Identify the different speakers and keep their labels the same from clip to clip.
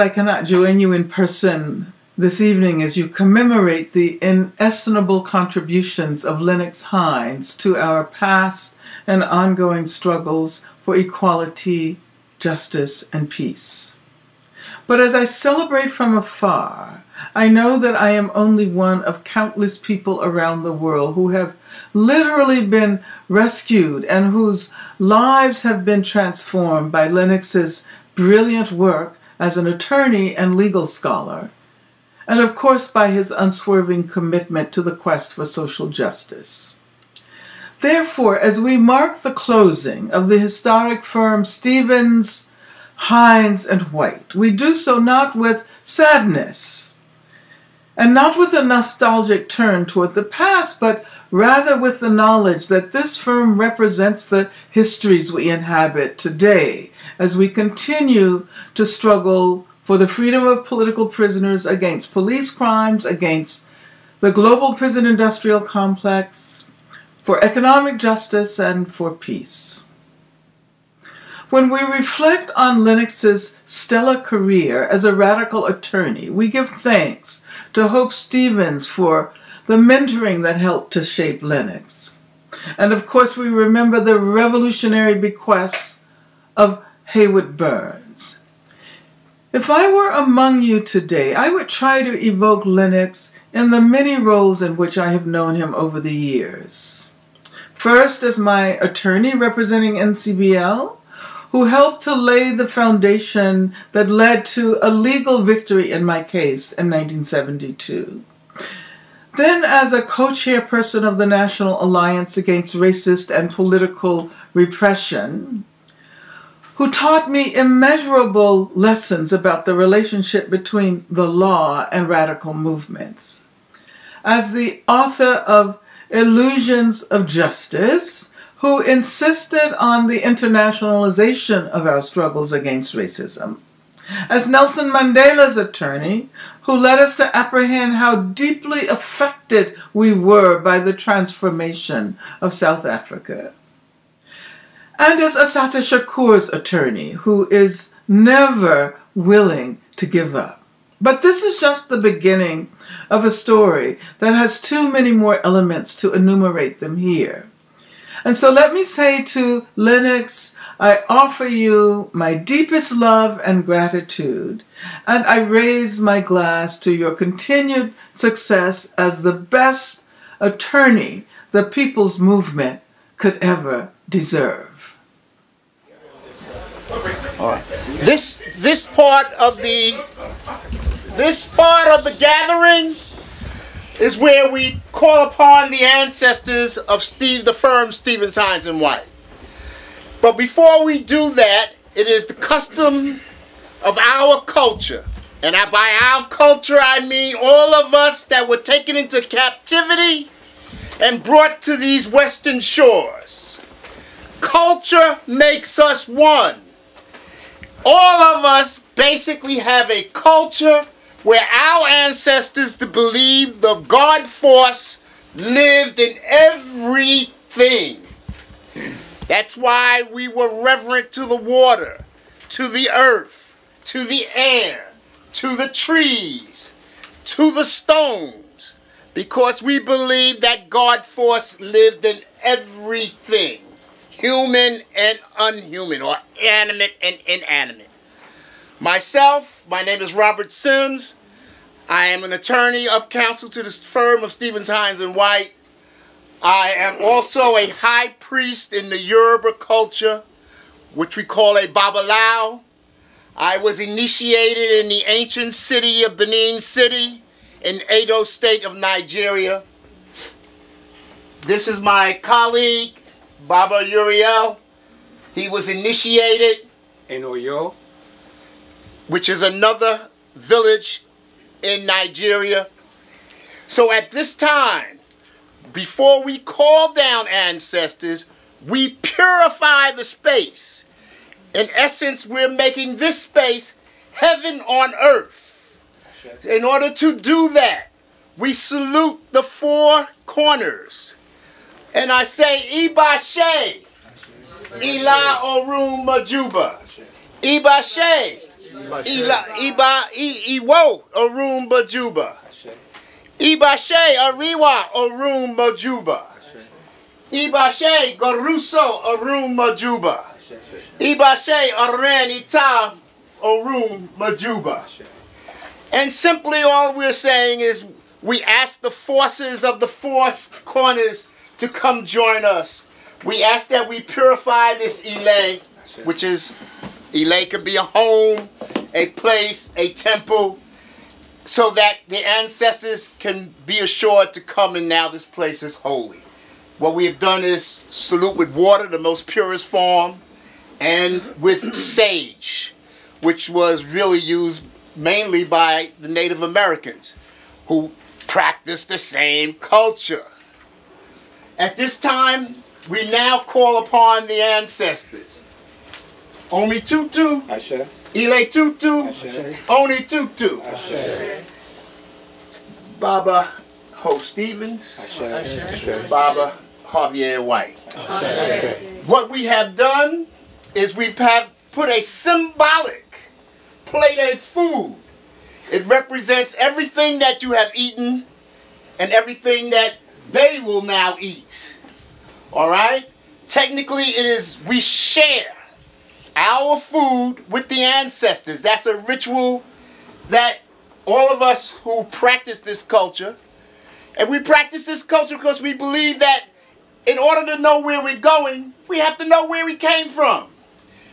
Speaker 1: I cannot join you in person this evening as you commemorate the inestimable contributions of Lennox Hinds to our past and ongoing struggles for equality, justice, and peace. But as I celebrate from afar, I know that I am only one of countless people around the world who have literally been rescued and whose lives have been transformed by Lennox's brilliant work as an attorney and legal scholar, and of course by his unswerving commitment to the quest for social justice. Therefore, as we mark the closing of the historic firm Stevens, Hinds, and White. We do so not with sadness and not with a nostalgic turn toward the past, but rather with the knowledge that this firm represents the histories we inhabit today as we continue to struggle for the freedom of political prisoners against police crimes, against the global prison industrial complex, for economic justice, and for peace. When we reflect on Lennox's stellar career as a radical attorney, we give thanks to Hope Stevens for the mentoring that helped to shape Lennox. And of course, we remember the revolutionary bequests of Haywood Burns. If I were among you today, I would try to evoke Lennox in the many roles in which I have known him over the years. First, as my attorney representing NCBL, who helped to lay the foundation that led to a legal victory in my case in 1972. Then, as a co chairperson of the National Alliance Against Racist and Political Repression, who taught me immeasurable lessons about the relationship between the law and radical movements. As the author of Illusions of Justice, who insisted on the internationalization of our struggles against racism. As Nelson Mandela's attorney, who led us to apprehend how deeply affected we were by the transformation of South Africa. And as Assata Shakur's attorney, who is never willing to give up. But this is just the beginning of a story that has too many more elements to enumerate them here. And so let me say to Lennox, I offer you my deepest love and gratitude, and I raise my glass to your continued success as the best attorney the people's movement could ever deserve.
Speaker 2: All right. This this part of the this part of the gathering is where we call upon the ancestors of Steve the firm Stevens Hinds and White. But before we do that, it is the custom of our culture. And by our culture, I mean all of us that were taken into captivity and brought to these western shores. Culture makes us one. All of us basically have a culture where our ancestors believed the God force lived in everything. That's why we were reverent to the water, to the earth, to the air, to the trees, to the stones, because we believed that God force lived in everything, human and unhuman, or animate and inanimate. Myself, my name is Robert Sims. I am an attorney of counsel to the firm of Stevens, Hinds and White. I am also a high priest in the Yoruba culture, which we call a Babalawo. I was initiated in the ancient city of Benin City in Edo State of Nigeria. This is my colleague, Baba Uriel. He was initiated
Speaker 3: in Oyo
Speaker 2: which is another village in Nigeria. So at this time, before we call down ancestors, we purify the space. In essence, we're making this space heaven on earth. In order to do that, we salute the four corners. And I say, Ibashe, Ila Orum Majuba. Ibashe, Iba, Iwo Orum Majuba. Ibashe, Ariwa Orum Majuba. Ibashe, Garuso Orum Majuba. Ibashe, Aren Ita Orum Majuba. And simply all we're saying is we ask the forces of the four corners to come join us. We ask that we purify this Elay, which is, Elay could be a home, a place, a temple, so that the ancestors can be assured to come and now this place is holy. What we have done is salute with water, the most purest form, and with sage, which was really used mainly by the Native Americans who practiced the same culture. At this time, we now call upon the ancestors. Omi Tutu,
Speaker 3: Ashe.
Speaker 2: Ile Tutu,
Speaker 3: Ashe.
Speaker 2: Oni Tutu,
Speaker 3: Ashe.
Speaker 2: Baba Ho Stevens,
Speaker 3: Ashe.
Speaker 2: Baba Javier White. What we have done is we've have put a symbolic plate of food. It represents everything that you have eaten and everything that they will now eat. All right? Technically, it is we share our food with the ancestors. That's a ritual that all of us who practice this culture, and we practice this culture because we believe that in order to know where we're going, we have to know where we came from.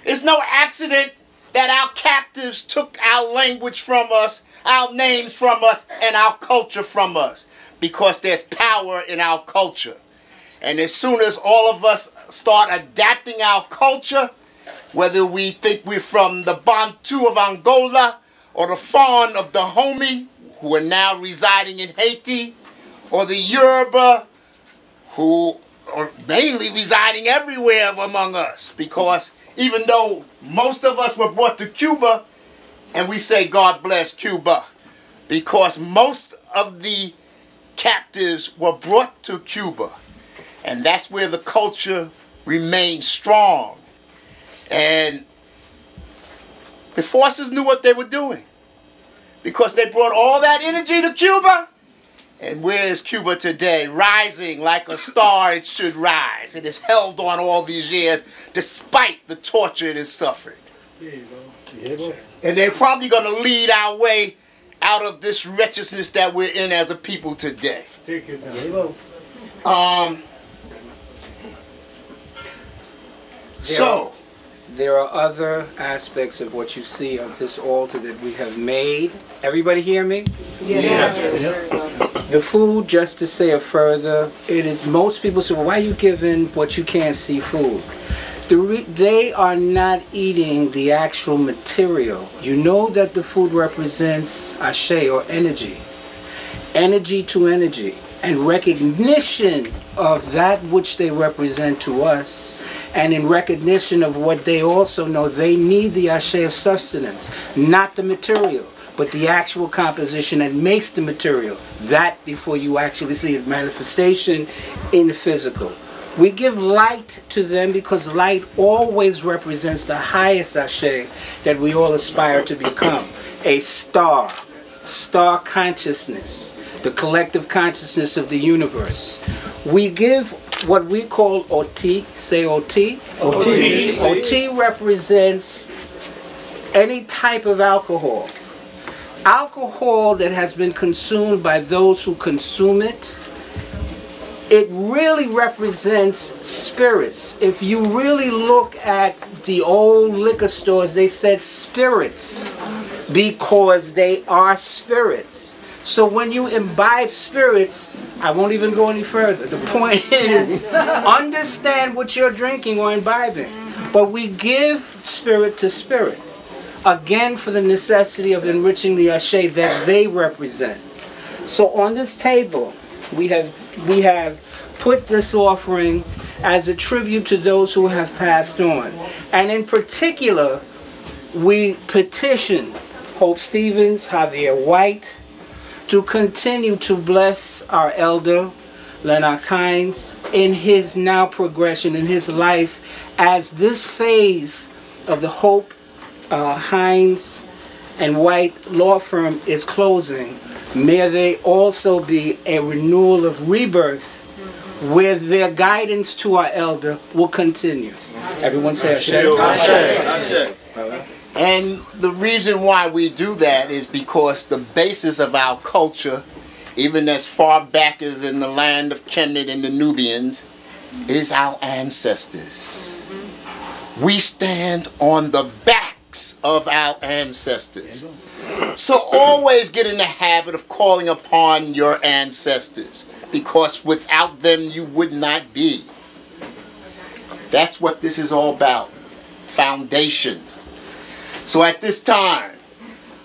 Speaker 2: It's no accident that our captives took our language from us, our names from us, and our culture from us. Because there's power in our culture. And as soon as all of us start adapting our culture, whether we think we're from the Bantu of Angola or the Fon of Dahomey, who are now residing in Haiti, or the Yoruba, who are mainly residing everywhere among us, because even though most of us were brought to Cuba, and we say God bless Cuba, because most of the captives were brought to Cuba, and that's where the culture remained strong. And the forces knew what they were doing because they brought all that energy to Cuba. And where is Cuba today? Rising like a star, it should rise. It has held on all these years despite the torture it has suffered. And they're probably going to lead our way out of this wretchedness that we're in as a people today. Um, so,
Speaker 3: There are other aspects of what you see of this altar that we have made. Everybody hear me? Yes. The food, just to say it further, it is most people say, well, why are you giving what you can't see food? The they are not eating the actual material. You know that the food represents ashe or energy, energy to energy, and recognition of that which they represent to us, and in recognition of what they also know, they need the ashe of sustenance, not the material but the actual composition that makes the material. That before you actually see a manifestation in the physical. We give light to them because light always represents the highest ashe that we all aspire to become. A star, star consciousness, the collective consciousness of the universe. We give what we call OT, say OT. OT, OT represents any type of alcohol alcohol that has been consumed by those who consume it, it really represents spirits. If you really look at the old liquor stores, they said spirits because they are spirits. So when you imbibe spirits, I won't even go any further. The point is, understand what you're drinking or imbibing. But we give spirit to spirit again for the necessity of enriching the ashe that they represent. So on this table, we have we have put this offering as a tribute to those who have passed on. And in particular, we petition Hope Stevens, Javier White, to continue to bless our elder, Lennox Hinds, in his now progression in his life as this phase of the Hope uh, Hinds and White law firm is closing. May they also be a renewal of rebirth mm-hmm. where their guidance to our elder will continue. Everyone say Ashe. Ashe.
Speaker 2: And the reason why we do that is because the basis of our culture, even as far back as in the land of Kemet and the Nubians, is our ancestors. Mm-hmm. We stand on the backs of our ancestors. So always get in the habit of calling upon your ancestors because without them you would not be. That's what this is all about. Foundations. So at this time,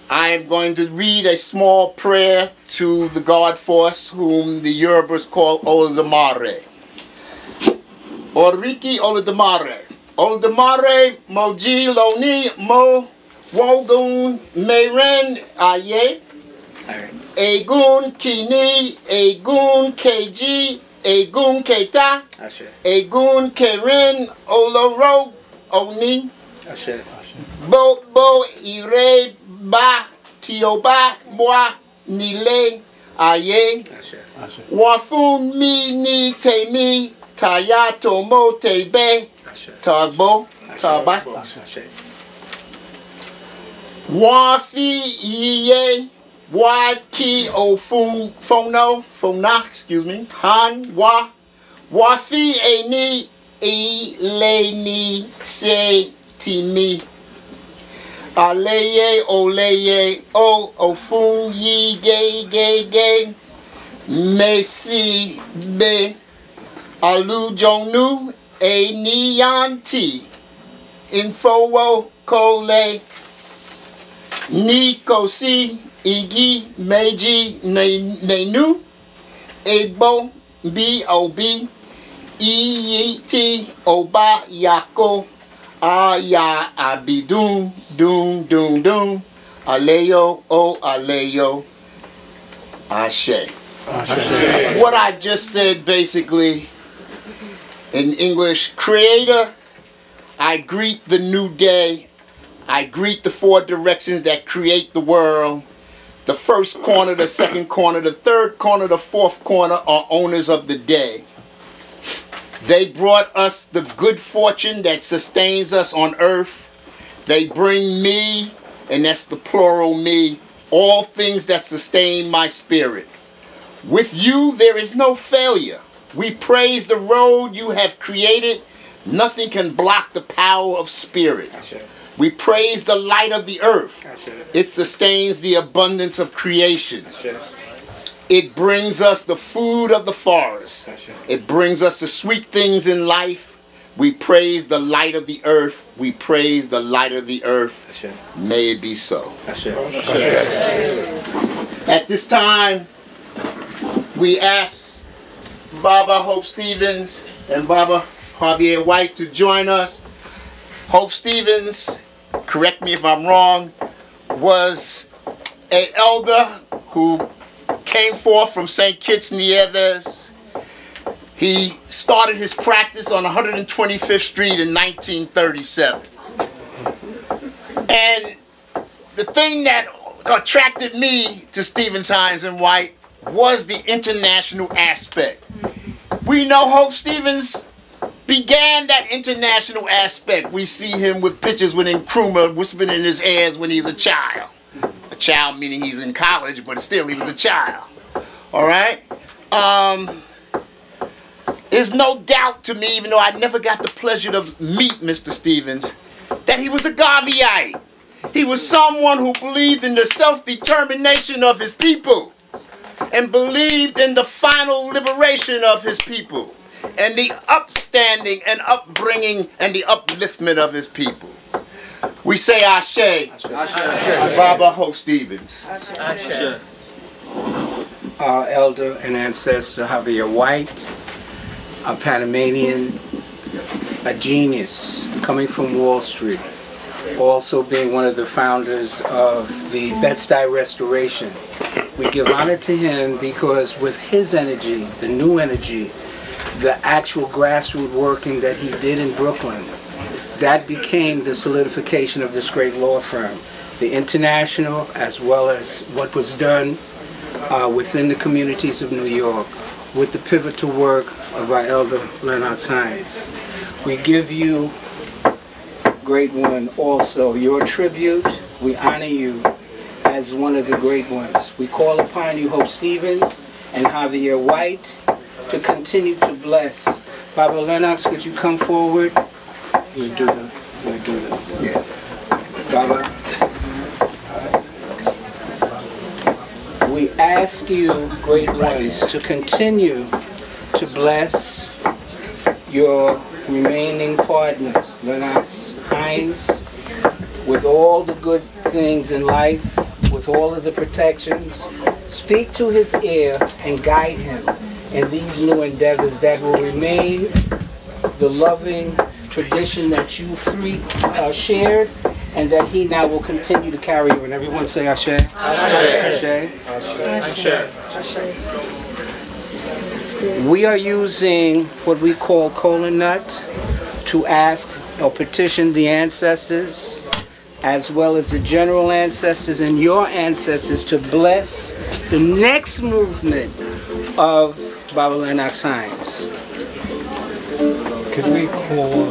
Speaker 2: I am going to read a small prayer to the God force whom the Yorubas call Olodumare. Oriki Olodumare. Olodumare Moji Loni Mo Wogun Meren Aye. Egun Kini Egun Keji Egun Keta
Speaker 3: Ashe.
Speaker 2: Egun Keren Oloro Oni
Speaker 3: Ashe.
Speaker 2: Bo Bo Ire Ba Tioba Mwa Nile Aye
Speaker 3: Ashe.
Speaker 2: Wafun Mi Ni Temi Tayato Mo Tebe
Speaker 3: Ashe.
Speaker 2: Tagbo Taba
Speaker 3: Ashe.
Speaker 2: Wafi Iye Ofun Fono Fona excuse me. Han Eni Ileni Se Timi Aleye Oleye O Ofun Yi Ge Ge Ge. Mesi Be. Alu Jonu E Niyanti Infowo Kole Nikosi Igi Meiji Ne- Nenu Ebo B O B Iyiti Oba Yako Aya Abidun Dun Dun Dun Aleyo O Aleyo Ashe. What I've just said basically in English, Creator, I greet the new day I greet the four directions that create the world. The first corner, the second corner, the third corner, the fourth corner are owners of the day. They brought us the good fortune that sustains us on earth. They bring me, and that's the plural me, all things that sustain my spirit. With you, there is no failure. We praise the road you have created. Nothing can block the power of spirit. We praise the light of the earth. It sustains the abundance of creation. It brings us the food of the forest. It brings us the sweet things in life. We praise the light of the earth. We praise the light of the earth. May it be so. At this time, we ask Baba Hope Stevens and Baba Javier White to join us. Hope Stevens, correct me if I'm wrong, was an elder who came forth from St. Kitts Nevis. He started his practice on 125th Street in 1937. And the thing that attracted me to Stevens Hinds and White was the international aspect. We know Hope Stevens began that international aspect. We see him with pictures with Nkrumah whispering in his ears when he's a child. A child meaning he's in college, but still he was a child. All right? Um, there's no doubt to me, even though I never got the pleasure to meet Mr. Stevens, that he was a Garveyite. He was someone who believed in the self-determination of his people and believed in the final liberation of his people and the upstanding and upbringing and the upliftment of his people. We say Ashe, Baba Ho Stevens.
Speaker 3: Our elder and ancestor Javier White, a Panamanian, a genius coming from Wall Street, also being one of the founders of the Bed-Stuy Restoration, We give honor to him because with his energy, the new energy, the actual grassroots working that he did in Brooklyn, that became the solidification of this great law firm. The international, as well as what was done uh, within the communities of New York, with the pivotal work of our elder Lennox Hinds. We give you, great one, also your tribute. We honor you as one of the great ones. We call upon you, Hope Stevens and Javier White, to continue to bless. Baba Lennox, would you come forward? We'll do the, we'll do the.
Speaker 2: Yeah.
Speaker 3: Baba. We ask you, great ones, to continue to bless your remaining partner, Lennox Hinds, with all the good things in life, with all of the protections. Speak to his ear and guide him in these new endeavors that will remain the loving tradition that you three uh, shared and that he now will continue to carry on. Everyone say Ashe. Ashe. Ashe. We are using what we call kola nut to ask or petition the ancestors as well as the general ancestors and your ancestors to bless the next movement of Baba Lennox Hinds.
Speaker 4: Could we call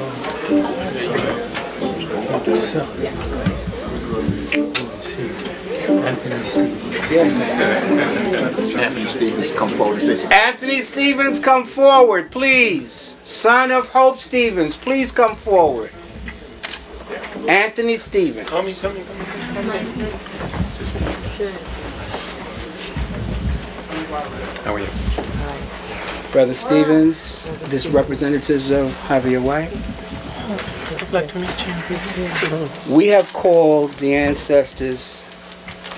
Speaker 4: Anthony Stevens?
Speaker 3: Yes.
Speaker 2: Anthony Stevens come forward and
Speaker 3: Anthony Stevens, come forward, please. Son of Hope Stevens, please come forward. Anthony Stevens.
Speaker 5: How are you?
Speaker 3: Brother Stevens, this representatives of Javier White.
Speaker 5: Glad to meet you.
Speaker 3: We have called the ancestors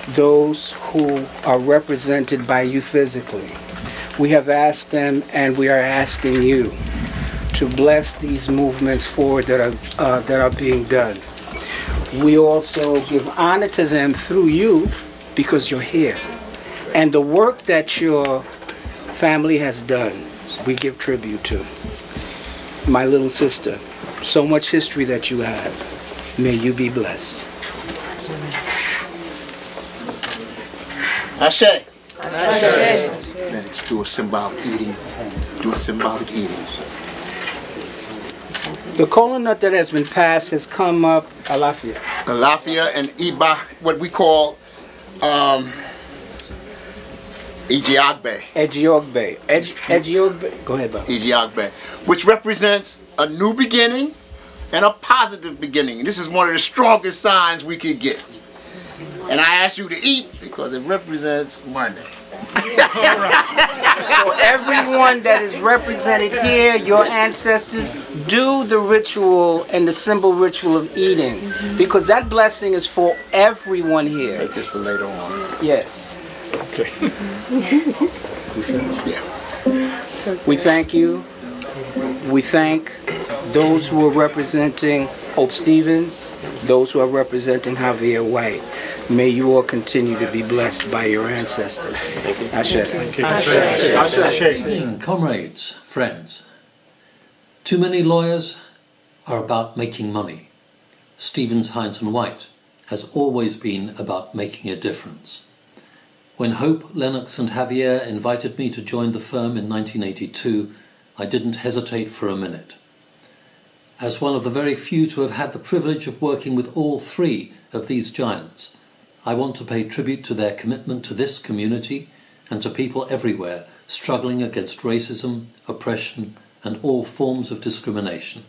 Speaker 3: those who are represented by you physically. We have asked them and we are asking you to bless these movements forward that are, uh, that are being done. We also give honor to them through you because you're here. And the work that your family has done, we give tribute to. My little sister, so much history that you have. May you be blessed.
Speaker 2: Ashe. Let's do a symbolic eating. Do a symbolic eating.
Speaker 3: The cola nut that has been passed has come up Alafia.
Speaker 2: Alafia and Iba, what we call um, Ijiagbe.
Speaker 3: Ejiogbe. Ejiogbe. Go ahead, Bob.
Speaker 2: Ijiagbe, which represents a new beginning and a positive beginning. This is one of the strongest signs we could get. And I ask you to eat because it represents money.
Speaker 3: So everyone that is represented here, your ancestors, do the ritual and the symbol ritual of eating. Because that blessing is for everyone here.
Speaker 2: Take this for later on.
Speaker 3: Yes. We thank you. We thank those who are representing Hope Stevens, those who are representing Javier White. May you all continue to be blessed by your ancestors. Ashe.
Speaker 6: Evening, comrades, friends. Too many lawyers are about making money. Stevens, Hinds and White has always been about making a difference. When Hope, Lennox and Javier invited me to join the firm in 1982, I didn't hesitate for a minute. As one of the very few to have had the privilege of working with all three of these giants, I want to pay tribute to their commitment to this community and to people everywhere struggling against racism, oppression, and all forms of discrimination.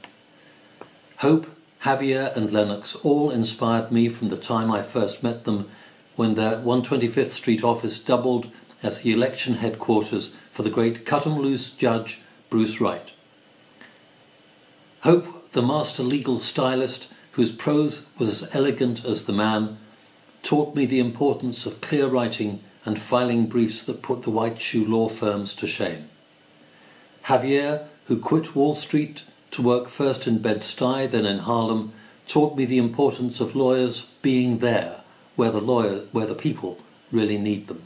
Speaker 6: Hope, Javier, and Lennox all inspired me from the time I first met them when their 125th Street office doubled as the election headquarters for the great cut 'em loose judge Bruce Wright. Hope, the master legal stylist, whose prose was as elegant as the man, taught me the importance of clear writing and filing briefs that put the white shoe law firms to shame. Javier, who quit Wall Street to work first in Bed-Stuy, then in Harlem, taught me the importance of lawyers being there where the lawyer, where the people really need them.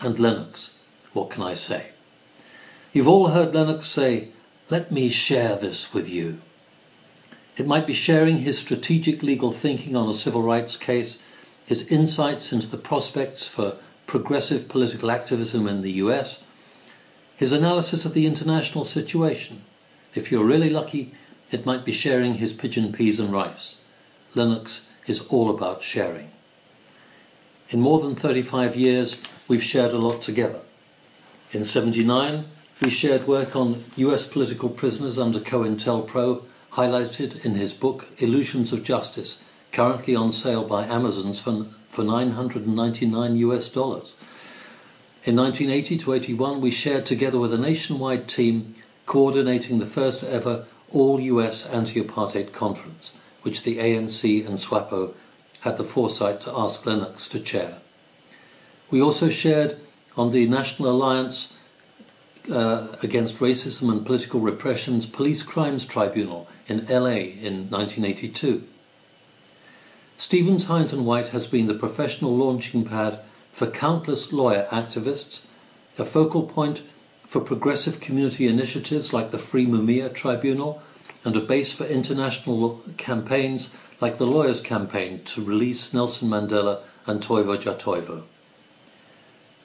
Speaker 6: and Lennox, What can I say? You've all heard Lennox say, let me share this with you. It might be sharing his strategic legal thinking on a civil rights case, his insights into the prospects for progressive political activism in the US, his analysis of the international situation. If you're really lucky, it might be sharing his pigeon peas and rice. Lennox is all about sharing. In more than 35 years, we've shared a lot together. In 79, we shared work on US political prisoners under COINTELPRO, highlighted in his book Illusions of Justice, currently on sale by Amazons for, for 999 US dollars. In 1980 to 81, we shared together with a nationwide team coordinating the first ever all US anti apartheid conference, which the ANC and SWAPO had the foresight to ask Lennox to chair. We also shared on the National Alliance uh, Against Racism and Political Repression's Police Crimes Tribunal in LA in 1982. Stevens Hinds and White has been the professional launching pad for countless lawyer activists, a focal point for progressive community initiatives like the Free Mumia Tribunal, and a base for international campaigns like the Lawyers' Campaign to release Nelson Mandela and Toivo ya Toivo.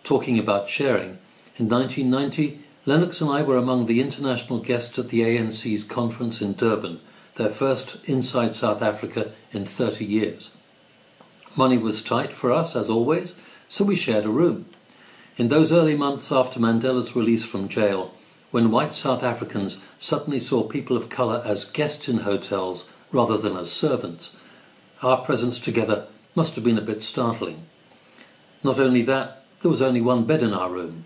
Speaker 6: Talking about sharing, in 1990, Lennox and I were among the international guests at the ANC's conference in Durban, their first inside South Africa in 30 years. Money was tight for us, as always, so we shared a room. In those early months after Mandela's release from jail, when white South Africans suddenly saw people of colour as guests in hotels rather than as servants, our presence together must have been a bit startling. Not only that, there was only one bed in our room.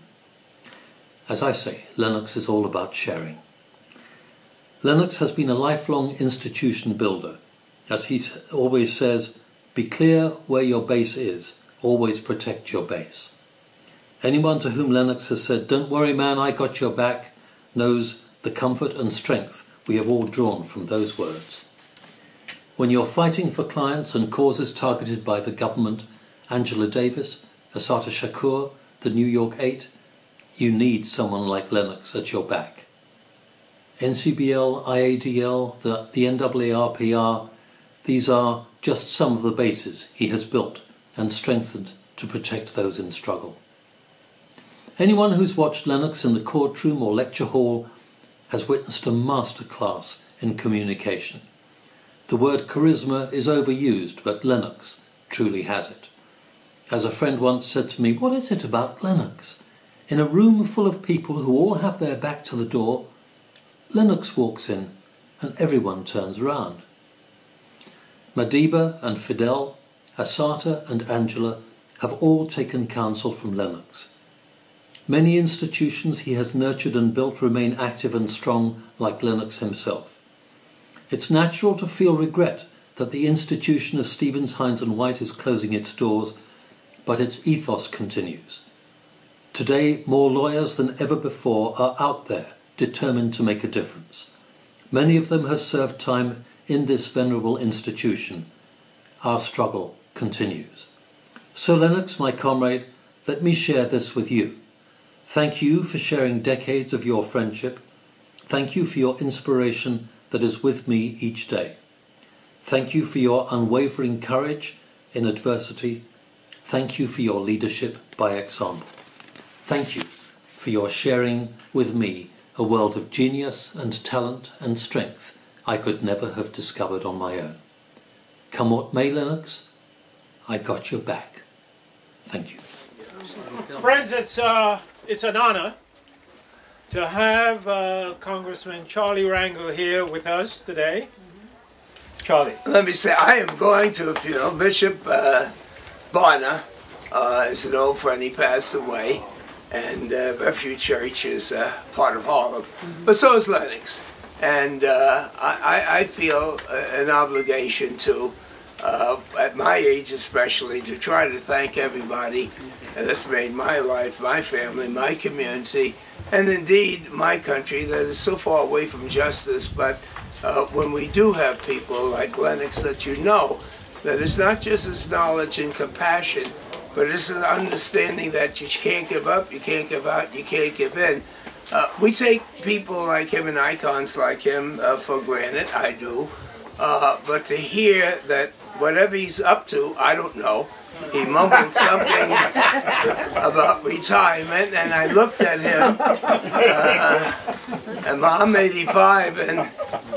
Speaker 6: As I say, Lennox is all about sharing. Lennox has been a lifelong institution builder. As he always says, be clear where your base is, always protect your base. Anyone to whom Lennox has said, Don't worry, man, I got your back, knows the comfort and strength we have all drawn from those words. When you're fighting for clients and causes targeted by the government, Angela Davis, Assata Shakur, the New York Eight, you need someone like Lennox at your back. NCBL, IADL, the, the NAARPR, these are just some of the bases he has built and strengthened to protect those in struggle. Anyone who's watched Lennox in the courtroom or lecture hall has witnessed a masterclass in communication. The word charisma is overused, but Lennox truly has it. As a friend once said to me, What is it about Lennox? In a room full of people who all have their back to the door, Lennox walks in and everyone turns round. Madiba and Fidel, Assata and Angela have all taken counsel from Lennox. Many institutions he has nurtured and built remain active and strong, like Lennox himself. It's natural to feel regret that the institution of Stevens, Hinds and White is closing its doors, but its ethos continues. Today, more lawyers than ever before are out there, determined to make a difference. Many of them have served time in this venerable institution. Our struggle continues. So, Lennox, my comrade, let me share this with you. Thank you for sharing decades of your friendship. Thank you for your inspiration that is with me each day. Thank you for your unwavering courage in adversity. Thank you for your leadership by example. Thank you for your sharing with me a world of genius and talent and strength I could never have discovered on my own. Come what may, Lennox, I got your back. Thank you.
Speaker 7: Friends, it's uh, it's an honor to have uh, Congressman Charlie Rangel here with us today. Charlie.
Speaker 8: Let me say, I am going to a funeral. Bishop uh, Barna uh, is an old friend. He passed away. And uh, Refuge Church is uh, part of Harlem. Mm-hmm. But so is Lennox. And uh, I, I, feel an obligation to, uh, at my age especially, to try to thank everybody that's made my life, my family, my community, and indeed my country that is so far away from justice. But uh, when we do have people like Lennox that you know, that it's not just his knowledge and compassion, but it's an understanding that you can't give up, you can't give out, you can't give in. Uh, we take people like him and icons like him uh, for granted, I do. Uh, but to hear that whatever he's up to, I don't know. He mumbled something about retirement, and I looked at him, uh, and I'm 85, and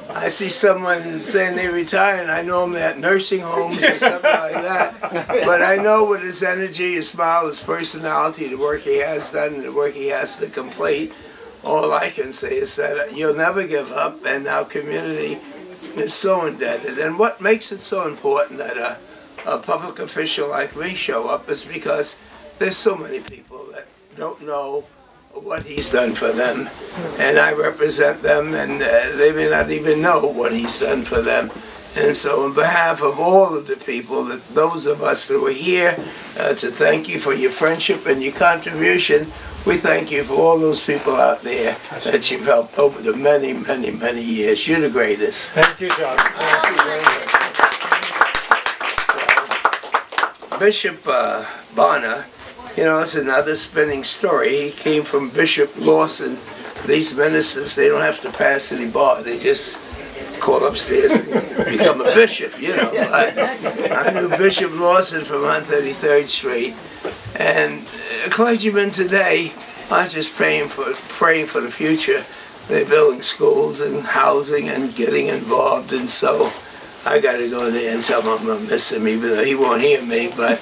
Speaker 8: I see someone saying they retire, and I know them at nursing homes or something like that. But I know with his energy, his smile, his personality, the work he has done, the work he has to complete, all I can say is that you'll never give up, and our community is so indebted. And what makes it so important that a, a public official like me show up is because there's so many people that don't know what he's done for them. And I represent them, and uh, they may not even know what he's done for them. And so on behalf of all of the people, that those of us that were here, uh, to thank you for your friendship and your contribution, we thank you for all those people out there that you've helped over the many, many, many years. You're the greatest.
Speaker 7: Thank you, John.
Speaker 8: Thank you very much. So, Bishop uh, Bonner, you know, it's another spinning story. He came from Bishop Lawson. These ministers, they don't have to pass any bar. They just call upstairs and become a bishop, you know. But I knew Bishop Lawson from 133rd Street. And clergymen today aren't just praying for praying for the future. They're building schools and housing and getting involved, and so I got to go there and tell him I'm gonna miss him, even though he won't hear me. But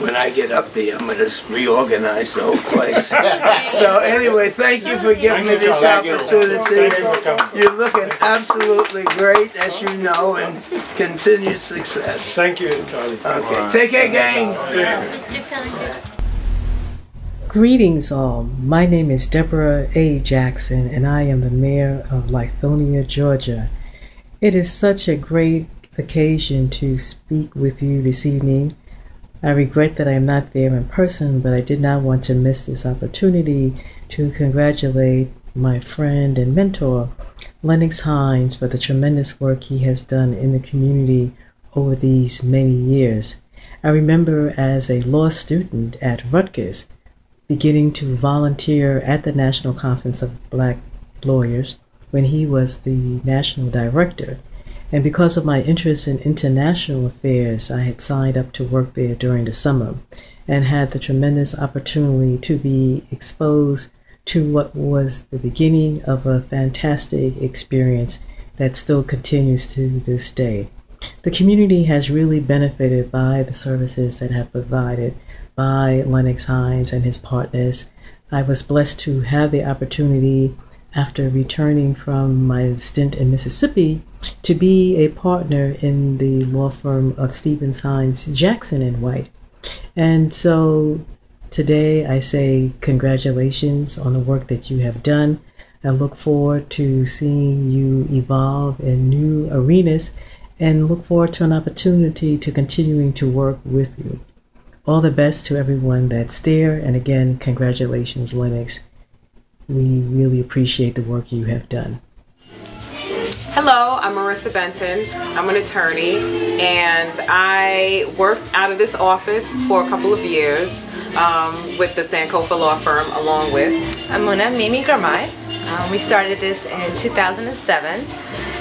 Speaker 8: when I get up there, I'm gonna reorganize the whole place. so anyway, thank you for giving me this opportunity. You're looking absolutely great, as you know, and continued success.
Speaker 7: Thank you, Charlie.
Speaker 8: Okay, take care, gang.
Speaker 9: Greetings, all. My name is Deborah A. Jackson, and I am the mayor of Lithonia, Georgia. It is such a great occasion to speak with you this evening. I regret that I am not there in person, but I did not want to miss this opportunity to congratulate my friend and mentor, Lennox Hinds, for the tremendous work he has done in the community over these many years. I remember as a law student at Rutgers, beginning to volunteer at the National Conference of Black Lawyers when he was the national director. And because of my interest in international affairs, I had signed up to work there during the summer and had the tremendous opportunity to be exposed to what was the beginning of a fantastic experience that still continues to this day. The community has really benefited by the services that have provided by Lennox Hinds and his partners. I was blessed to have the opportunity after returning from my stint in Mississippi to be a partner in the law firm of Stevens Hinds Jackson and White. And so today I say congratulations on the work that you have done. I look forward to seeing you evolve in new arenas and look forward to an opportunity to continuing to work with you. All the best to everyone that's there. And again, congratulations, Lennox. We really appreciate the work you have done.
Speaker 10: Hello, I'm Marissa Benton. I'm an attorney and I worked out of this office for a couple of years um, with the Sankofa Law Firm along with.
Speaker 11: I'm Muna Mimi Ghirmay. Um, we started this in 2007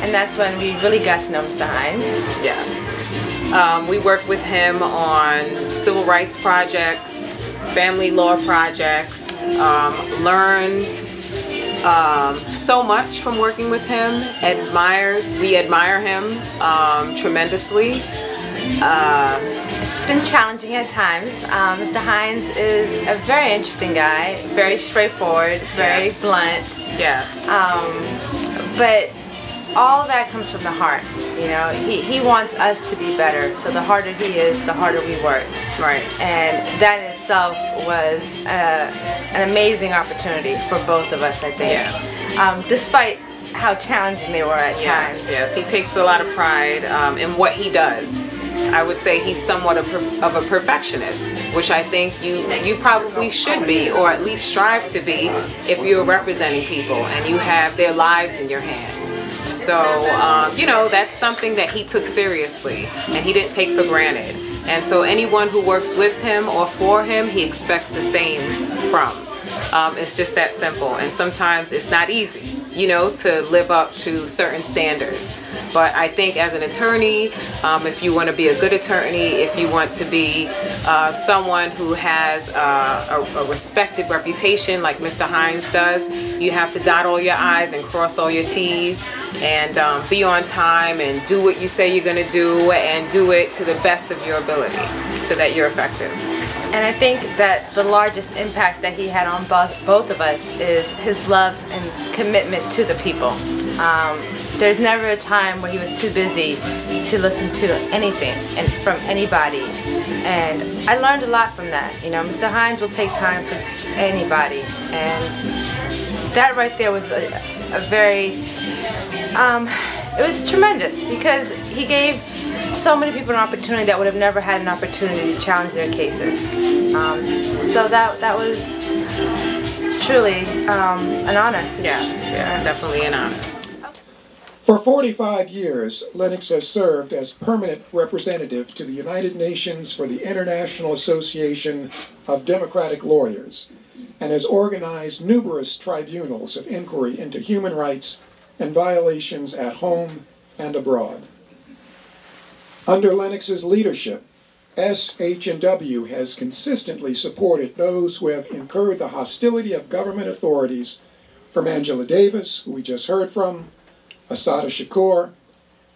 Speaker 11: and that's when we really got to know Mr. Hinds.
Speaker 10: Yes. Um, we worked with him on civil rights projects, family law projects, um, learned um, so much from working with him. Admire, we admire him um, tremendously.
Speaker 11: Uh, it's been challenging at times. Um, Mr. Hinds is a very interesting guy, very straightforward, very
Speaker 10: Yes.
Speaker 11: blunt.
Speaker 10: Yes.
Speaker 11: Um, but all that comes from the heart. You know, he, he wants us to be better. So the harder he is, the harder we work.
Speaker 10: Right.
Speaker 11: And that in itself was uh, an amazing opportunity for both of us, I think.
Speaker 10: Yes.
Speaker 11: Um, despite how challenging they were at
Speaker 10: Yes,
Speaker 11: times.
Speaker 10: yes, he takes a lot of pride um, in what he does. I would say he's somewhat of, of a perfectionist, which I think you you probably should be, or at least strive to be, if you're representing people and you have their lives in your hand. So um, you know that's something that he took seriously and he didn't take for granted. And so anyone who works with him or for him, he expects the same from. Um, it's just that simple. And sometimes it's not easy, you know, to live up to certain standards. But I think as an attorney, um, if you want to be a good attorney, if you want to be uh, someone who has uh, a, a, respected reputation like Mr. Hinds does, you have to dot all your I's and cross all your T's and um, be on time and do what you say you're going to do and do it to the best of your ability so that you're effective.
Speaker 11: And I think that the largest impact that he had on both, both of us is his love and commitment to the people. Um, there's never a time where he was too busy to listen to anything and from anybody. And I learned a lot from that. You know, Mr. Hinds will take time for anybody. And that right there was a, a very, um, it was tremendous because he gave so many people an opportunity that would have never had an opportunity to challenge their cases. Um, so that that was truly um, an honor.
Speaker 10: Yes, yeah, definitely an honor.
Speaker 12: For 45 years, Lennox has served as permanent representative to the United Nations for the International Association of Democratic Lawyers and has organized numerous tribunals of inquiry into human rights and violations at home and abroad. Under Lennox's leadership, SH&W has consistently supported those who have incurred the hostility of government authorities from Angela Davis, who we just heard from, Assata Shakur,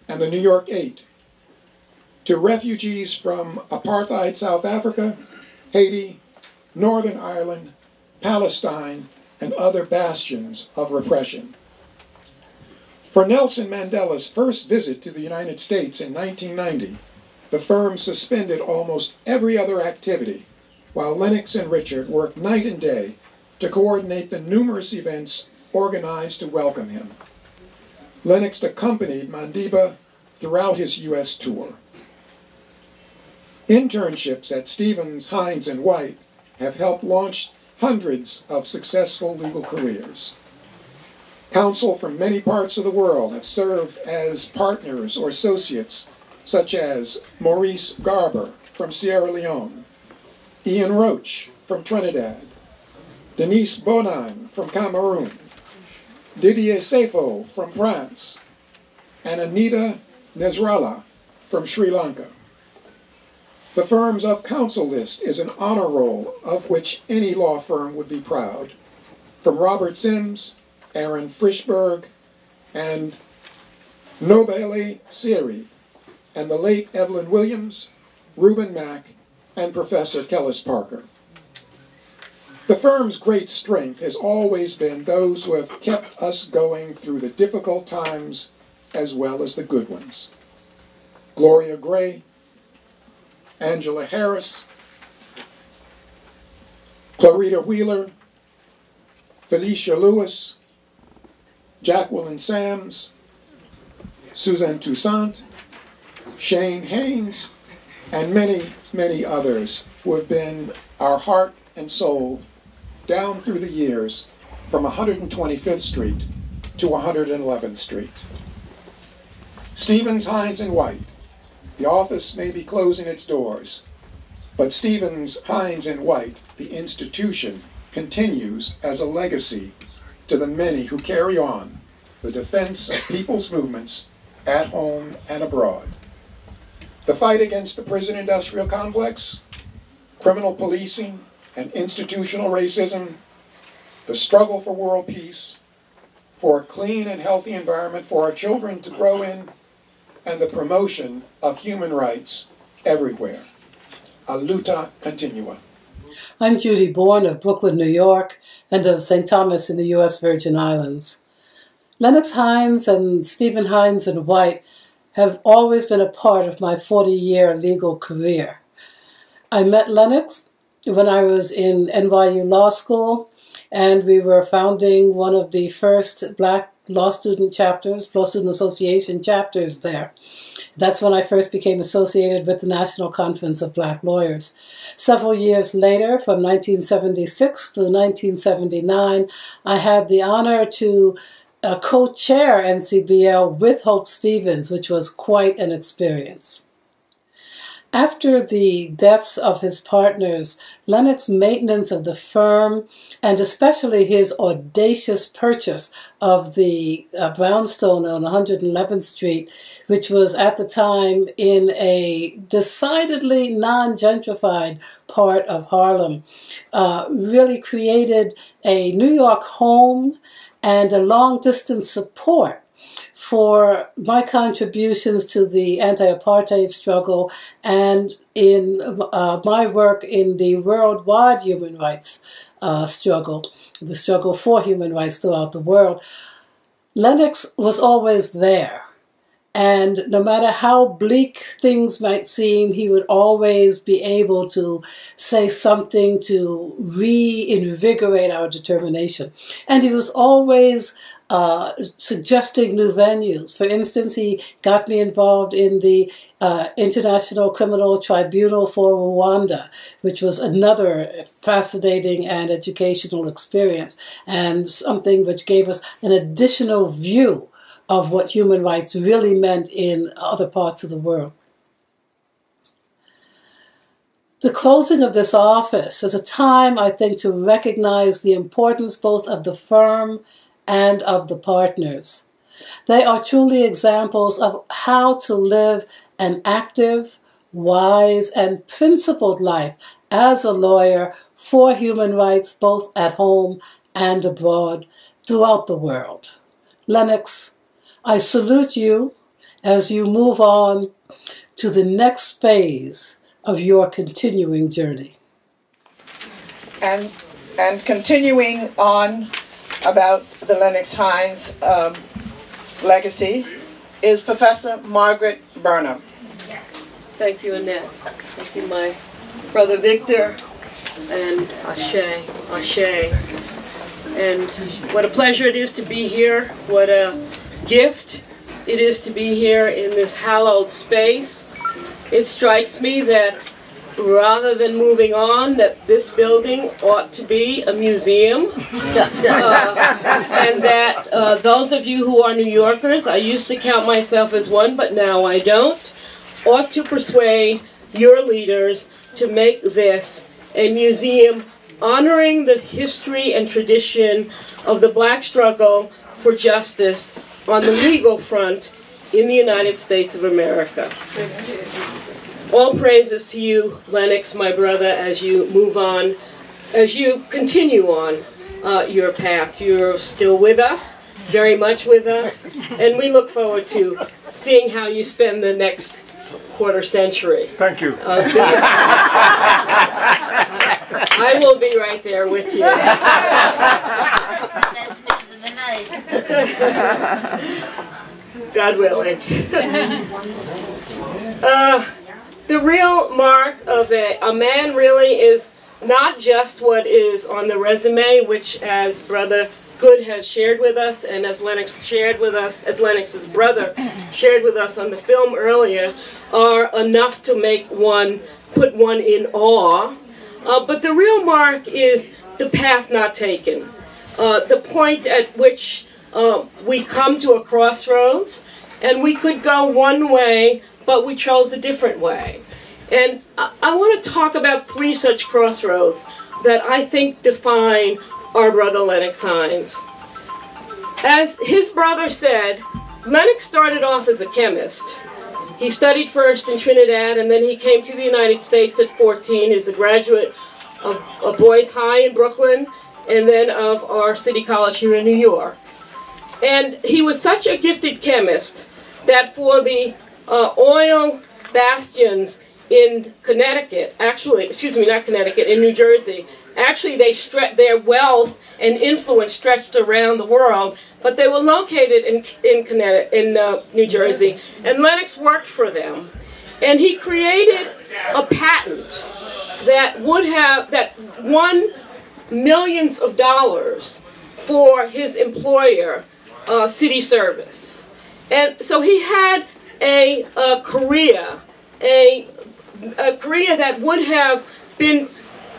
Speaker 12: and the New York Eight, to refugees from apartheid South Africa, Haiti, Northern Ireland, Palestine, and other bastions of repression. For Nelson Mandela's first visit to the United States in 1990, the firm suspended almost every other activity while Lennox and Richard worked night and day to coordinate the numerous events organized to welcome him. Lennox accompanied Madiba throughout his U.S. tour. Internships at Stevens, Hinds, and White have helped launch hundreds of successful legal careers. Counsel from many parts of the world have served as partners or associates, such as Maurice Garber from Sierra Leone, Ian Roach from Trinidad, Denise Bonan from Cameroon, Didier Sefo from France, and Anita Nesrallah from Sri Lanka. The firms of counsel list is an honor roll of which any law firm would be proud. From Robert Sims, Aaron Frischberg, and Nobele Siri, and the late Evelyn Williams, Reuben Mack, and Professor Kellis Parker. The firm's great strength has always been those who have kept us going through the difficult times as well as the good ones. Gloria Gray, Angela Harris, Clarita Wheeler, Felicia Lewis, Jacqueline Sams, Suzanne Toussaint, Shane Haynes, and many, many others who have been our heart and soul down through the years from 125th Street to 111th Street. Stevens, Hinds, and White, the office may be closing its doors, but Stevens, Hinds, and White, the institution, continues as a legacy to the many who carry on the defense of people's movements at home and abroad. The fight against the prison industrial complex, criminal policing, and institutional racism, the struggle for world peace, for a clean and healthy environment for our children to grow in, and the promotion of human rights everywhere. A luta continua.
Speaker 13: I'm Judy Bourne of Brooklyn, New York, and of St. Thomas in the U.S. Virgin Islands. Lennox Hinds and Stephen Hinds and White have always been a part of my 40 year legal career. I met Lennox when I was in NYU Law School, and we were founding one of the first black law student chapters, Law Student Association chapters there. That's when I first became associated with the National Conference of Black Lawyers. Several years later, from 1976 to 1979, I had the honor to uh, co-chair NCBL with Hope Stevens, which was quite an experience. After the deaths of his partners, Lennox's maintenance of the firm and especially his audacious purchase of the uh, brownstone on 111th Street, which was at the time in a decidedly non gentrified part of Harlem, uh, really created a New York home and a long distance support for my contributions to the anti apartheid struggle and in uh, my work in the worldwide human rights uh, struggle, the struggle for human rights throughout the world. Lennox was always there. And no matter how bleak things might seem, he would always be able to say something to reinvigorate our determination. And he was always uh, suggesting new venues. For instance, he got me involved in the uh, International Criminal Tribunal for Rwanda, which was another fascinating and educational experience, and something which gave us an additional view of what human rights really meant in other parts of the world. The closing of this office is a time, I think, to recognize the importance both of the firm and of the partners. They are truly examples of how to live an active, wise, and principled life as a lawyer for human rights both at home and abroad throughout the world. Lennox, I salute you as you move on to the next phase of your continuing journey.
Speaker 14: And, and continuing on about the Lennox Hinds um, legacy is Professor Margaret Burnham.
Speaker 15: Yes. Thank you, Annette. Thank you, my brother Victor, and Ashe, Ashe. And what a pleasure it is to be here. What a gift it is to be here in this hallowed space. It strikes me that rather than moving on, that this building ought to be a museum. uh, and that uh, those of you who are New Yorkers, I used to count myself as one, but now I don't, ought to persuade your leaders to make this a museum honoring the history and tradition of the black struggle for justice on the legal front in the United States of America. All praises to you, Lennox, my brother, as you move on, as you continue on uh, your path. You're still with us, very much with us, and we look forward to seeing how you spend the next quarter century.
Speaker 16: Thank you.
Speaker 15: Uh, I will be right there with you. God willing. uh, the real mark of a, a man really is not just what is on the resume, which as Brother Goode has shared with us, and as Lennox shared with us, as Lennox's brother shared with us on the film earlier, are enough to make one, put one in awe. Uh, but the real mark is the path not taken. Uh, the point at which uh, we come to a crossroads, and we could go one way, but we chose a different way. And I, I want to talk about three such crossroads that I think define our brother Lennox Hinds. As his brother said, Lennox started off as a chemist. He studied first in Trinidad and then he came to the United States at 14. He's a graduate of, of Boys High in Brooklyn and then of our city college here in New York. And he was such a gifted chemist that for the uh, oil bastions in Connecticut, actually, excuse me, not Connecticut, in New Jersey, actually they stretched their wealth and influence stretched around the world, but they were located in in Connecticut, in uh, New Jersey, and Lennox worked for them, and he created a patent that would have that won millions of dollars for his employer, uh, Cities Service, and so he had a, a career, a a career that would have been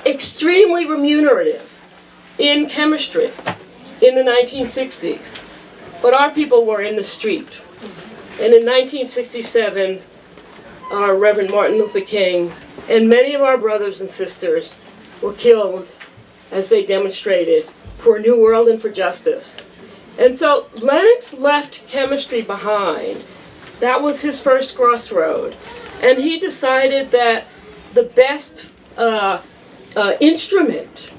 Speaker 15: extremely remunerative in chemistry in the 1960s. But our people were in the street. And in 1967, our uh, Reverend Martin Luther King, and many of our brothers and sisters were killed as they demonstrated for a new world and for justice. And so Lennox left chemistry behind. That was his first crossroad. And he decided that the best uh, uh, instrument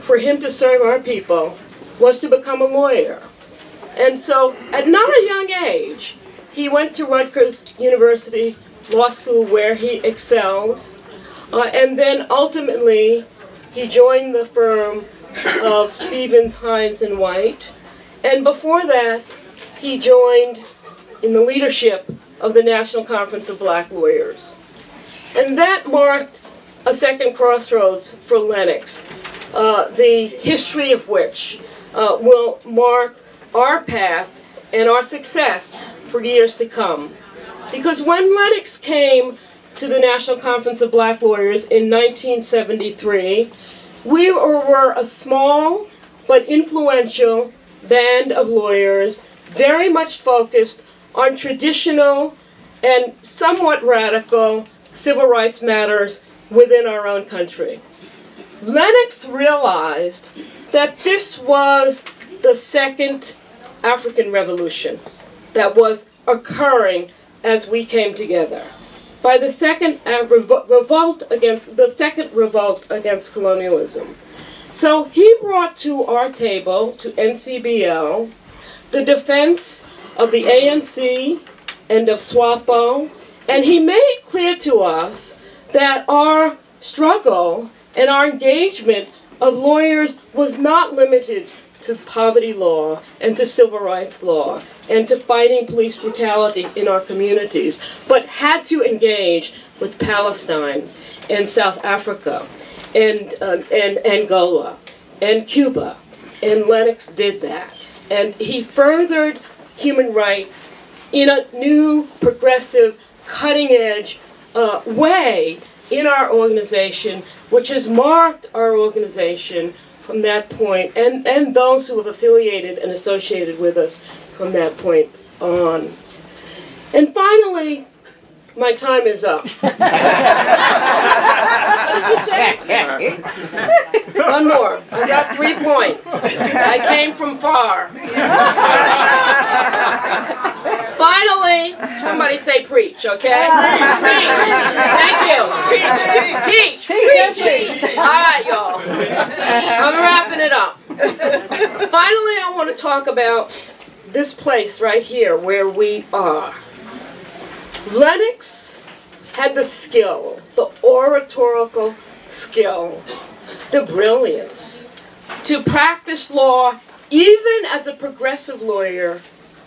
Speaker 15: for him to serve our people was to become a lawyer. And so, at not a young age, he went to Rutgers University Law School where he excelled. Uh, and then ultimately, he joined the firm of Stevens, Hinds, and White. And before that, he joined in the leadership of the National Conference of Black Lawyers. And that marked a second crossroads for Lennox, uh, the history of which uh, will mark our path and our success for years to come. Because when Lennox came to the National Conference of Black Lawyers in 1973, we were a small but influential band of lawyers very much focused on traditional and somewhat radical civil rights matters within our own country. Lennox realized that this was the second African revolution that was occurring as we came together. By the second uh, revo revolt against the second revolt against colonialism. So he brought to our table, to NCBL, the defense of the ANC and of SWAPO, and he made clear to us that our struggle and our engagement of lawyers was not limited to poverty law and to civil rights law and to fighting police brutality in our communities, but had to engage with Palestine and South Africa and, uh, and Angola and Cuba. And Lennox did that. And he furthered human rights in a new, progressive, cutting edge uh, way in our organization, which has marked our organization from that point, and, and those who have affiliated and associated with us from that point on. And finally, my time is up. what did you say? One more. I got three points. I came from far. Finally, somebody say preach, okay? Preach. Thank you. Teach, Teach. Teach. Teach. All right, y'all. I'm wrapping it up. Finally, I want to talk about this place right here where we are. Lennox had the skill, the oratorical skill, the brilliance to practice law even as a progressive lawyer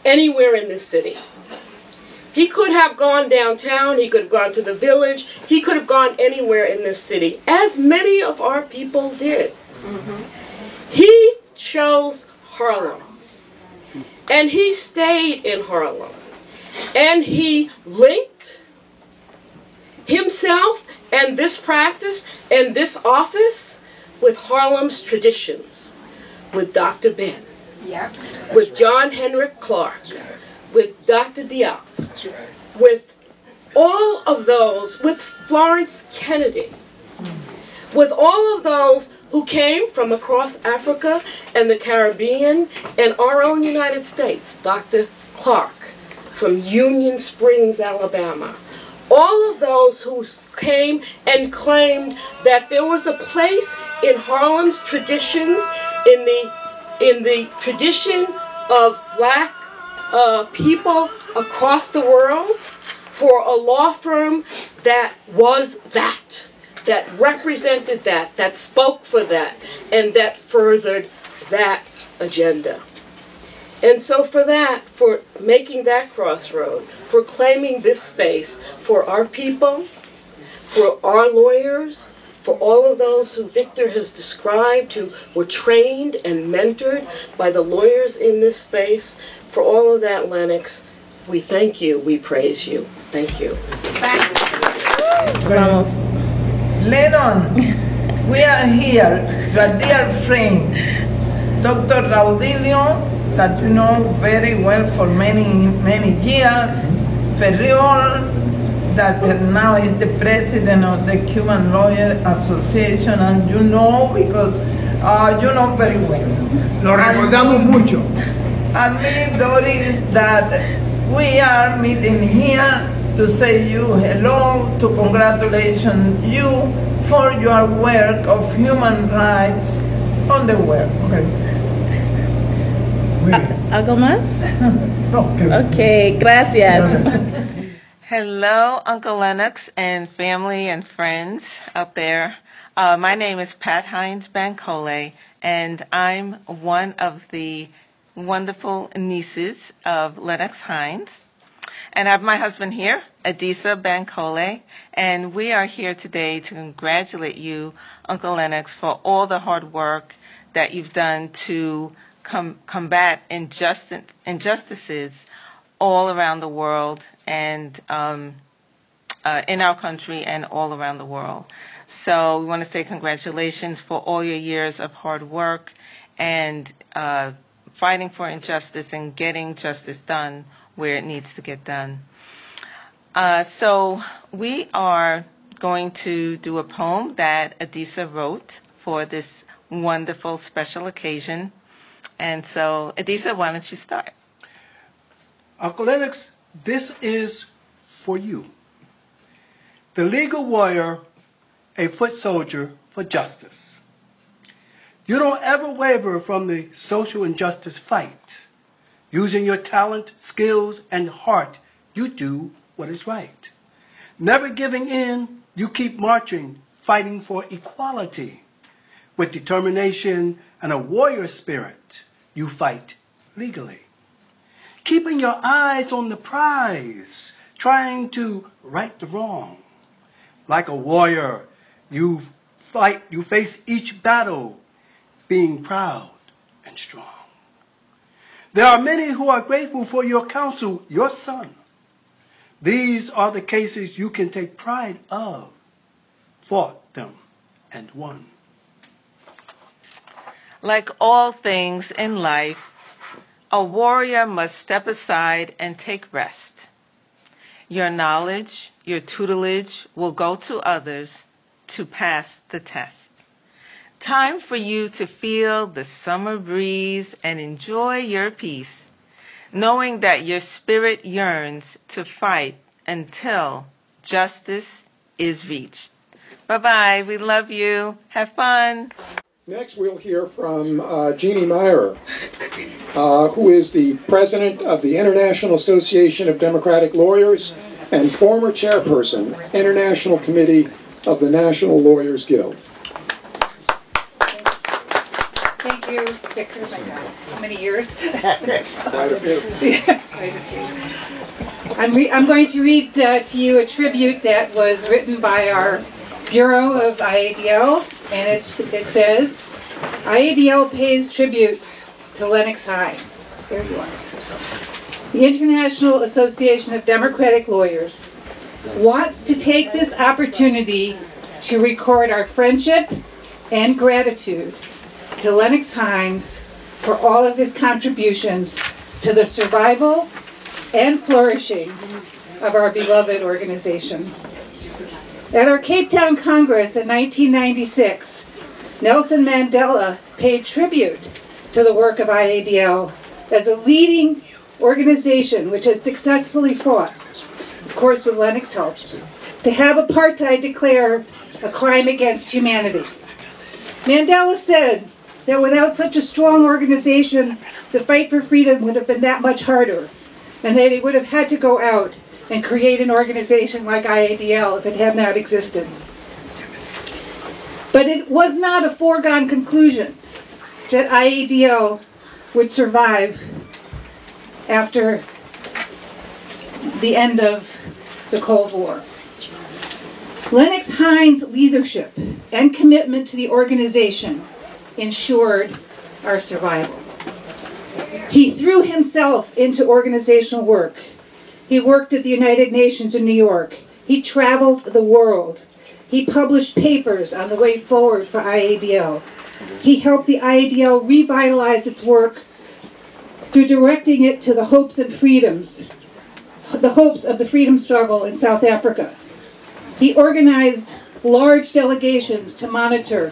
Speaker 15: anywhere in this city. He could have gone downtown, he could have gone to the village, he could have gone anywhere in this city, as many of our people did. Mm-hmm. He chose Harlem. And he stayed in Harlem. And he linked himself and this practice and this office with Harlem's traditions, with Dr. Ben,
Speaker 11: Yeah.
Speaker 15: with John Henrik Clarke, with Dr. Diop, with all of those, with Florence Kennedy, with all of those who came from across Africa and the Caribbean and our own United States, Dr. Clarke from Union Springs, Alabama. All of those who came and claimed that there was a place in Harlem's traditions, in the in the tradition of black uh, people across the world, for a law firm that was that, that represented that, that spoke for that, and that furthered that agenda. And so for that, for making that crossroad, for claiming this space for our people, for our lawyers, for all of those who Victor has described, who were trained and mentored by the lawyers in this space, for all of that, Lennox, we thank you, we praise you. Thank you.
Speaker 16: Vamos. Lennon, we are here, your dear friend, Dr. Raudilio, that you know very well for many, many years, Ferriol, that now is the president of the Cuban Lawyer Association, and you know because uh, you know very well.
Speaker 8: Lo recordamos mucho.
Speaker 16: And me, Doris, that we are meeting here to say you hello, to congratulate you for your work of human rights on the world. Okay.
Speaker 17: ¿Algo más? Ok, gracias. Hello, Uncle Lennox and family and friends out there. Uh, my name is Pat Hinds Bankole, and I'm one of the wonderful nieces of Lennox Hinds. And I have my husband here, Adisa Bankole, and we are here today to congratulate you, Uncle Lennox, for all the hard work that you've done to com- combat injustice, injustices all around the world and um, uh, in our country and all around the world. So we want to say congratulations for all your years of hard work and uh, fighting for injustice and getting justice done where it needs to get done. Uh, so we are going to do a poem that Adisa wrote for this wonderful special occasion. And so, Adisa, why don't you start?
Speaker 18: Lennox, this is for you. The legal warrior, a foot soldier for justice. You don't ever waver from the social injustice fight. Using your talent, skills, and heart, you do what is right. Never giving in, you keep marching, fighting for equality. With determination and a warrior spirit, you fight legally keeping your eyes on the prize, trying to right the wrong. Like a warrior, you fight, you face each battle, being proud and strong. There are many who are grateful for your counsel, your son. These are the cases you can take pride of, fought them and won.
Speaker 17: Like all things in life, a warrior must step aside and take rest. Your knowledge, your tutelage will go to others to pass the test. Time for you to feel the summer breeze and enjoy your peace, knowing that your spirit yearns to fight until justice is reached. Bye bye. We love you. Have fun.
Speaker 12: Next, we'll hear from uh, Jeanne Mirer, uh, who is the president of the International Association of Democratic Lawyers and former chairperson, International Committee of the National Lawyers Guild.
Speaker 19: Thank you, Victor. My God, how many years?
Speaker 12: Quite a few.
Speaker 19: Yeah, quite a few. I'm, re- I'm going to read uh, to you a tribute that was written by our Bureau of IADL, and it's, it says, IADL pays tributes to Lennox Hinds. There you are. The International Association of Democratic Lawyers wants to take this opportunity to record our friendship and gratitude to Lennox Hinds for all of his contributions to the survival and flourishing of our beloved organization. At our Cape Town Congress in 1996, Nelson Mandela paid tribute to the work of IADL as a leading organization which had successfully fought, of course with Lennox help, to have apartheid declared a crime against humanity. Mandela said that without such a strong organization, the fight for freedom would have been that much harder, and that he would have had to go out and create an organization like IADL if it had not existed. But it was not a foregone conclusion that IADL would survive after the end of the Cold War. Lennox Hinds' leadership and commitment to the organization ensured our survival. He threw himself into organizational work. He worked at the United Nations in New York. He traveled the world. He published papers on the way forward for IADL. He helped the IADL revitalize its work through directing it to the hopes and freedoms, the hopes of the freedom struggle in South Africa. He organized large delegations to monitor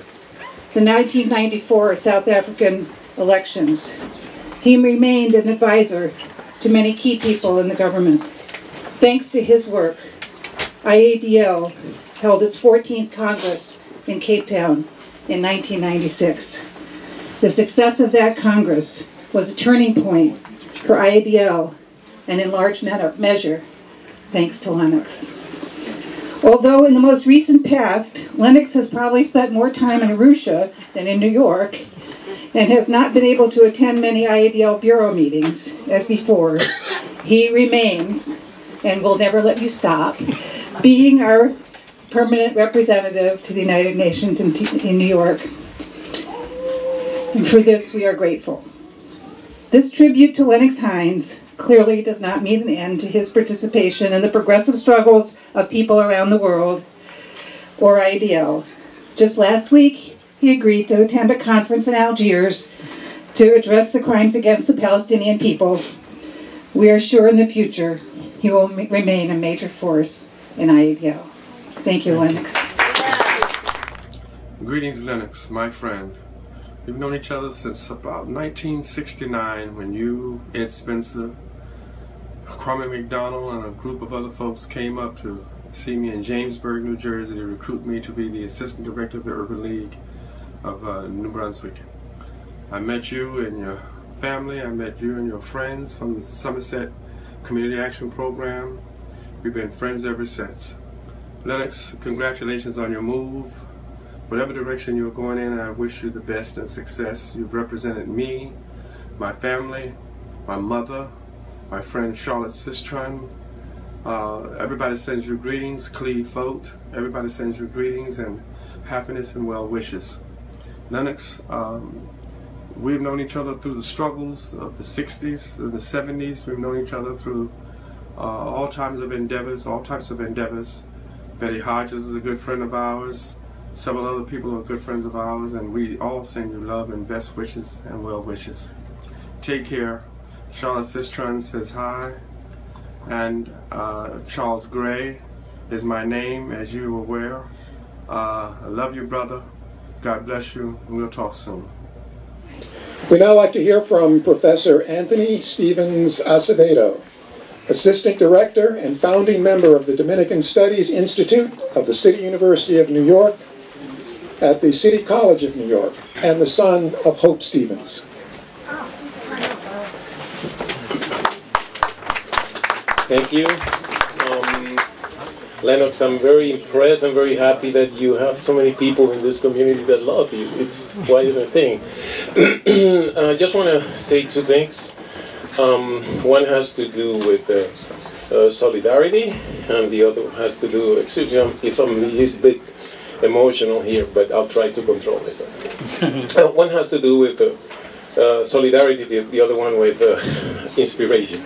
Speaker 19: the 1994 South African elections. He remained an advisor to many key people in the government. Thanks to his work, IADL held its 14th Congress in Cape Town in 1996. The success of that Congress was a turning point for IADL and in large measure thanks to Lennox. Although in the most recent past, Lennox has probably spent more time in Arusha than in New York and has not been able to attend many IADL Bureau meetings as before, he remains, and will never let you stop, being our permanent representative to the United Nations in, in New York. And for this, we are grateful. This tribute to Lennox Hinds clearly does not mean an end to his participation in the progressive struggles of people around the world or IDL. Just last week, he agreed to attend a conference in Algiers to address the crimes against the Palestinian people. We are sure in the future he will remain a major force in IADL. Thank you, Lennox.
Speaker 20: Greetings, Lennox, my friend. We've known each other since about 1969 when you, Ed Spencer, Kwame McDonald, and a group of other folks came up to see me in Jamesburg, New Jersey to recruit me to be the assistant director of the Urban League of uh, New Brunswick. I met you and your family, I met you and your friends from the Somerset Community Action Program. We've been friends ever since. Lennox, congratulations on your move. Whatever direction you're going in, I wish you the best and success. You've represented me, my family, my mother, my friend Charlotte Sistron. Uh, everybody sends you greetings, Cleve Fote. Everybody sends you greetings and happiness and well wishes. Lennox, um, we've known each other through the struggles of the 60s and the 70s. We've known each other through uh, all times of endeavors, all types of endeavors. Betty Hodges is a good friend of ours. Several other people are good friends of ours, and we all send you love and best wishes and well wishes. Take care. Charlotte Sistron says hi. And uh, Charles Gray is my name, as you are aware. Uh, I love you, brother. God bless you, and we'll talk soon.
Speaker 12: We'd now like to hear from Professor Anthony Stevens Acevedo, Assistant Director and founding member of the Dominican Studies Institute of the City University of New York at the City College of New York, and the son of Hope Stevens.
Speaker 21: Thank you. Lennox, I'm very impressed and very happy that you have so many people in this community that love you. It's quite a thing. I just want to say two things. Um, one has to do with uh, uh, solidarity, and the other has to do, excuse me if I'm a little bit emotional here, but I'll try to control myself. uh, one has to do with uh, uh, solidarity, the, the, other one with uh, inspiration.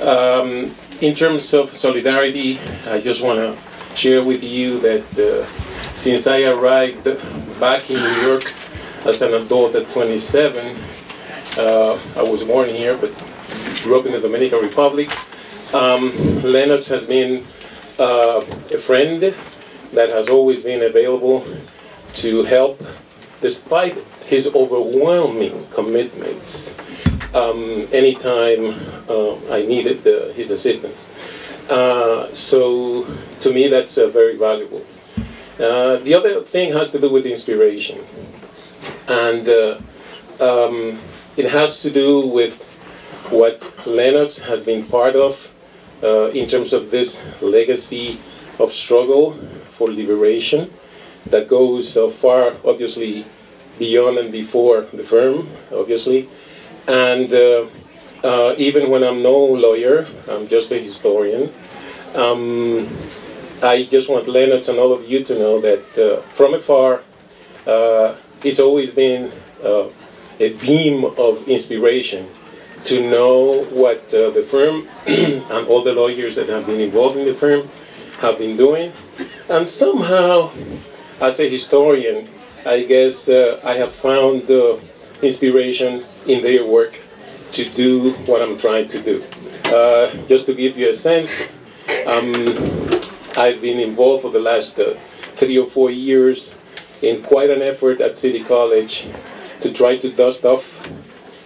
Speaker 21: Um, in terms of solidarity, I just want to share with you that uh, since I arrived back in New York as an adult at 27, uh, I was born here but grew up in the Dominican Republic. Um, Lennox has been uh, a friend that has always been available to help despite his overwhelming commitments um, anytime uh, I needed the, his assistance. Uh, so to me, that's uh, very valuable. Uh, the other thing has to do with inspiration. And uh, um, it has to do with what Lennox has been part of uh, in terms of this legacy of struggle for liberation that goes far, obviously, beyond and before the firm, obviously, and uh, uh, even when I'm no lawyer, I'm just a historian, um, I just want Lennox and all of you to know that uh, from afar, uh, it's always been uh, a beam of inspiration to know what uh, the firm and all the lawyers that have been involved in the firm have been doing. And somehow, as a historian, I guess I have found inspiration in their work to do what I'm trying to do. Uh, just to give you a sense, um, I've been involved for the last uh, three or four years in quite an effort at City College to try to dust off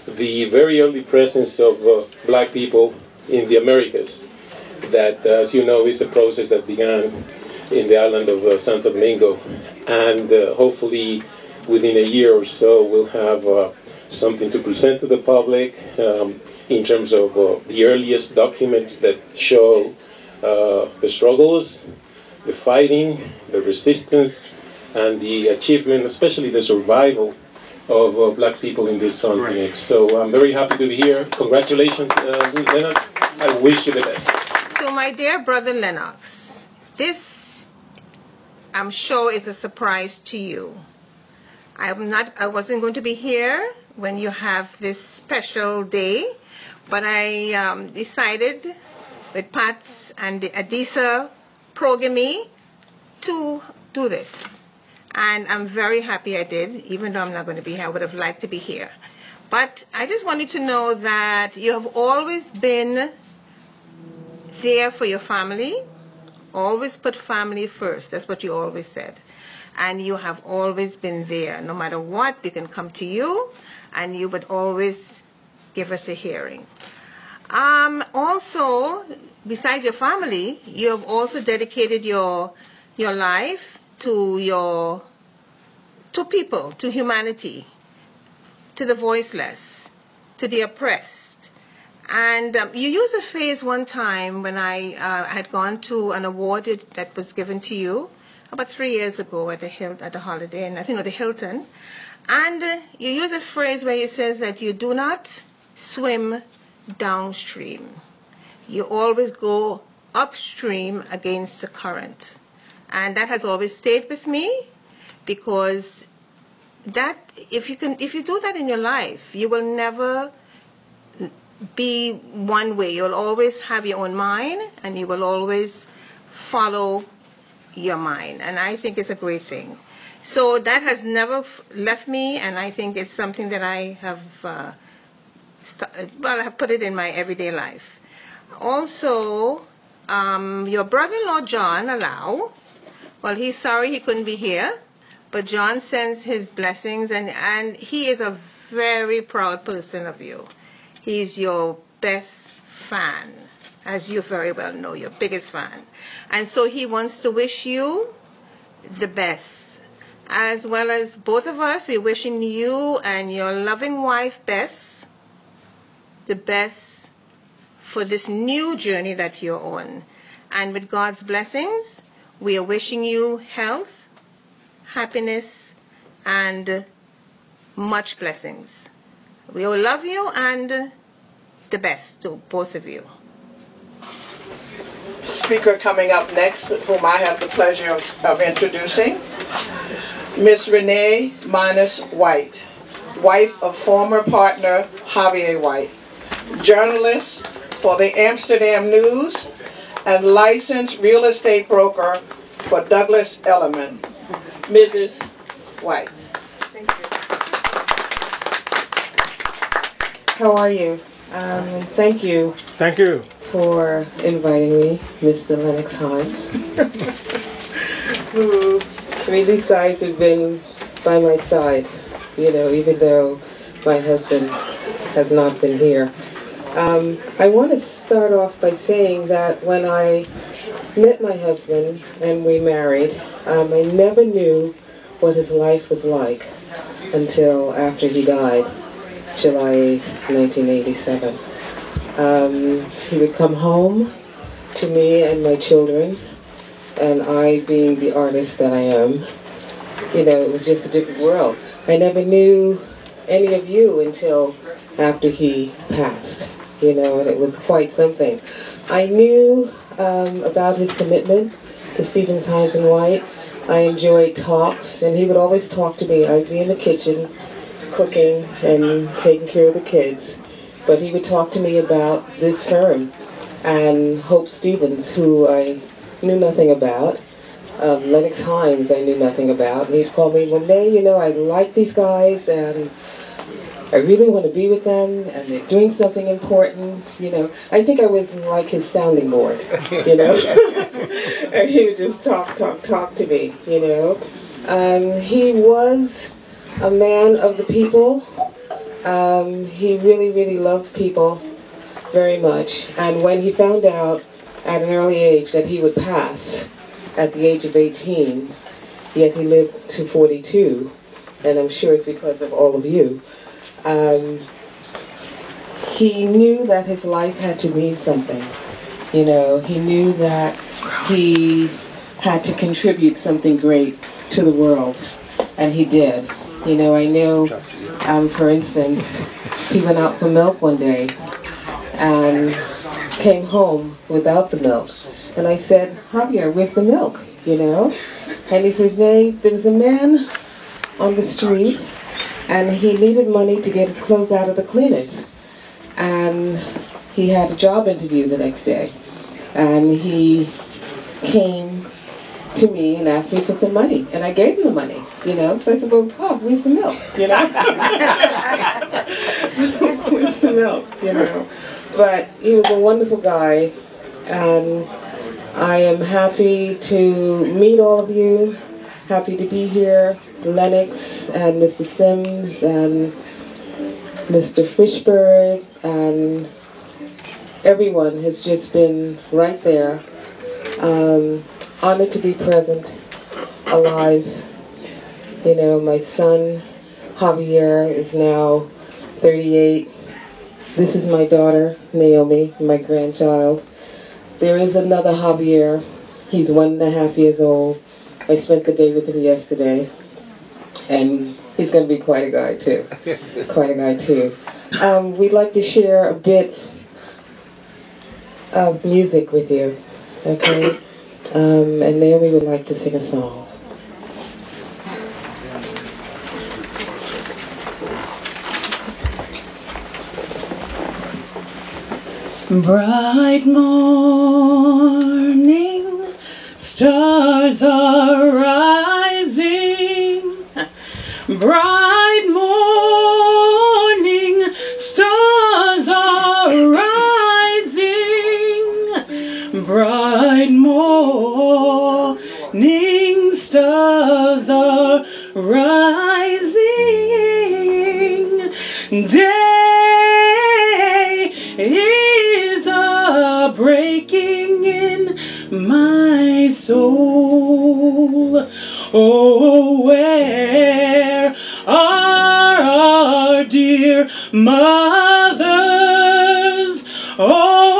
Speaker 21: the very early presence of uh, black people in the Americas. That, uh, as you know, is a process that began in the island of uh, Santo Domingo. And uh, hopefully, within a year or so, we'll have uh, something to present to the public um, in terms of uh, the earliest documents that show the struggles, the fighting, the resistance, and the achievement, especially the survival of uh, black people in this continent. So I'm very happy to be here. Congratulations, uh, Lennox. I wish you the best.
Speaker 17: So my dear brother Lennox, this I'm sure is a surprise to you. I'm not I wasn't going to be here when you have this special day, but I um, decided with Pat and the Adisa Progamy to do this. And I'm very happy I did, even though I'm not going to be here. I would have liked to be here. But I just wanted to know that you have always been there for your family. Always put family first. That's what you always said. And you have always been there. No matter what, we can come to you, and you would always give us a hearing. Um, also, besides your family, you have also dedicated your your life to your to people, to humanity, to the voiceless, to the oppressed. And um, you used a phrase one time when I uh, had gone to an award that was given to you about three years ago at the Hil- at the Holiday Inn, I think at the Hilton. And uh, you use a phrase where you says that you do not swim downstream. You always go upstream against the current. And that has always stayed with me because that if you can if you do that in your life, you will never be one way. You'll always have your own mind and you will always follow your mind. And I think it's a great thing. So that has never left me, and I think it's something that I have, uh, well, I have put it in my everyday life. Also, um, your brother-in-law John Alow, well, he's sorry he couldn't be here, but John sends his blessings, and, and he is a very proud person of you. He's your best fan, as you very well know, your biggest fan. And so he wants to wish you the best. As well as both of us, we're wishing you and your loving wife, Bess, the best for this new journey that you're on. And with God's blessings, we are wishing you health, happiness, and much blessings. We all love you and the best to both of you.
Speaker 14: Speaker coming up next, whom I have the pleasure of, of introducing, Miss Renee Minus White, wife of former partner Javier White, journalist for the Amsterdam News and licensed real estate broker for Douglas Elliman. Mrs. White. Thank you.
Speaker 22: How are you? Um, thank you.
Speaker 7: Thank you.
Speaker 22: For inviting me, Mr. Lennox Hinds. I mean, these guys have been by my side, you know, even though my husband has not been here. Um, I want to start off by saying that when I met my husband and we married, um, I never knew what his life was like until after he died, July 8th, 1987. Um, he would come home to me and my children, and I, being the artist that I am, you know, it was just a different world. I never knew any of you until after he passed, you know, and it was quite something. I knew um, about his commitment to Stevens Hinds and White. I enjoyed talks, and he would always talk to me. I'd be in the kitchen cooking and taking care of the kids, but he would talk to me about this firm and Hope Stevens, who I knew nothing about. Um, Lennox Hinds, I knew nothing about. And he'd call me one day, you know, I like these guys, and I really want to be with them, and they're doing something important. You know, I think I was like his sounding board. You know, and he would just talk, talk, talk to me. You know, um, he was a man of the people. Um, he really, really loved people very much. And when he found out at an early age that he would pass at the age of 18, yet he lived to 42, and I'm sure it's because of all of you. Um, he knew that his life had to mean something. You know, he knew that he had to contribute something great to the world, and he did. You know, I know, um, for instance, he went out for milk one day and came home without the milk. And I said, Javier, where's the milk? You know? And he says, Nay, there was a man on the street and he needed money to get his clothes out of the cleaners. And he had a job interview the next day. And he came to me and asked me for some money. And I gave him the money, you know. So I said, well, Pop, where's the milk? You know? where's the milk? You know? But he was a wonderful guy. And I am happy to meet all of you. Happy to be here. Lennox and Mr. Sims and Mr. Fishberg and everyone has just been right there. Um, honored to be present, alive. You know, my son Javier is now 38. This is my daughter, Naomi, my grandchild. There is another Javier. He's one and a half years old. I spent the day with him yesterday. And he's going to be quite a guy, too. quite a guy, too. Um, we'd like to share a bit of music with you, okay? Um, and Naomi would like to sing a song.
Speaker 23: Bright morning, stars are rising. Bright morning, stars are rising. Bright morning, stars are rising. Day a breaking in my soul. Oh, where are our dear mothers? Oh,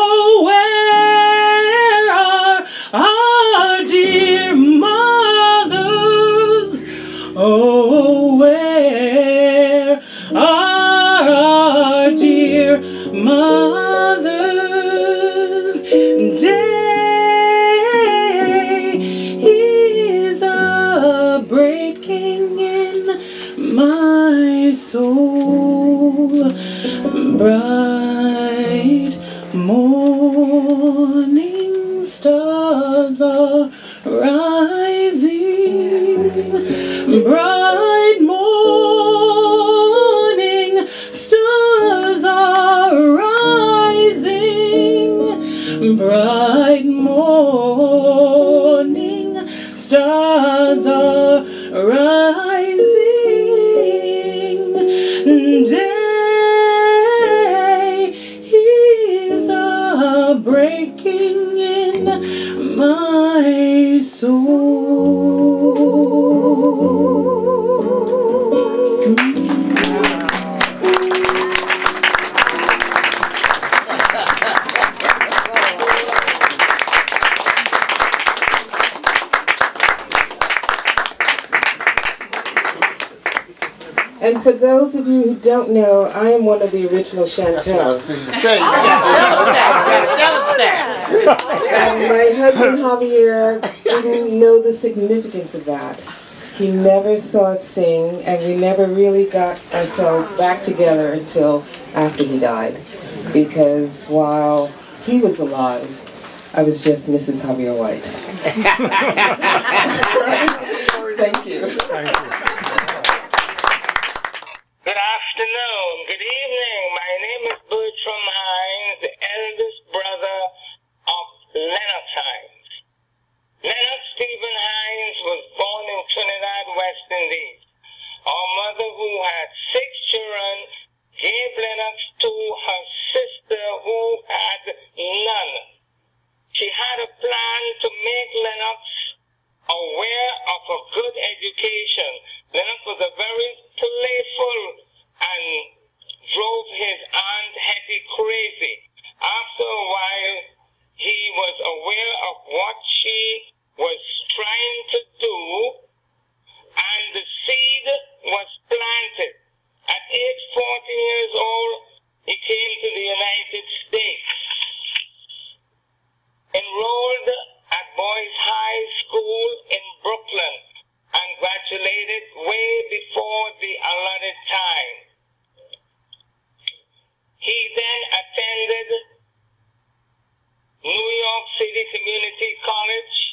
Speaker 23: my soul. Bright morning stars are rising. Bright morning stars are rising. Bright soul.
Speaker 22: And for those of you who don't know, I am one of the original Chantels.
Speaker 2: Oh, say, you gotta tell us that. Tell us that.
Speaker 22: And my husband Javier didn't know the significance of that. He never saw us sing, and we never really got ourselves back together until after he died. Because while he was alive, I was just Mrs. Javier White. Thank you.
Speaker 24: Good afternoon.
Speaker 25: Our mother, who had six children, gave Lennox to her sister, who had none. She had a plan to make Lennox aware of a good education. Lennox was a very playful and drove his aunt Hetty crazy. After a while, he was aware of what she was trying to do, the seed was planted. At age 14 years old, he came to the United States. Enrolled at Boys High School in Brooklyn and graduated way before the allotted time. He then attended New York City Community College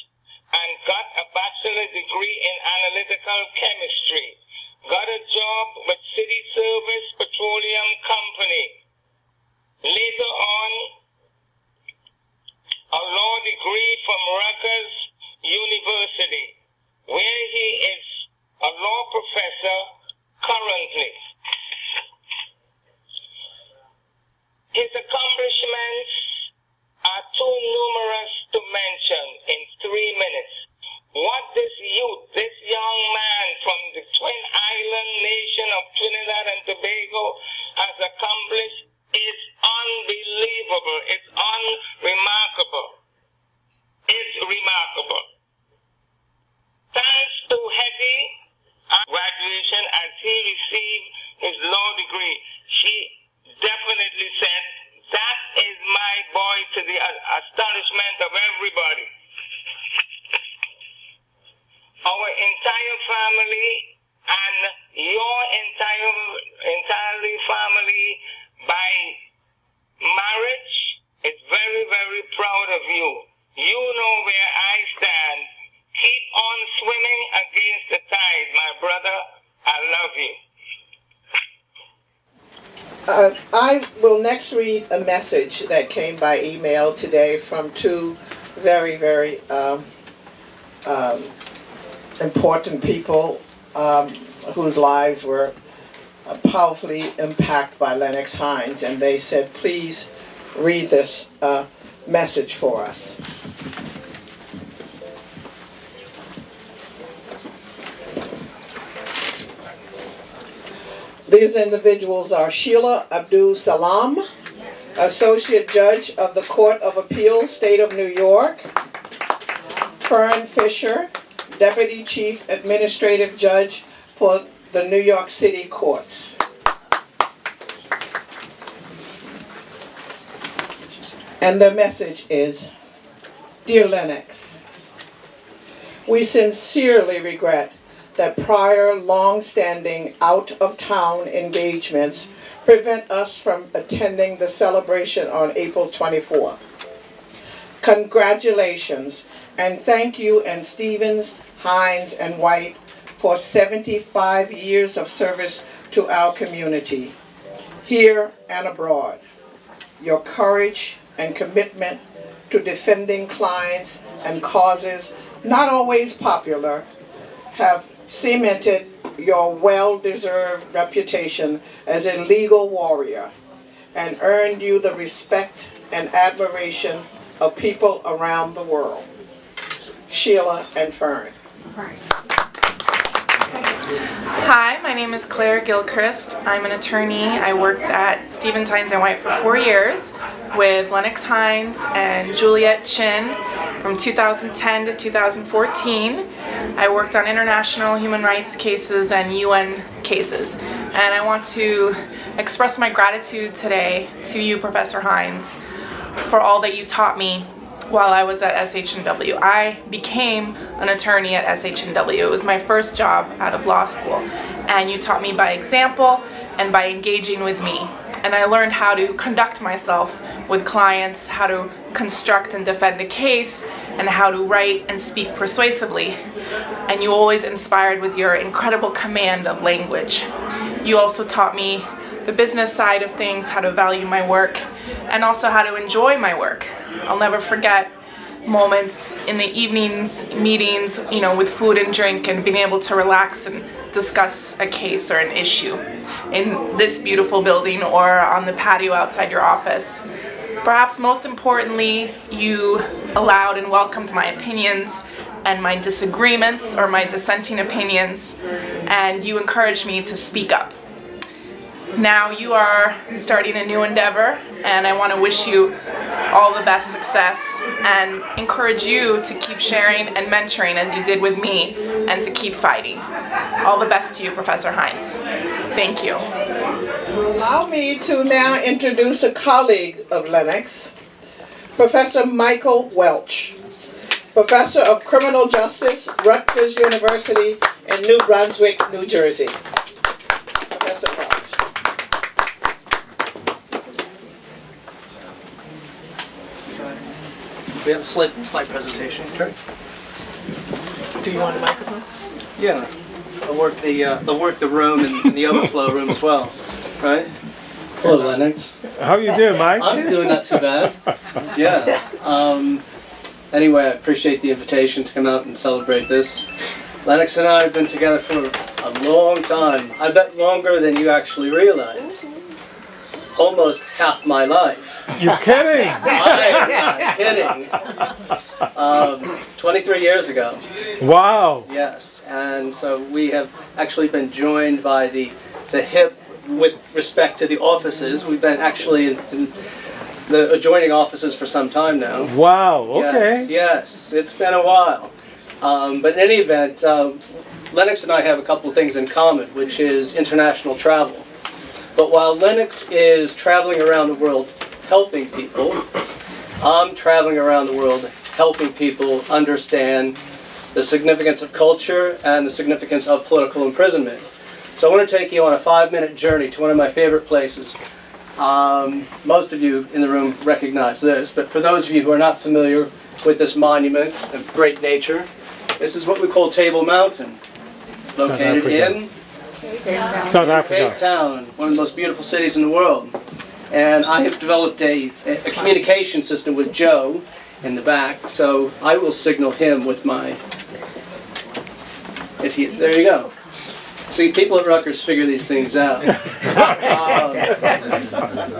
Speaker 25: and got a bachelor degree in analytical chemistry. Got a job with Cities Service Petroleum Company. Later on, a law degree from Rutgers University, where he is a law professor currently. His accomplishments are too numerous to mention in three minutes. What this youth, this young man from the Twin Island nation of Trinidad and Tobago has accomplished is unbelievable. It's unremarkable. It's remarkable. Thanks to Hetty graduation as he received his law degree, she definitely said, that is my boy to the astonishment of everybody. Our entire family and your entire entirely family by marriage is very, very proud of you. You know where I stand. Keep on swimming against the tide, my brother. I love you.
Speaker 14: Uh, I will next read a message that came by email today from two very, very um, um, important people um, whose lives were powerfully impacted by Lennox Hinds, and they said, please read this uh, message for us. These individuals are Sheila Abdus-Salaam, Associate Judge of the Court of Appeal, State of New York, Fern Fisher, Deputy Chief Administrative Judge for the New York City Courts. And the message is, Dear Lennox, we sincerely regret that prior long-standing out-of-town engagements prevent us from attending the celebration on April 24th. Congratulations and thank you and Stevens, Hinds, and White for 75 years of service to our community, here and abroad. Your courage and commitment to defending clients and causes not always popular have cemented your well-deserved reputation as a legal warrior and earned you the respect and admiration of people around the world. Sheila and Fern.
Speaker 24: Right. Hi, my name is Claire Gilchrist. I'm an attorney. I worked at Stevens Hinds and White for four years with Lennox Hinds and Juliet Chin from 2010 to 2014. I worked on international human rights cases and UN cases. And I want to express my gratitude today to you, Professor Hinds, for all that you taught me while I was at SH&W. I became an attorney at SH&W. It was my first job out of law school. And you taught me by example and by engaging with me. And I learned how to conduct myself with clients, how to construct and defend a case, and how to write and speak persuasively. And you always inspired with your incredible command of language. You also taught me the business side of things, how to value my work, and also how to enjoy my work. I'll never forget moments in the evenings, meetings, you know, with food and drink and being able to relax and discuss a case or an issue in this beautiful building or on the patio outside your office. Perhaps most importantly, you allowed and welcomed my opinions and my disagreements or my dissenting opinions, and you encouraged me to speak up. Now you are starting a new endeavor, and I want to wish you all the best success and encourage you to keep sharing and mentoring as you did with me and to keep fighting. All the best to you, Professor Hinds. Thank you.
Speaker 14: Allow me to now introduce a colleague of Lennox, Professor Michael Welch, Professor of Criminal Justice, Rutgers University in New Brunswick, New Jersey. Professor Welch.
Speaker 26: We have a slight, slight presentation.
Speaker 27: Do you want a microphone?
Speaker 26: Yeah, I'll work the uh, they'll work the room and, and the overflow room as well, right? Hello, Lennox.
Speaker 7: How are you doing, Mike?
Speaker 26: I'm doing not too bad. Yeah. Um, anyway, I appreciate the invitation to come out and celebrate this. Lennox and I have been together for a long time. I bet longer than you actually realize. Almost half my life.
Speaker 7: You're kidding?
Speaker 26: I am not kidding. Um, 23 years ago.
Speaker 7: Wow.
Speaker 26: Yes, and so we have actually been joined by the the HIP with respect to the offices. We've been actually in, in the adjoining offices for some time now.
Speaker 7: Wow. Okay.
Speaker 26: Yes, yes, it's been a while. Um, but in any event, uh, Lennox and I have a couple of things in common, which is international travel. But while Lennox is traveling around the world helping people, I'm traveling around the world helping people understand the significance of culture and the significance of political imprisonment. So I want to take you on a five-minute journey to one of my favorite places. Um, most of you in the room recognize this, but for those of you who are not familiar with this monument of great nature, this is what we call Table Mountain, located in
Speaker 7: South Africa.
Speaker 26: Cape Town, one of the most beautiful cities in the world. And I have developed a, a, communication system with Joe in the back, so I will signal him with my. If he, there you go. See, people at Rutgers figure these things out. Um,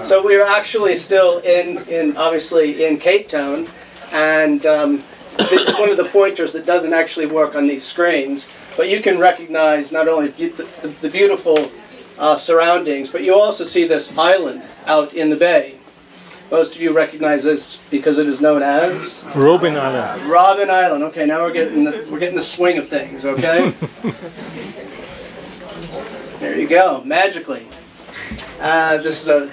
Speaker 26: so we are actually still in, in obviously in Cape Town, and um, this is one of the pointers that doesn't actually work on these screens. But you can recognize not only the, the, the beautiful uh, surroundings, but you also see this island out in the bay. Most of you recognize this because it is known as
Speaker 7: Robben Island.
Speaker 26: Robben Island. Okay, now we're getting the, we're getting the swing of things. Okay. there you go, magically. Uh, this is a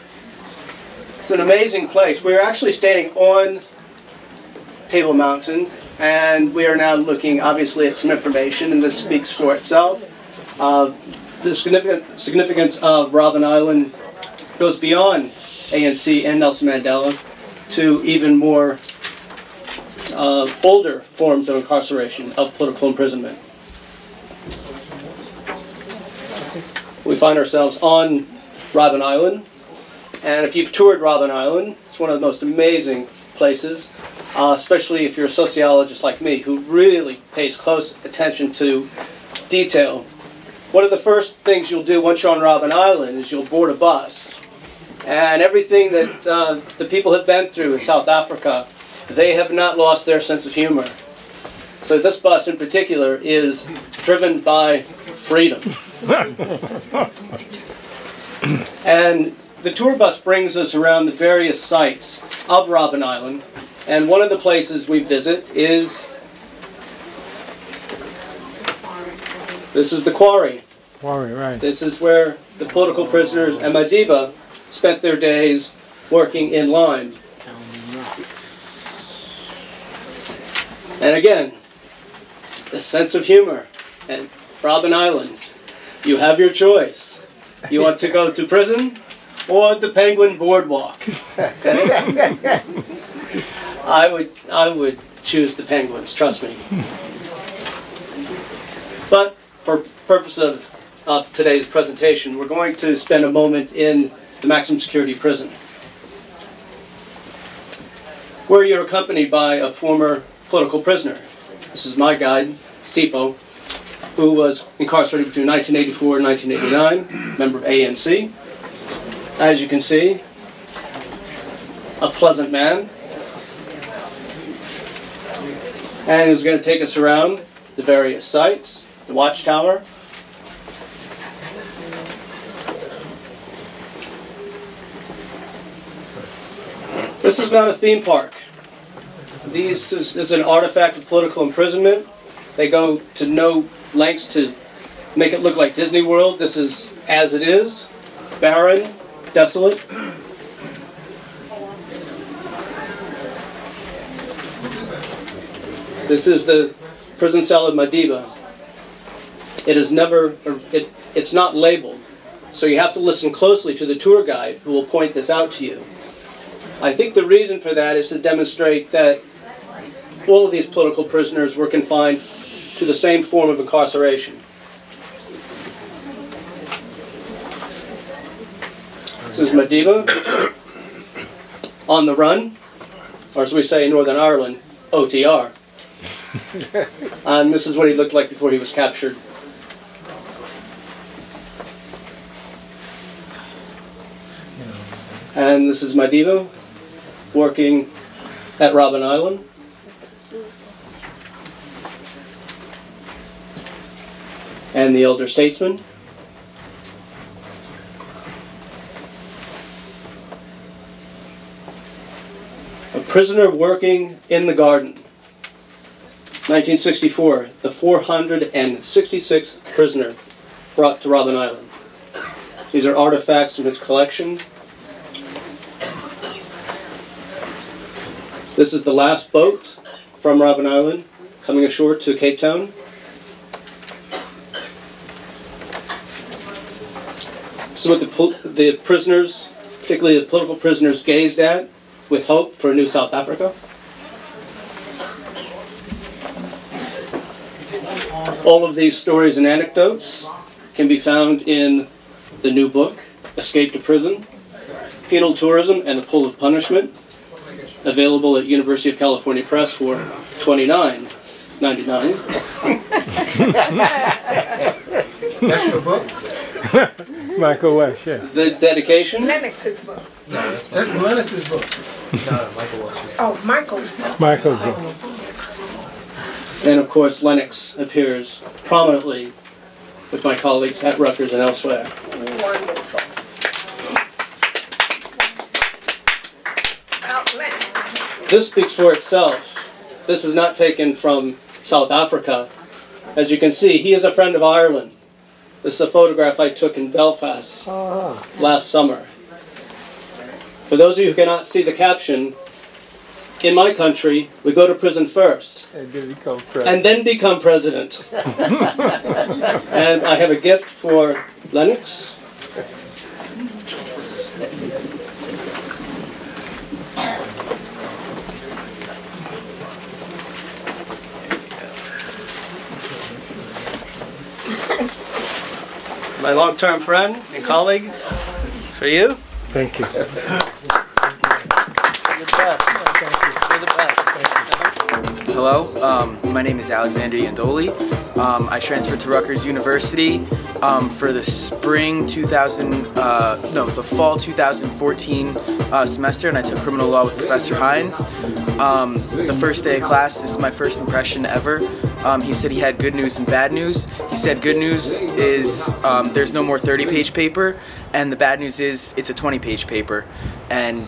Speaker 26: it's an amazing place. We're actually standing on Table Mountain, and we are now looking obviously at some information, and this speaks for itself. Uh, the significant significance of Robben Island goes beyond ANC and Nelson Mandela to even more uh, older forms of incarceration, of political imprisonment. We find ourselves on Robben Island, and if you've toured Robben Island, it's one of the most amazing places, uh, especially if you're a sociologist like me who really pays close attention to detail. One of the first things you'll do once you're on Robben Island is you'll board a bus. And everything that uh, the people have been through in South Africa, they have not lost their sense of humor. So this bus in particular is driven by freedom. and the tour bus brings us around the various sites of Robben Island. And one of the places we visit is this is the quarry.
Speaker 7: Quarry, right.
Speaker 26: This is where the political prisoners and Madiba spent their days working in lime. And again, the sense of humor at Robben Island. You have your choice. You want to go to prison or the Penguin Boardwalk? I would I would choose the Penguins, trust me. But for purpose of of today's presentation, we're going to spend a moment in the maximum security prison, where you're accompanied by a former political prisoner. This is my guide, Sipho, who was incarcerated between 1984 and 1989, member of ANC. As you can see, a pleasant man. And he's going to take us around the various sites, the watchtower. This is not a theme park. Is, this is an artifact of political imprisonment. They go to no lengths to make it look like Disney World. This is as it is, barren, desolate. This is the prison cell of Madiba. It is never, it, it's not labeled. So you have to listen closely to the tour guide who will point this out to you. I think the reason for that is to demonstrate that all of these political prisoners were confined to the same form of incarceration. This is Madiba on the run, or as we say in Northern Ireland, OTR. And this is what he looked like before he was captured. And this is Madiba working at Robben Island. And the elder statesman. A prisoner working in the garden. 1964, the 466th prisoner brought to Robben Island. These are artifacts from his collection. This is the last boat from Robben Island coming ashore to Cape Town. This is what the, the prisoners, particularly the political prisoners, gazed at with hope for a new South Africa. All of these stories and anecdotes can be found in the new book, Escape to Prison, Penal Tourism and the Pull of Punishment, available at University of California Press for $29.99.
Speaker 27: That's your book?
Speaker 7: Michael West, yeah.
Speaker 26: The dedication?
Speaker 28: Lennox's book.
Speaker 27: That's Lennox's book. No, Michael Washington.
Speaker 28: Oh, Michael's book.
Speaker 7: Michael's book.
Speaker 26: And of course, Lennox appears prominently with my colleagues at Rutgers and elsewhere.
Speaker 28: Wonderful.
Speaker 26: This speaks for itself. This is not taken from South Africa. As you can see, he is a friend of Ireland. This is a photograph I took in Belfast ah. last summer. For those of you who cannot see the caption, in my country, we go to prison first
Speaker 7: And then become president.
Speaker 26: and then become president. and I have a gift for Lennox. My long-term friend and colleague, for you.
Speaker 7: Thank you.
Speaker 26: You're the best. You're the best.
Speaker 29: Um, my name is Alexander Yandoli. Um, I transferred to Rutgers University um, for the spring 2000, uh, no, the fall 2014 uh, semester, and I took criminal law with Professor Hinds. Um, the first day of class, this is my first impression ever. Um, he said he had good news and bad news. He said good news is um, there's no more 30-page paper, and the bad news is it's a 20-page paper. And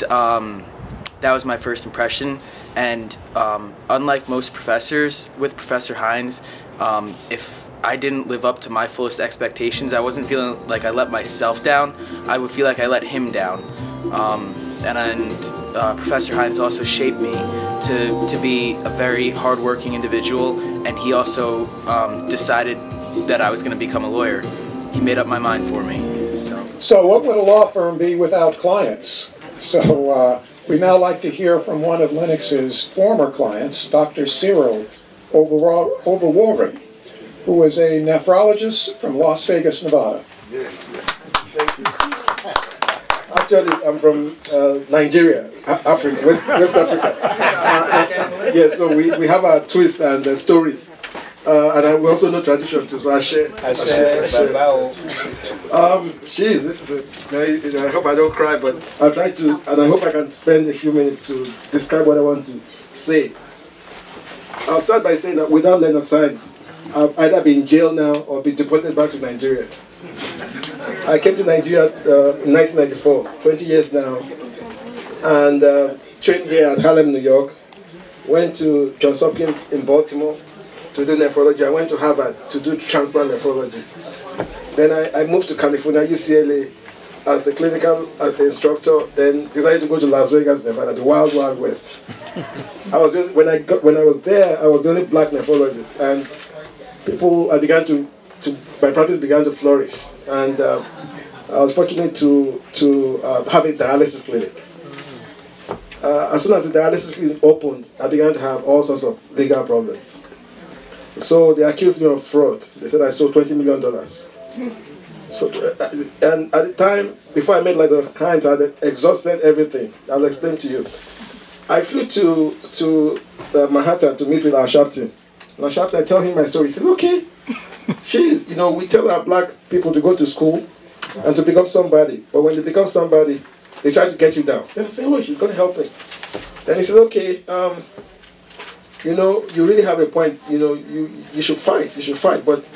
Speaker 29: that was my first impression. And um, unlike most professors, with Professor Hinds, um, if I didn't live up to my fullest expectations, I wasn't feeling like I let myself down. I would feel like I let him down. Um, and and uh, Professor Hinds also shaped me to, to be a very hardworking individual, and he also um, decided that I was going to become a lawyer. He made up my mind for me. So.
Speaker 12: So what would a law firm be without clients? So uh, we now like to hear from one of Lennox's former clients, Dr. Cyril Ovuworie. who is a nephrologist from Las Vegas, Nevada.
Speaker 30: Yes, yes. Thank you. Actually, I'm from uh, Nigeria, Africa, West, West Africa. Uh, uh, yes, so we, we have our twists and uh, stories. Uh, and I, we also know tradition too, so I share. I share, I share. Um, jeez, this is a very, I hope I don't cry, but I'll try to, and I hope I can spend a few minutes to describe what I want to say. I'll start by saying that without Lennox Science, I've either be in jail now or be deported back to Nigeria. I came to Nigeria uh, in 1994, 20 years now, and uh, trained here at Harlem, New York. Went to Johns Hopkins in Baltimore to do nephrology. I went to Harvard to do transplant nephrology. Then I, I moved to California, UCLA, as a clinical instructor. Then decided to go to Las Vegas, Nevada, the wild, wild west. I was only- when I got when I was there, I was the only black nephrologist, and people I began to, to my practice began to flourish, and uh, I was fortunate to to uh, have a dialysis clinic. Uh, as soon as the dialysis clinic opened, I began to have all sorts of legal problems. So they accused me of fraud. They said I stole twenty million dollars. So, uh, and at the time, before I made like Lionel Hinds, I had exhausted everything. I'll explain to you. I flew to to uh, Manhattan to meet with Al Sharpton. And Al Sharpton, I tell him my story. He said, okay. She's, you know, we tell our black people to go to school and to become somebody. But when they become somebody, they try to get you down. Then I say, oh, she's going to help me. Then he said, okay, um, you know, you really have a point. You know, you, you should fight. You should fight. But,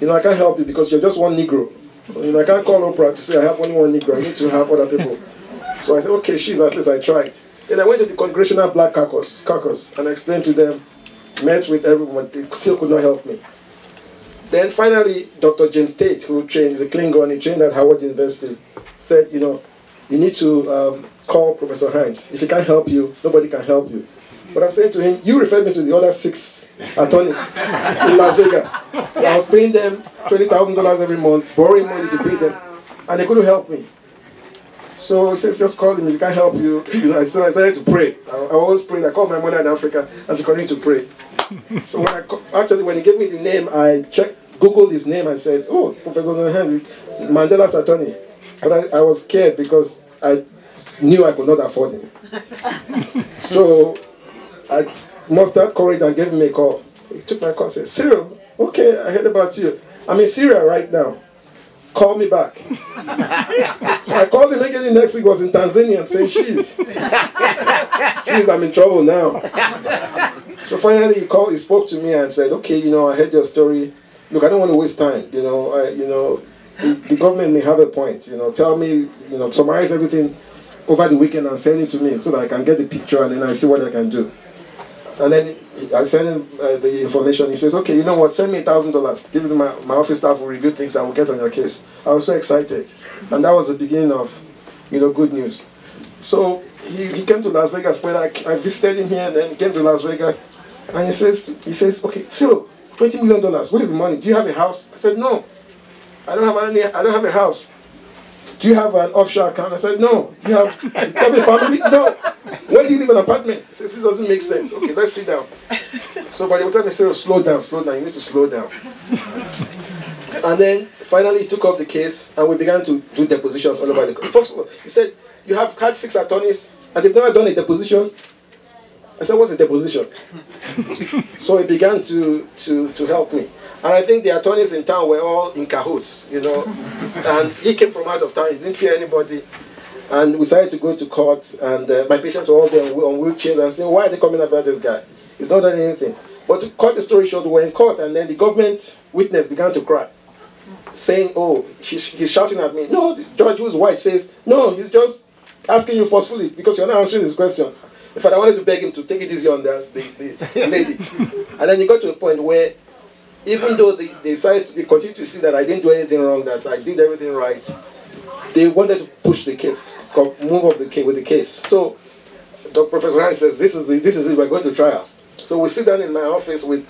Speaker 30: you know, I can't help you because you're just one Negro. You know, I can't call Oprah to say I have only one Negro. I need to have other people. So I said, okay, she's at least I tried. Then I went to the Congressional Black Caucus, caucus and explained to them, met with everyone, they still could not help me. Then finally, Dr. James Tate, who trained, is a Klingon, he trained at Howard University, said, you know, you need to um, call Professor Hinds. If he can't help you, nobody can help you. But I'm saying to him, you referred me to the other six attorneys in Las Vegas. I was paying them $20,000 every month, borrowing money to pay them, and they couldn't help me. So he says, just call him, he can't help you. you know, so I started to pray. I, I always pray. I called my mother in Africa, and she continued to pray. So when I actually, when he gave me the name, I checked, Googled his name, and said, oh, Professor Nahans, Mandela's attorney. But I, I was scared because I knew I could not afford him. So I mustered courage and gave him a call. He took my call and said, Cyril, okay, I heard about you. I'm in Syria right now. Call me back. so I called him again the next week, was in Tanzania. I'm saying, she's, she's, I'm in trouble now. So finally he called, he spoke to me and said, okay, you know, I heard your story. Look, I don't want to waste time. You know, I, you know, the, the government may have a point. You know, tell me, you know, summarize everything over the weekend and send it to me so that I can get the picture and then I see what I can do. And then I send him uh, the information. He says, okay, you know what, send me a thousand dollars. Give it to my, my office staff will review things I will get on your case. I was so excited. And that was the beginning of, you know, good news. So he, he came to Las Vegas when I, I visited him here and then he came to Las Vegas. And he says, he says, okay, Cyril, $20 million, where is the money? Do you have a house? I said, no. I don't have any, I don't have a house. Do you have an offshore account? I said, no. Do you have, you have a family? No. Where do you live in an apartment? He says, this doesn't make sense. Okay, let's sit down. So by the time he said, oh, slow down, slow down, you need to slow down. And then finally he took up the case and we began to do depositions all over the country. First of all, he said, you have had six attorneys and they've never done a deposition. I said, what's a deposition? so he began to, to, to help me. And I think the attorneys in town were all in cahoots, you know. and he came from out of town, he didn't fear anybody. And we decided to go to court, and uh, my patients were all there on wheelchairs and saying, why are they coming after this guy? He's not done anything. But to cut the story short, we were in court, and then the government witness began to cry, saying, oh, he's, he's shouting at me. No, the judge who's white says, no, he's just asking you forcefully because you're not answering his questions. In fact, I wanted to beg him to take it easy on the, the, the lady. and then he got to a point where even though they, they decided, they continued to see that I didn't do anything wrong, that I did everything right, they wanted to push the case, move off the case with the case. So, Dr. Professor Hans says, this is, the, this is it, we're going to trial. So we sit down in my office with,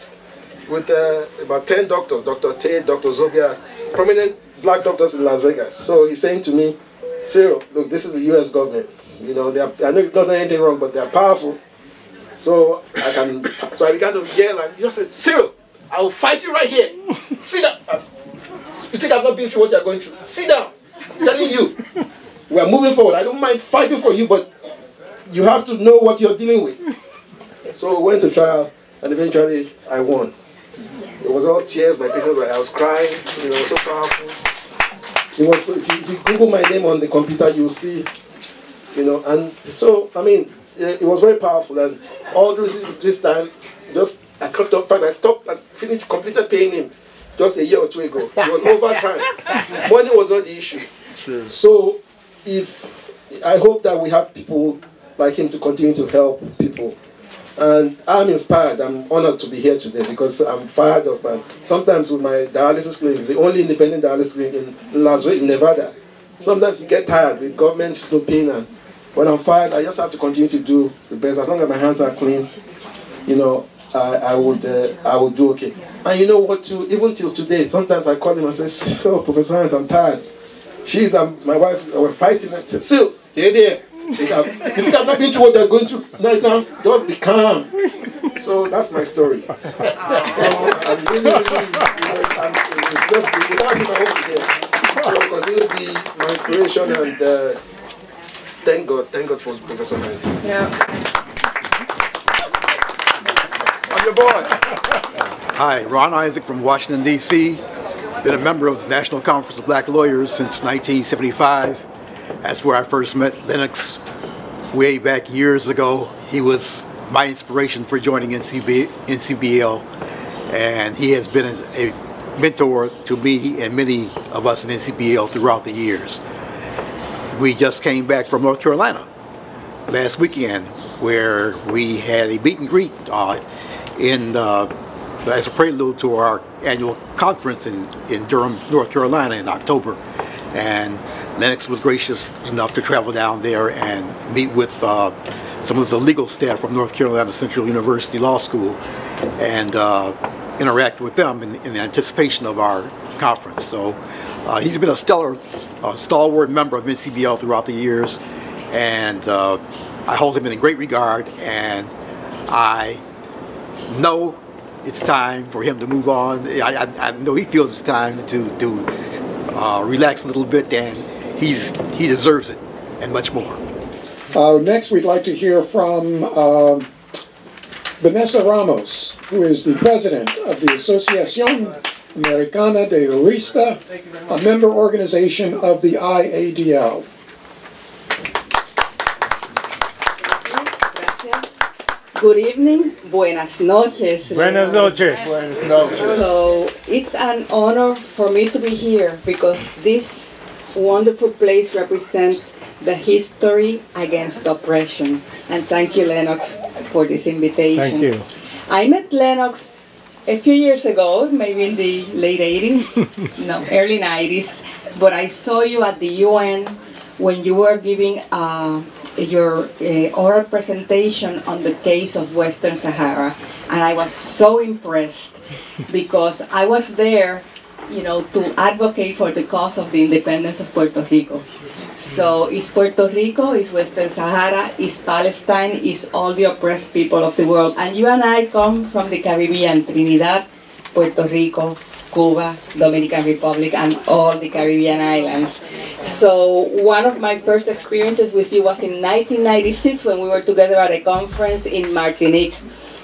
Speaker 30: with uh, about 10 doctors, Dr. Tate, Dr. Zobia, prominent black doctors in Las Vegas. So he's saying to me, Cyril, look, this is the US government. You know, they are, I know you've not done anything wrong, but they're powerful. So I can, so I began to yell and he just said, Cyril, I will fight you right here. Sit down. Uh, You think I've not been through what you're going through? Sit down. I'm telling you. We are moving forward. I don't mind fighting for you, but you have to know what you're dealing with. So we went to trial, and eventually I won. It was all tears. My patients were. I was crying. It was so powerful. It was. If you, if you Google my name on the computer, you'll see. You know, and so I mean, it, it was very powerful. And all this this time, just I cut off. Fine, I stopped. I finished, completed paying him just a year or two ago. It was over time. Money was not the issue. Sure. So, if I hope that we have people like him to continue to help people. And I'm inspired. I'm honored to be here today because I'm fired up. And sometimes with my dialysis clinic, it's the only independent dialysis clinic in, in Las Vegas, Nevada. Sometimes you get tired with government snooping, and when I'm fired, I just have to continue to do the best. As long as my hands are clean, you know, I, I would uh, I would do okay. And you know what? Too, even till today, sometimes I call him and say, "Oh, Professor Hans, I'm tired." She's um, my wife. We're fighting. I said, "Sil, stay there." You think I've not been through what they're going through right now? Just be calm. So that's my story. So I'm really, really, I'm, just I hope here. So continue to be my inspiration and uh, thank God, thank God for Professor Hans.
Speaker 19: Yeah.
Speaker 30: Your boy.
Speaker 31: Hi, Ron Isaac from Washington, D.C. Been a member of the National Conference of Black Lawyers since 1975. That's where I first met Lennox way back years ago. He was my inspiration for joining NCB, NCBL, and he has been a, a mentor to me and many of us in NCBL throughout the years. We just came back from North Carolina last weekend where we had a meet and greet uh, in uh, as a prelude to our annual conference in, in Durham, North Carolina in October. And Lennox was gracious enough to travel down there and meet with uh, some of the legal staff from North Carolina Central University Law School and uh, interact with them in, in anticipation of our conference. So uh, he's been a stellar, uh, stalwart member of NCBL throughout the years, and uh, I hold him in great regard, and I know it's time for him to move on. I, I, I know he feels it's time to, to uh, relax a little bit, and he's, he deserves it, and much more.
Speaker 12: Uh, next, we'd like to hear from um Vanessa Ramos, who is the president of the Asociación Americana de Jurista, a member organization of the IADL.
Speaker 32: Good evening, buenas noches.
Speaker 7: Buenas noches. Buenas noches.
Speaker 32: So it's an honor for me to be here because this wonderful place represents the history against oppression. And thank you, Lennox, for this invitation.
Speaker 7: Thank you.
Speaker 32: I met Lennox a few years ago, maybe in the late 80s, no, early 90s, but I saw you at the UN when you were giving uh, your uh, oral presentation on the case of Western Sahara, and I was so impressed because I was there, you know, to advocate for the cause of the independence of Puerto Rico. So is Puerto Rico, is Western Sahara, is Palestine, is all the oppressed people of the world. And you and I come from the Caribbean, Trinidad, Puerto Rico, Cuba, Dominican Republic, and all the Caribbean islands. So one of my first experiences with you was in 1996 when we were together at a conference in Martinique,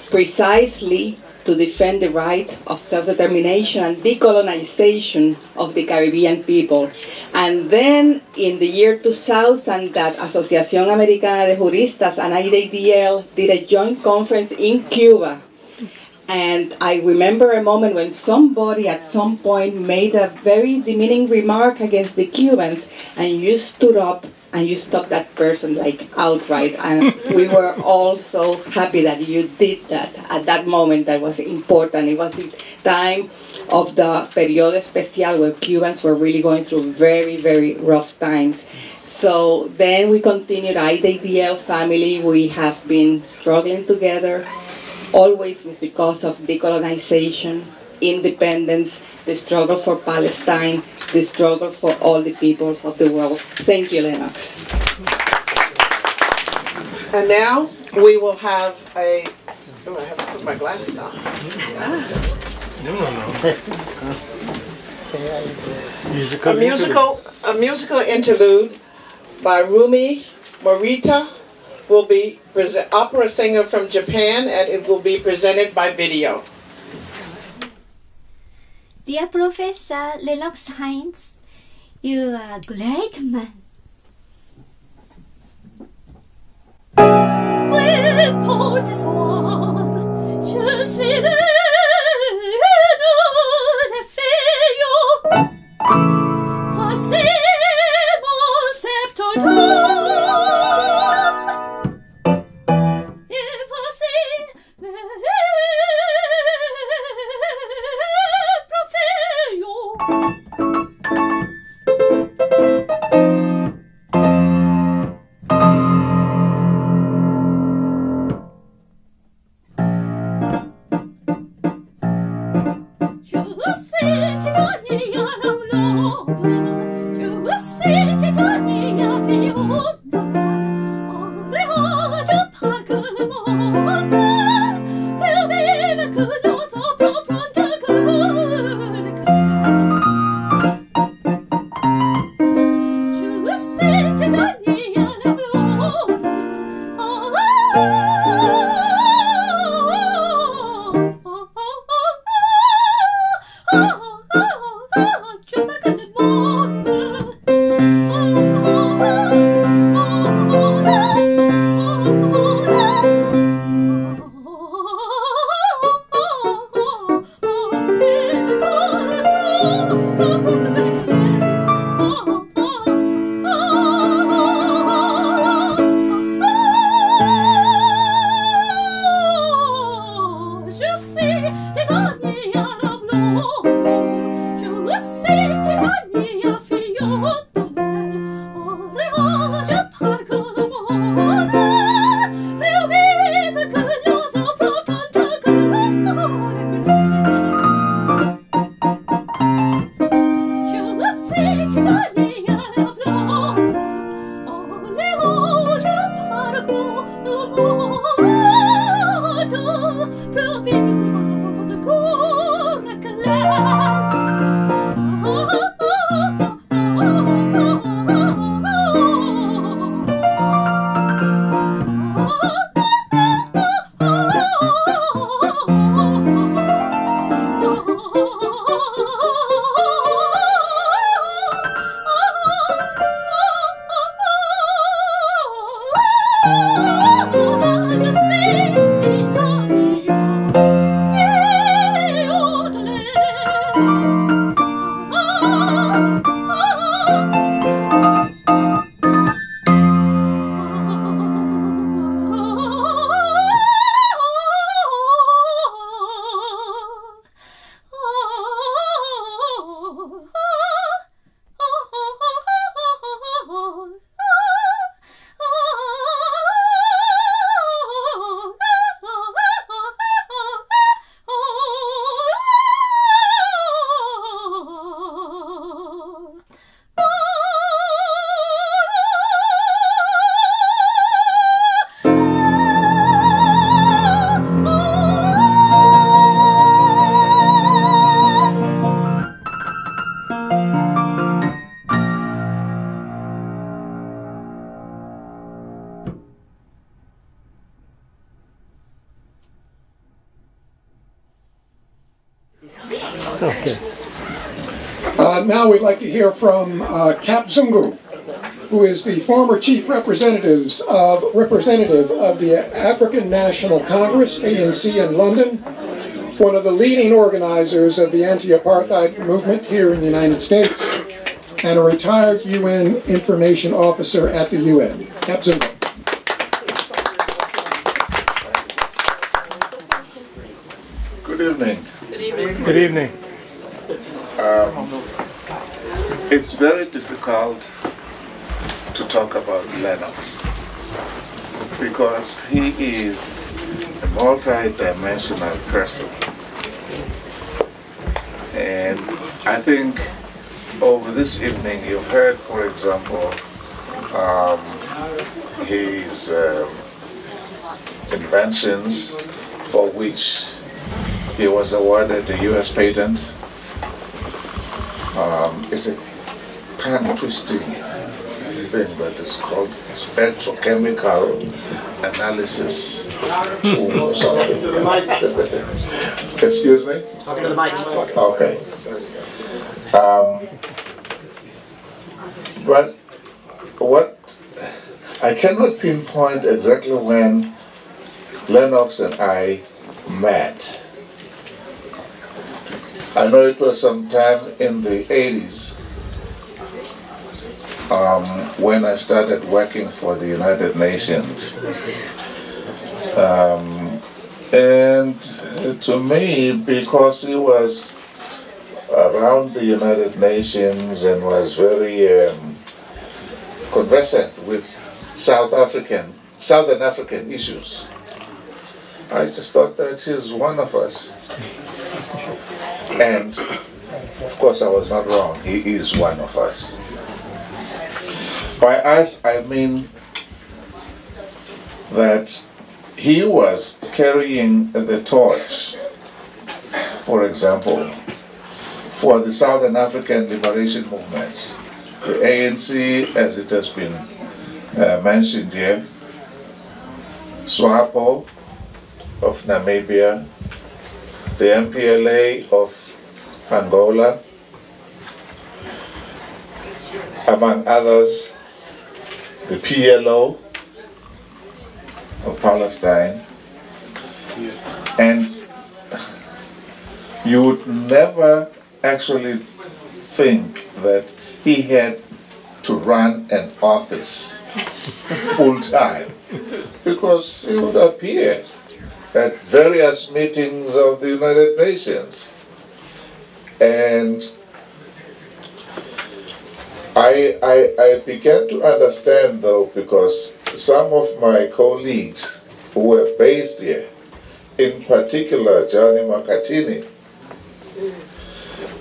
Speaker 32: precisely to defend the right of self-determination and decolonization of the Caribbean people. And then in the year 2000 that Asociación Americana de Juristas and IDDL did a joint conference in Cuba. And I remember a moment when somebody at some point made a very demeaning remark against the Cubans, and you stood up and you stopped that person like outright. And we were all so happy that you did that at that moment. That was important. It was the time of the periodo especial where Cubans were really going through very, very rough times. So then we continued IDDL family. We have been struggling together always with the cause of decolonization, independence, the struggle for Palestine, the struggle for all the peoples of the world. Thank you, Lennox.
Speaker 14: And now we will have a. Oh, I have to put my glasses on.
Speaker 20: No, no, no.
Speaker 14: A musical, a musical interlude by Rumi Morita will be opera singer from Japan, and it will be presented by video.
Speaker 33: Dear Professor Lennox Hinds, you are a great man.
Speaker 12: Hear from uh, Cap Zungu, who is the former chief representatives of representative of the African National Congress (ANC) in London, one of the leading organizers of the anti-apartheid movement here in the United States, and a retired UN information officer at the UN. Cap Zungu.
Speaker 34: Good evening.
Speaker 18: Good evening. Good evening.
Speaker 34: Um, it's very difficult to talk about Lennox because he is a multi-dimensional person. And I think over this evening you've heard, for example, um, his um, inventions for which he was awarded the U.S. patent. Um, it's a tongue twisting thing that is called spectrochemical analysis or something. Excuse me?
Speaker 2: Talking to the mic.
Speaker 34: Okay. Um, but what I cannot pinpoint exactly when Lennox and I met. I know it was sometime in the 80s um, when I started working for the United Nations. Um, and to me, because he was around the United Nations and was very um, conversant with South African, Southern African issues, I just thought that he's one of us. And of course, I was not wrong. He is one of us. By us, I mean that he was carrying the torch, for example, for the Southern African liberation movements. The ANC, as it has been uh, mentioned here, SWAPO of Namibia, the MPLA of Angola, among others, the PLO of Palestine, and you would never actually think that he had to run an office full time because he would appear at various meetings of the United Nations. And I, I, I began to understand though because some of my colleagues who were based here, in particular Johnny Makatini,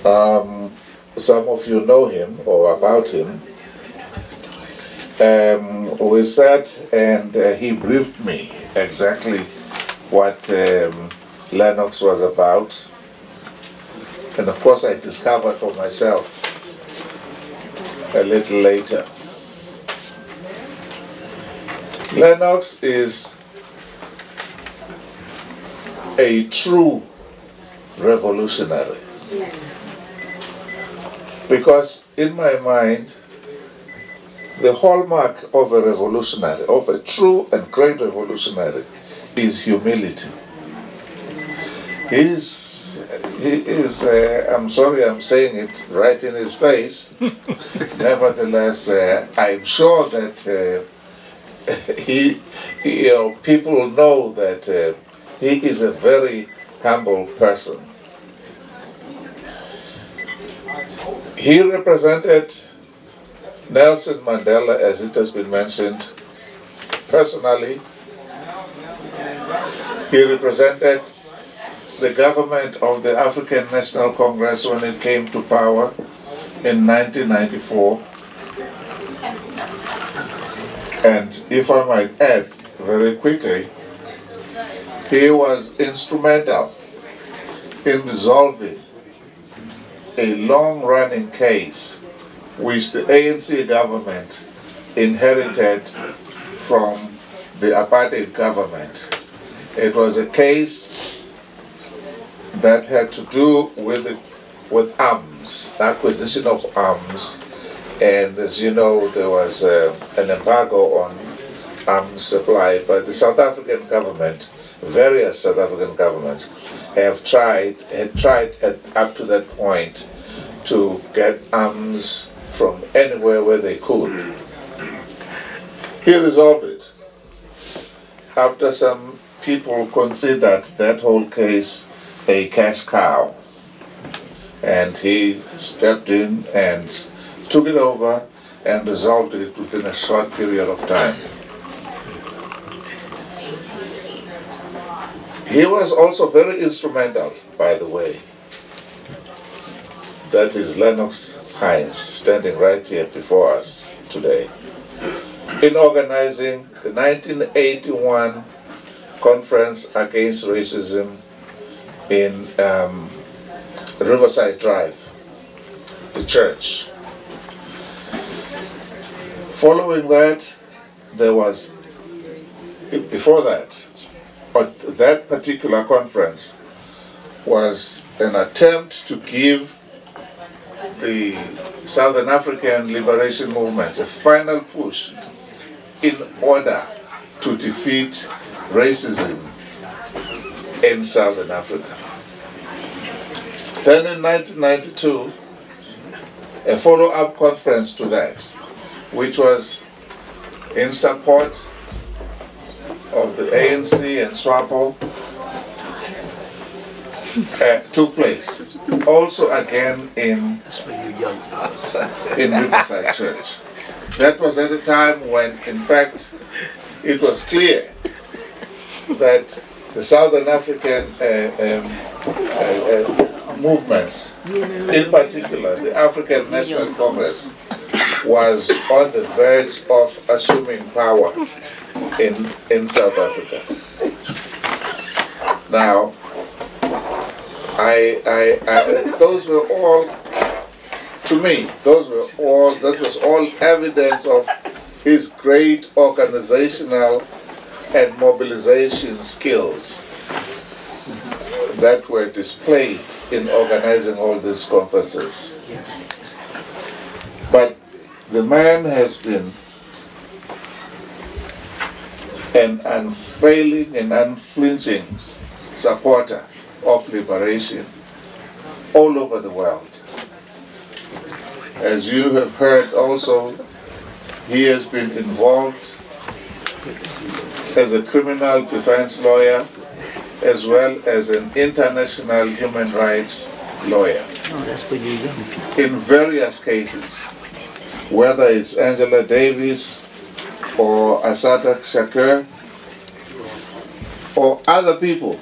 Speaker 34: um, some of you know him or about him. Um, we sat and uh, he briefed me exactly what um, Lennox was about. And of course, I discovered for myself a little later. Lennox is a true revolutionary.
Speaker 28: Yes.
Speaker 34: Because in my mind, the hallmark of a revolutionary, of a true and great revolutionary, is humility. He is, uh, I'm sorry I'm saying it right in his face. Nevertheless, uh, I'm sure that uh, he, he, you know, people know that uh, he is a very humble person. He represented Nelson Mandela, as it has been mentioned, personally. He represented the government of the African National Congress when it came to power in 1994. And if I might add very quickly, he was instrumental in resolving a long-running case which the ANC government inherited from the apartheid government. It was a case that had to do with with arms, acquisition of arms, and as you know, there was uh, an embargo on arms supply. But the South African government, various South African governments, have tried had tried at, up to that point to get arms from anywhere where they could. He resolved it. After some people considered that whole case a cash cow, and he stepped in and took it over and resolved it within a short period of time. He was also very instrumental, by the way. That is Lennox Hinds standing right here before us today in organizing the 1981 Conference Against Racism in um, Riverside Drive, the church. Following that, there was, before that, but that particular conference was an attempt to give the Southern African liberation movements a final push in order to defeat racism in Southern Africa. Then in 1992, a follow-up conference to that, which was in support of the ANC and SWAPO, uh, took place. Also again in, in Riverside Church. That was at a time when, in fact, it was clear that the Southern African uh, um, uh, uh, movements, in particular the African National Congress, was on the verge of assuming power in, in South Africa. Now, I, I, I, those were all, to me, those were all, that was all evidence of his great organizational and mobilization skills that were displayed in organizing all these conferences. But the man has been an unfailing and unflinching supporter of liberation all over the world. As you have heard also, he has been involved as a criminal defense lawyer as well as an international human rights lawyer. In various cases, whether it's Angela Davis or Assata Shakur or other people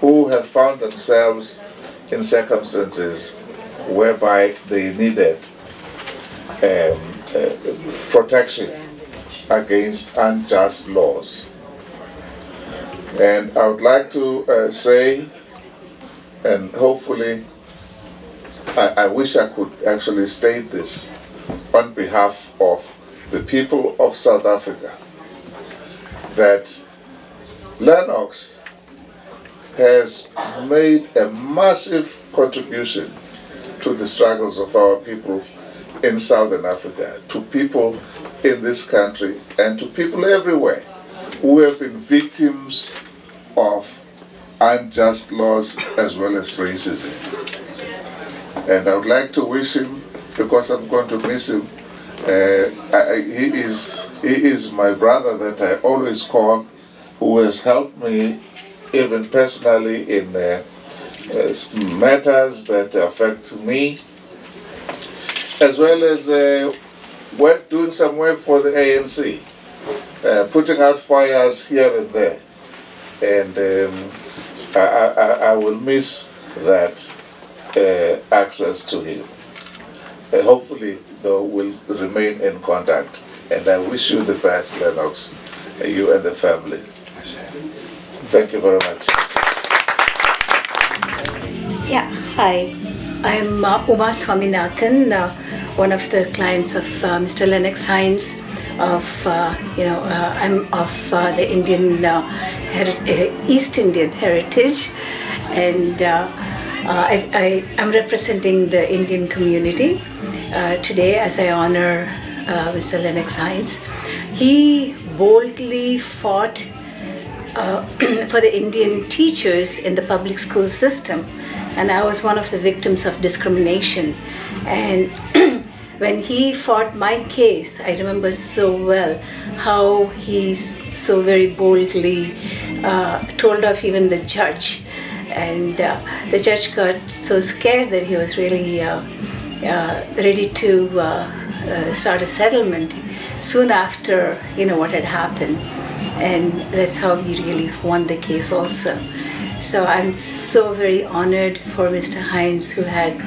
Speaker 34: who have found themselves in circumstances whereby they needed um, uh, protection against unjust laws. And I would like to uh, say, and hopefully, I, I wish I could actually state this on behalf of the people of South Africa, that Lennox has made a massive contribution to the struggles of our people in Southern Africa, to people in this country, and to people everywhere who have been victims of unjust laws as well as racism. And I would like to wish him, because I'm going to miss him, uh, I, he, is, he is my brother that I always call, who has helped me even personally in uh, uh, matters that affect me, as well as uh, work, doing some work for the ANC, uh, putting out fires here and there. And um, I, I, I, will miss that uh, access to him. Uh, hopefully, though, we'll remain in contact. And I wish you the best, Lennox, you and the family. Thank you very much.
Speaker 35: Yeah, hi. I'm uh, Uma Swaminathan, uh, one of the clients of uh, Mr. Lennox Hinds. Of uh, you know, uh, I'm of uh, the Indian East Indian heritage, and I, am representing the Indian community today as I honor Mr. Lennox Hinds. He boldly fought uh, for the Indian teachers in the public school system, and I was one of the victims of discrimination. And when he fought my case, I remember so well how he so very boldly uh, told off even the judge. And uh, the judge got so scared that he was really uh, uh ready to uh, uh, start a settlement soon after you know what had happened. And that's how he really won the case also. So I'm so very honored for Mr. Hinds who had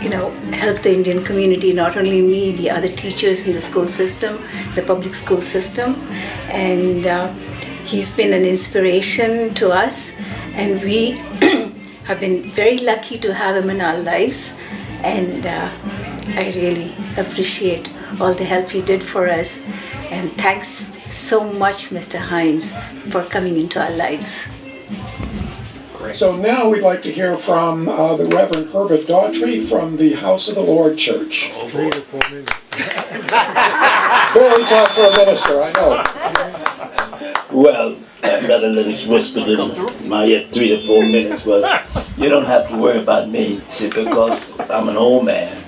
Speaker 35: you know, help the Indian community, not only me, the other teachers in the school system, the public school system. And uh, he's been an inspiration to us. and we have been very lucky to have him in our lives. And uh, I really appreciate all the help he did for us. And thanks so much, Mr. Hinds, for coming into our lives.
Speaker 12: So now we'd like to hear from uh, the Reverend Herbert Daughtry from the House of the Lord Church.
Speaker 31: Three to four minutes.
Speaker 12: Very tough for a minister, I know.
Speaker 36: Well, Brother Lennox whispered in my ear three to four minutes. Well, you don't have to worry about me, see, because I'm an old man,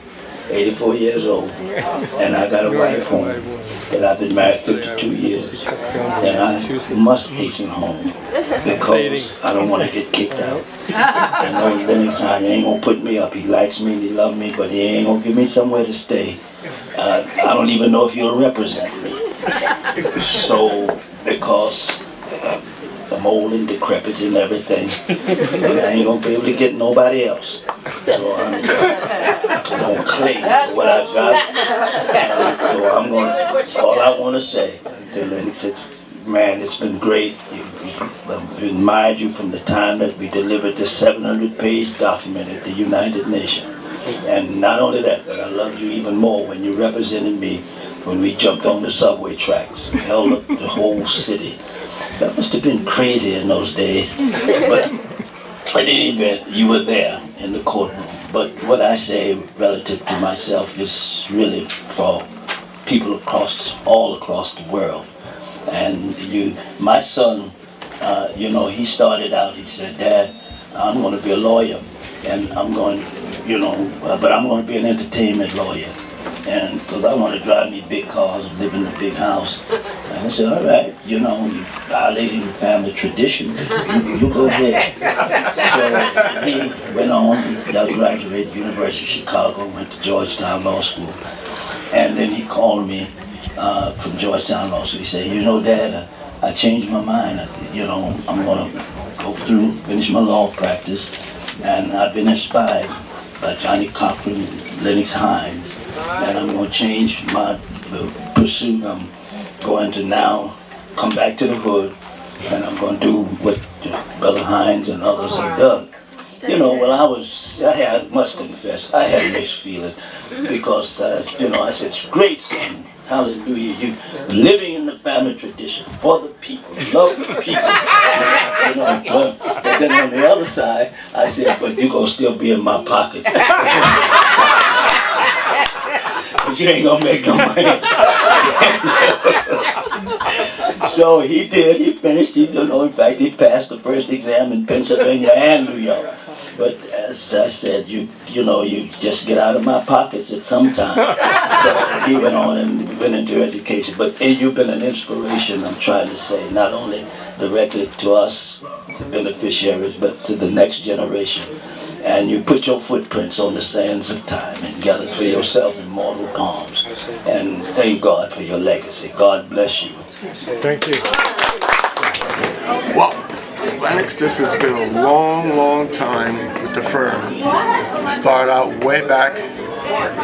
Speaker 36: 84 years old, and I got a wife home, and I've been married 52 years, and I must hasten home because I don't want to get kicked out. And old Lennox ain't gonna put me up. He likes me and he loves me, but he ain't gonna give me somewhere to stay. Uh, I don't even know if he'll represent me. So, because uh, I'm old and decrepit and everything, and I ain't gonna be able to get nobody else. So I'm just gonna cling to what I've got. And so I'm gonna, all I wanna say to Lennox, it's, man, it's been great. You, you, admired you from the time that we delivered this 700 page document at the United Nations. And not only that, but I loved you even more when you represented me when we jumped on the subway tracks, held up the whole city. That must have been crazy in those days. But in any event, you were there in the courtroom. But what I say relative to myself is really for people across, all across the world. And you, my son, uh, you know, he started out, he said, Dad, I'm going to be a lawyer. And I'm going, you know, uh, but I'm going to be an entertainment lawyer. And because I want to drive me big cars live in a big house. And I said, all right, you know, you violating the family tradition, you, you go ahead. So he went on, he graduated University of Chicago, went to Georgetown Law School. And then he called me uh, from Georgetown Law School. He said, you know, Dad, I, I changed my mind. I said, you know, I'm going to go through, finish my law practice. And I've been inspired by Johnnie Cochran and Lennox Hinds. And I'm going to change my pursuit. I'm going to now come back to the hood and I'm going to do what Brother Hinds and others have done. You know, well, I was, I had, must confess, I had mixed feelings because, uh, you know, I said, it's great, son. Hallelujah. You living in the family tradition for the people, love the people. you know, uh, but then on the other side, I said, but you're going to still be in my pockets. you ain't to make no money. so he did. He finished. He, you know, in fact, he passed the first exam in Pennsylvania and New York. But as I said, you you know, you just get out of my pockets at some time. so he went on and went into education. But you've been an inspiration, I'm trying to say, not only directly to us, the beneficiaries, but to the next generation. And you put your footprints on the sands of time and gathered for yourself immortal palms. And thank God for your legacy. God bless you.
Speaker 31: Thank you.
Speaker 37: Well, Lennox, this has been a long, long time with the firm. Started out way back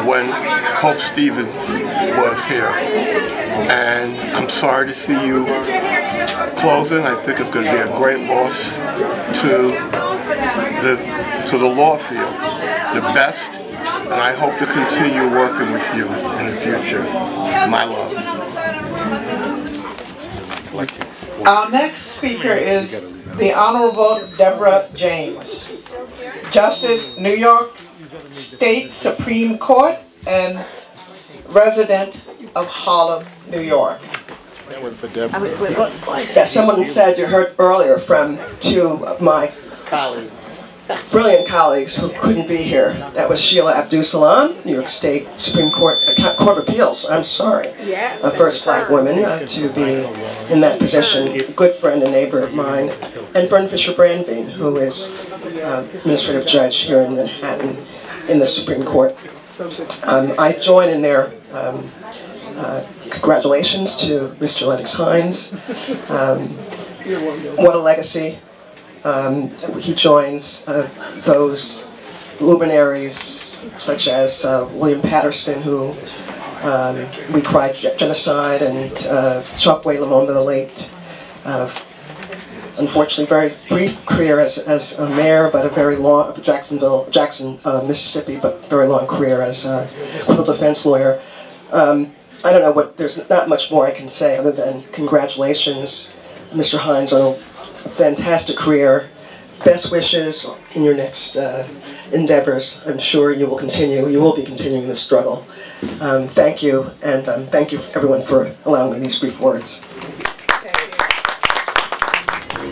Speaker 37: when Hope Stevens was here. And I'm sorry to see you closing. I think it's going to be a great loss to the to the law field. The best, and I hope to continue working with you in the future. My love.
Speaker 14: Our next speaker is the Honorable Deborah James, Justice, New York State Supreme Court and resident of Harlem, New York.
Speaker 31: That was for Deborah.
Speaker 28: Yeah, someone said you heard earlier from two of my
Speaker 2: colleagues,
Speaker 28: brilliant colleagues who couldn't be here. That was Sheila Abdus-Salaam, New York State Supreme Court, uh, Court of Appeals, I'm sorry.
Speaker 14: Yes.
Speaker 28: A first black woman uh, to be in that position, good friend and neighbor of mine, and Fern Fisher Brandby, who is uh, administrative judge here in Manhattan in the Supreme Court. Um, I join in their um, uh, congratulations to Mr. Lennox Hinds. Um, what a legacy. Um, he joins uh, those luminaries such as uh, William Patterson, who um, we cried genocide, and uh, Chokwe Lumumba, the late uh, unfortunately very brief career as, as a mayor, but a very long, of Jacksonville, Jackson, uh, Mississippi, but very long career as a criminal defense lawyer. Um, I don't know what, there's not much more I can say other than congratulations, Mr. Hinds, on fantastic career. Best wishes in your next uh, endeavors. I'm sure you will continue, you will be continuing the struggle. Um, thank you, and um, thank you everyone for allowing me these brief words.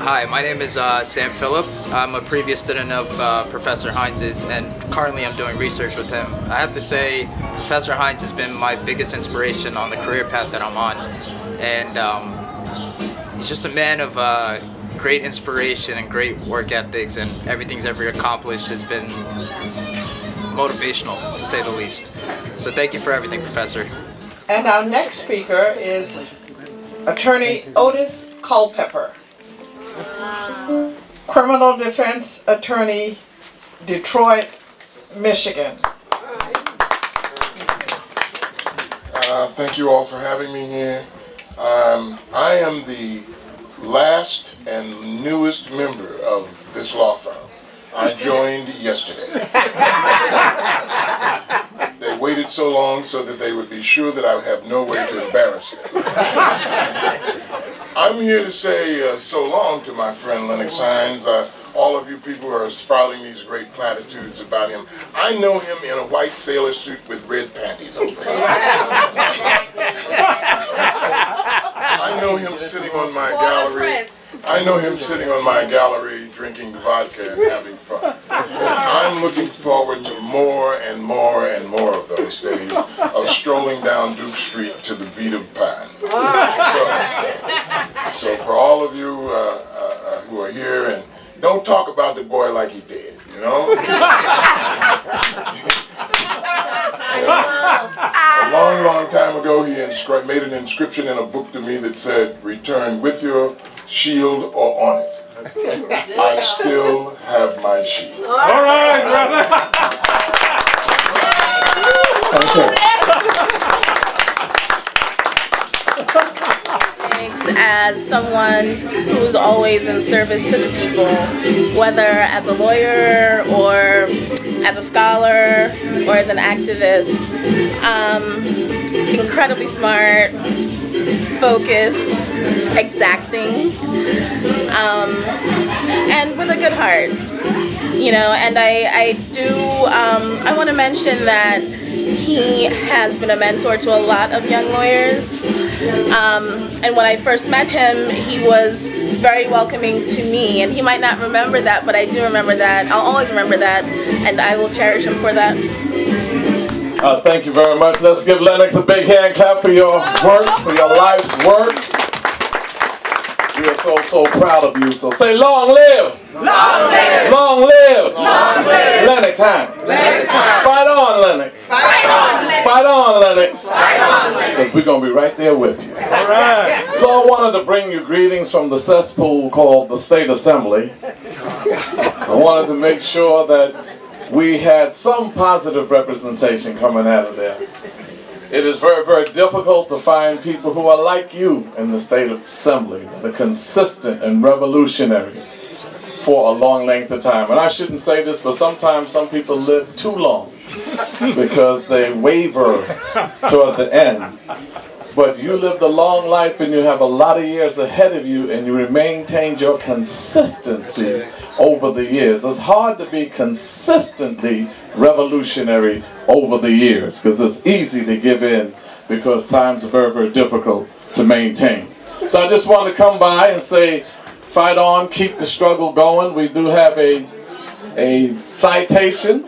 Speaker 38: Hi, my name is uh, Sam Phillip. I'm a previous student of uh, Professor Hinds's and currently I'm doing research with him. I have to say Professor Hinds has been my biggest inspiration on the career path that I'm on. And um, he's just a man of uh, great inspiration and great work ethics and everything's ever accomplished has been motivational to say the least. So thank you for everything, Professor.
Speaker 14: And our next speaker is Attorney Otis Culpepper. Criminal Defense Attorney, Detroit, Michigan.
Speaker 36: Uh, thank you all for having me here. Um, I am the last and newest member of this law firm. I joined yesterday. they waited so long so that they would be sure that I would have no way to embarrass them. I'm here to say uh, so long to my friend Lennox Hinds. Uh, all of you people who are spouting these great platitudes about him. I know him in a white sailor suit with red panties over I know him sitting on my gallery. I know him sitting on my gallery drinking vodka and having fun. I'm looking forward to more and more and more of those days of strolling down Duke Street to the beat of pine. So, so for all of you uh, uh, who are here, and don't talk about the boy like he did, you know? a long, long time ago, he made an inscription in a book to me that said, return with your shield or on it. I still have my shield.
Speaker 15: All right, brother.
Speaker 36: Thank you.
Speaker 39: Thanks as someone who's always in service to the people, whether as a lawyer or as a scholar or as an activist. Um, incredibly smart, focused, exacting, um, and with a good heart. You know, and I, I do, um, I want to mention that he has been a mentor to a lot of young lawyers. Um, and when I first met him, he was very welcoming to me. And he might not remember that, but I do remember that. I'll always remember that, and I will cherish him for that.
Speaker 40: Uh, thank you very much. Let's give Lennox a big hand clap for your work, for your life's work. We are so, so proud of you. So say long live.
Speaker 41: Long live.
Speaker 40: Long live.
Speaker 41: Long live.
Speaker 40: Lennox Hinds.
Speaker 41: Lennox Hinds.
Speaker 40: Fight on, Lennox.
Speaker 41: Fight on, Lennox.
Speaker 40: Fight on, Lennox.
Speaker 41: Fight on, Lennox.
Speaker 40: Because we're going to be right there with you. All right. So I wanted to bring you greetings from the cesspool called the State Assembly. I wanted to make sure that we had some positive representation coming out of there. It is very, very difficult to find people who are like you in the State of Assembly, the consistent and revolutionary for a long length of time. And I shouldn't say this, but sometimes some people live too long because they waver toward the end. But you lived a long life and you have a lot of years ahead of you and you maintained your consistency over the years. It's hard to be consistently revolutionary over the years because it's easy to give in because times are very, very difficult to maintain. So I just want to come by and say, fight on, keep the struggle going. We do have a, a citation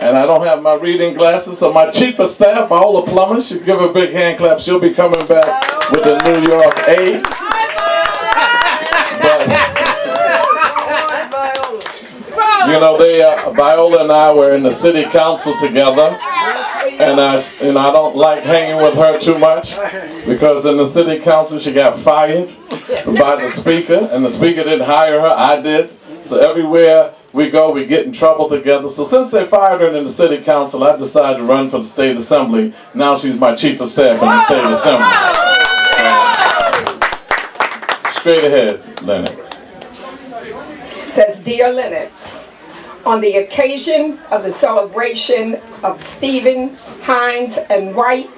Speaker 40: and I don't have my reading glasses, so my chief of staff, Viola Plummer, should give a big hand clap. She'll be coming back with the New York A. You know, they uh, Viola and I were in the city council together, and I and I don't like hanging with her too much because in the city council she got fired by the speaker, and the speaker didn't hire her. I did. So everywhere we go, we get in trouble together. So since they fired her in the city council, I decided to run for the state assembly. Now she's my chief of staff in the state assembly. Straight ahead, Lennox.
Speaker 38: says, Dear Lennox, on the occasion of the celebration of Stevens Hinds and White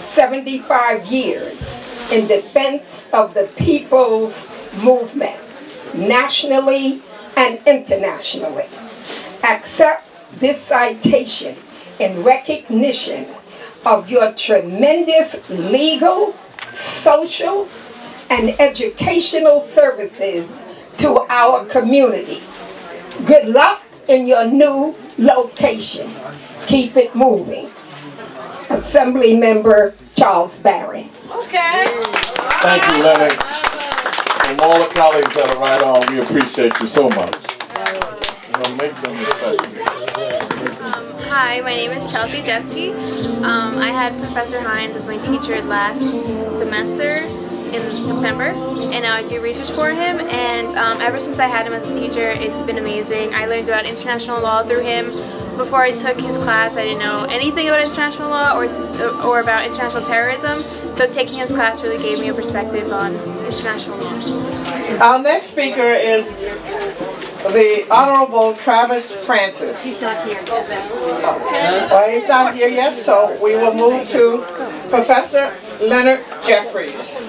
Speaker 38: 75 years in defense of the people's movement, nationally and internationally. Accept this citation in recognition of your tremendous legal, social, and educational services to our community. Good luck in your new location. Keep it moving. Assembly Member Charles Barron.
Speaker 39: Okay.
Speaker 40: Thank you, Lennox. And all the colleagues that are right on, we appreciate you so much. We'll make them respect.
Speaker 42: Hi, my name is Chelsea Jeske. Um, I had Professor Hinds as my teacher last semester in September, and now I do research for him. And um, ever since I had him as a teacher, it's been amazing. I learned about international law through him. Before I took his class, I didn't know anything about international law or or about international terrorism. So taking his class really gave me a perspective on international law.
Speaker 14: Our next speaker is the Honorable Travis Francis. He's not here yet. Well, he's not here yet, so we will move to Professor Leonard Jeffries,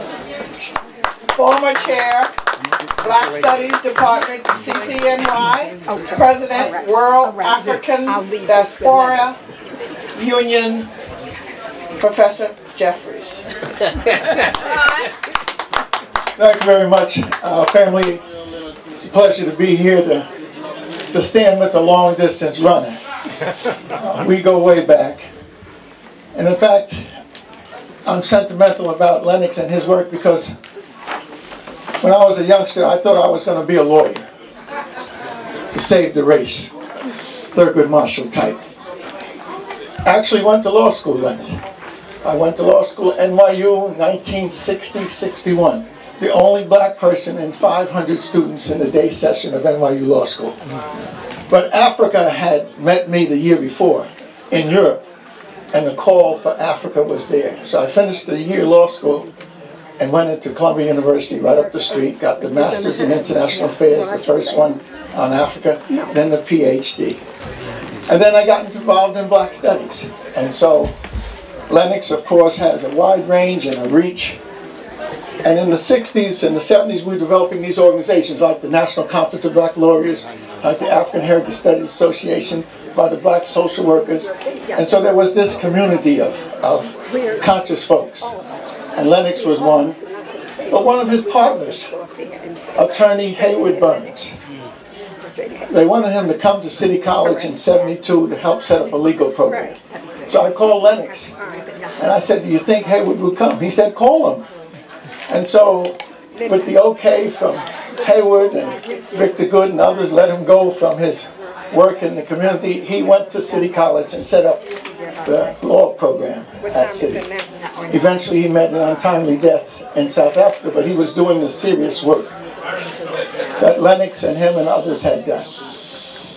Speaker 14: former chair, Black Studies Department, CCNY, President, World African Diaspora Union, Professor Jeffries.
Speaker 43: Thank you very much, uh, family. It's a pleasure to be here to, to stand with the long distance runner. Uh, we go way back. And in fact, I'm sentimental about Lennox and his work because when I was a youngster, I thought I was going to be a lawyer. To save the race. Thurgood Marshall type. Actually went to law school, Lennox. I went to law school NYU 1960-61. The only black person in 500 students in the day session of NYU Law School. But Africa had met me the year before in Europe, and the call for Africa was there. So I finished the year law school and went into Columbia University right up the street, got the Master's in International Affairs, the first one on Africa, then the PhD. And then I got involved in Black Studies. And so Lennox, of course, has a wide range and a reach. And in the 60s and the 70s, we were developing these organizations like the National Conference of Black Lawyers, like the African Heritage Studies Association, by the black social workers. And so there was this community of, of conscious folks. And Lennox was one. But one of his partners, attorney Haywood Burns, they wanted him to come to City College in 72 to help set up a legal program. So I called Lennox. And I said, do you think Haywood would come? He said, call him. And so with the okay from Haywood and Victor Goode and others let him go from his work in the community, he went to City College and set up the law program at City. Eventually he met an untimely death in South Africa, but he was doing the serious work that Lennox and him and others had done.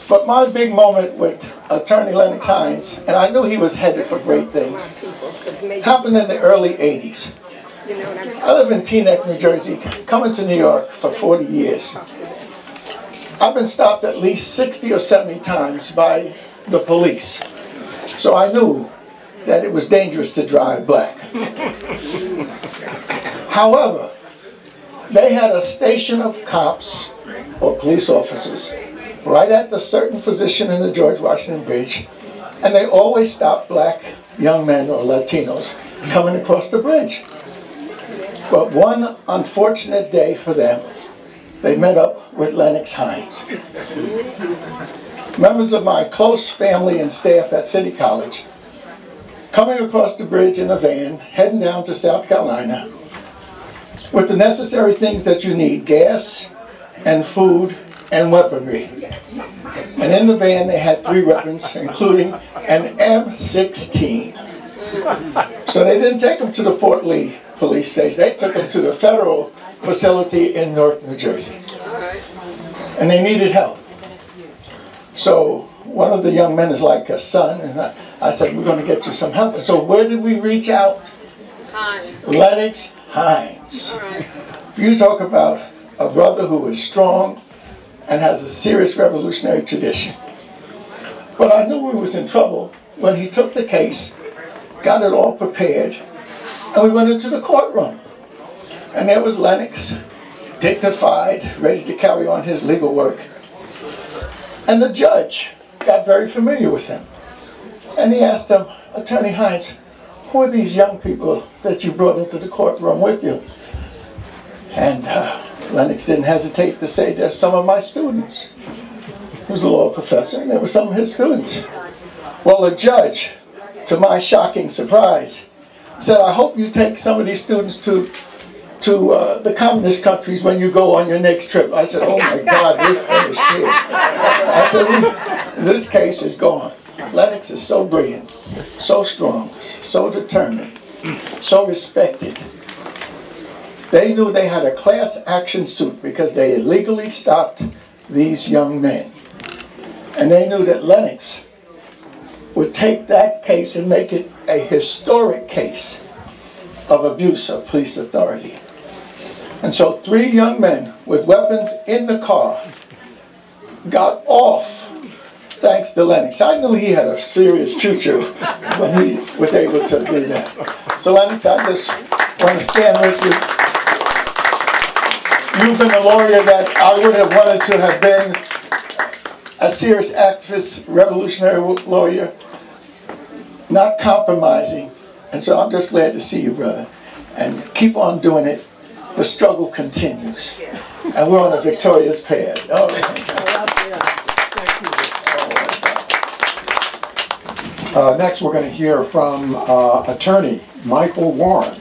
Speaker 43: But my big moment with attorney Lennox Hinds, and I knew he was headed for great things, happened in the early 80s. I live in Teaneck, New Jersey, coming to New York for 40 years. I've been stopped at least 60 or 70 times by the police. So I knew that it was dangerous to drive black. However, they had a station of cops or police officers right at the certain position in the George Washington Bridge, and they always stopped black young men or Latinos coming across the bridge. But one unfortunate day for them, they met up with Lennox Hinds. Members of my close family and staff at City College coming across the bridge in a van, heading down to South Carolina with the necessary things that you need, gas and food and weaponry. And in the van they had three weapons, including an M16. So they didn't take them to the Fort Lee police station. They took them to the federal facility in Newark, New Jersey. And they needed help. So one of the young men is like a son, and I, I said, we're going to get you some help. And so where did we reach out?
Speaker 42: Hinds.
Speaker 43: Lennox Hinds. You talk about a brother who is strong, and has a serious revolutionary tradition. But I knew we was in trouble when he took the case, got it all prepared, and we went into the courtroom. And there was Lennox, dignified, ready to carry on his legal work. And the judge got very familiar with him. And he asked him, Attorney Hinds, who are these young people that you brought into the courtroom with you? And uh, Lennox didn't hesitate to say, they're some of my students. He was a law professor, and they were some of his students. Well, the judge, to my shocking surprise, said, I hope you take some of these students to to uh, the communist countries when you go on your next trip. I said, oh my God, we're finished here. I said, we, this case is gone. Lennox is so brilliant, so strong, so determined, so respected. They knew they had a class action suit because they illegally stopped these young men. And they knew that Lennox would take that case and make it a historic case of abuse of police authority. And so three young men with weapons in the car got off thanks to Lennox. I knew he had a serious future when he was able to do that. So Lennox, I just want to stand with you. You've been a lawyer that I would have wanted to have been a serious activist, revolutionary lawyer, not compromising. And so I'm just glad to see you, brother. And keep on doing it the struggle continues. And we're on a victorious path. All right.
Speaker 12: Uh, next, we're going to hear from uh, attorney Michael Warren.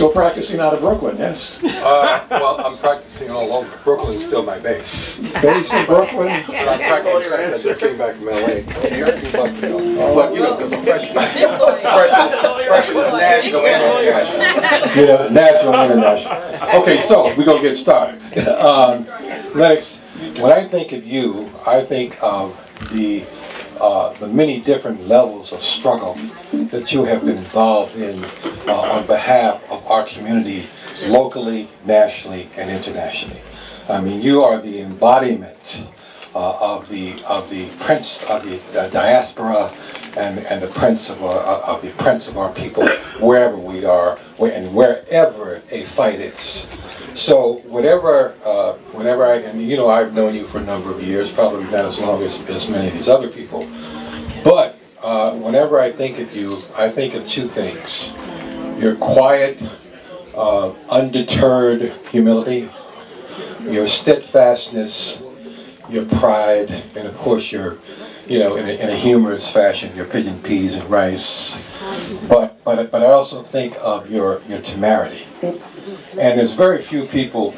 Speaker 12: Still practicing out of Brooklyn, yes?
Speaker 44: Uh, well, I'm practicing all over. Brooklyn is still my base.
Speaker 12: Base in Brooklyn?
Speaker 44: I'm practicing. I just came back from LA a few months ago. But, you know, because I'm freshman. Freshman, freshman, national international. You know, national international. Okay, so we're going to get started. Um, Lennox, when I think of you, I think of the uh, the many different levels of struggle that you have been involved in uh, on behalf of our community locally, nationally, and internationally. I mean, you are the embodiment uh, of the of the prince of the uh, diaspora and and the prince of our, uh, of the prince of our people wherever we are and wherever a fight is. So whatever uh, whenever I, I mean, you know, I've known you for a number of years, probably not as long as, as many of these other people, but uh, whenever I think of you, I think of two things: your quiet, uh, undeterred humility, your steadfastness, your pride, and of course your, you know, in a, in a humorous fashion, your pigeon peas and rice. But but but I also think of your your temerity, and there's very few people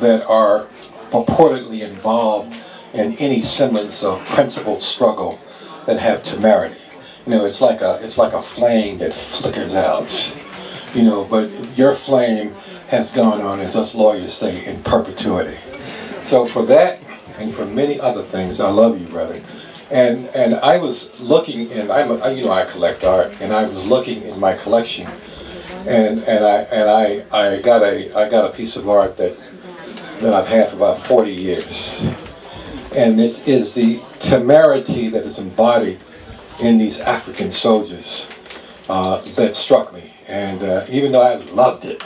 Speaker 44: that are purportedly involved in any semblance of principled struggle that have temerity. You know, it's like a it's like a flame that flickers out. You know, but your flame has gone on, as us lawyers say, in perpetuity. So for that, and for many other things, I love you, brother. And and I was looking, and I'm a, you know I collect art, and I was looking in my collection, and and I and I I got a I got a piece of art that that I've had for about 40 years, and it is the temerity that is embodied in these African soldiers uh, that struck me. And uh, even though I loved it,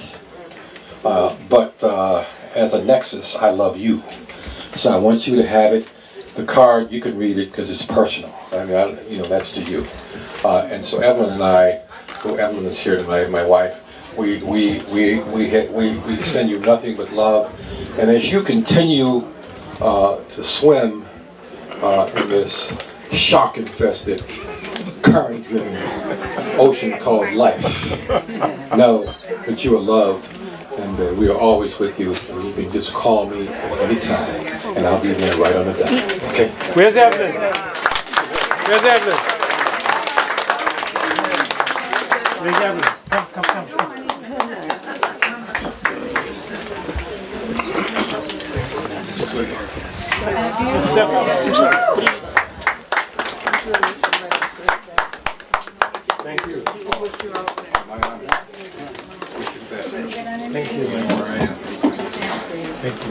Speaker 44: uh, but uh, as a nexus, I love you. So I want you to have it. The card, you can read it because it's personal. I mean, I, you know, that's to you. Uh, and so Evelyn and I, who Evelyn is here my my wife, we we we we we, we send you nothing but love. And as you continue uh, to swim uh, in this shark-infested, current-driven ocean called life, know that you are loved and uh, we are always with you. And you can just call me anytime, and I'll be there right on the dot. Okay?
Speaker 7: Where's Evelyn? Where's Evelyn? Come, come, come, come. I'm sorry. Thank you. Thank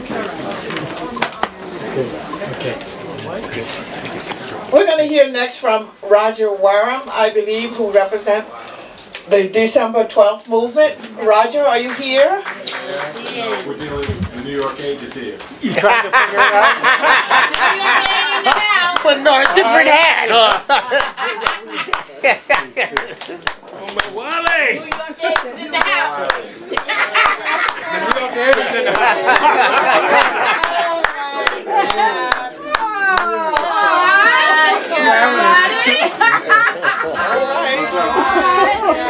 Speaker 7: you.
Speaker 14: We're going to hear next from Roger Wareham, I believe, who represent the December 12th movement. Roger, are you here?
Speaker 45: Yeah, We're dealing with New York Eight is here.
Speaker 2: You trying to figure it out? but no, a different uh, hat. Uh.
Speaker 7: Wale!
Speaker 33: New York Eight is in the house.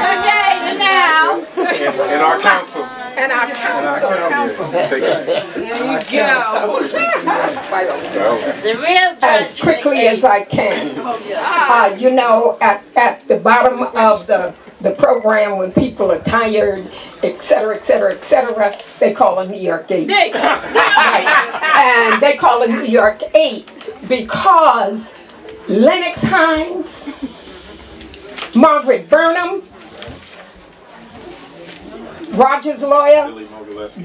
Speaker 33: Okay, and now.
Speaker 37: In our council.
Speaker 38: And our council.
Speaker 33: The real
Speaker 38: As quickly as I can. Uh, you know, at, at the bottom of the, the program, when people are tired, et cetera, et cetera, et cetera, they call a New York 8. Right. And they call it New York 8 because Lennox Hinds, Margaret Burnham, Roger's lawyer,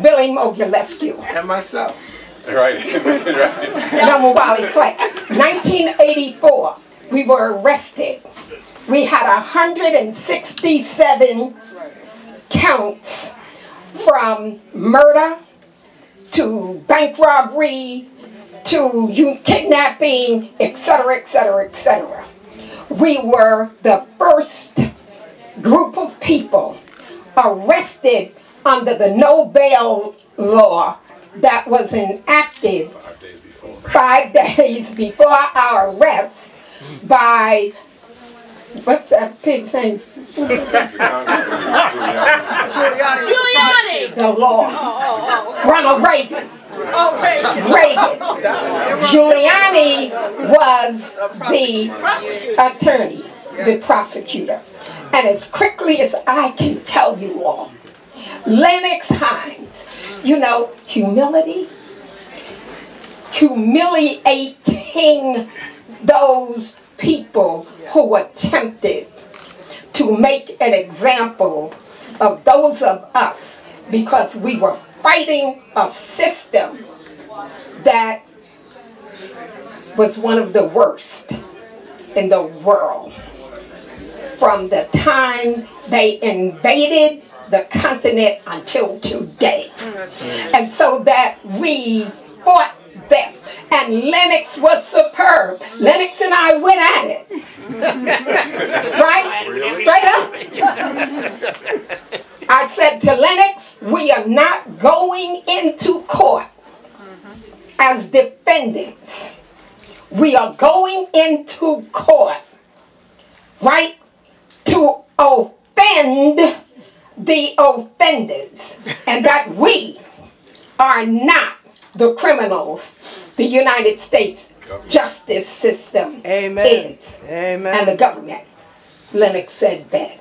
Speaker 38: Billy Mogilescu.
Speaker 37: And myself. Right. right.
Speaker 38: Number Wally Clay. 1984, we were arrested. We had 167 counts from murder to bank robbery to you kidnapping, etc., etc., etc. We were the first group of people arrested under the no bail law that was enacted five days before our arrest by what's that pig's name? What's his name?
Speaker 33: Giuliani.
Speaker 38: The law. Oh, oh, oh. Ronald Reagan.
Speaker 33: Oh, Reagan.
Speaker 38: Reagan. Giuliani was the attorney, the prosecutor. And as quickly as I can tell you all, Lennox Hinds, you know, humility, humiliating those people who attempted to make an example of those of us because we were fighting a system that was one of the worst in the world from the time they invaded the continent until today. And so that we fought them. And Lennox was superb. Lennox and I went at it. right? Straight up. I said to Lennox, we are not going into court as defendants. We are going into court, right, to offend the offenders, and that we are not the criminals the United States justice system is.
Speaker 46: Amen.
Speaker 38: And the government. Lennox said that.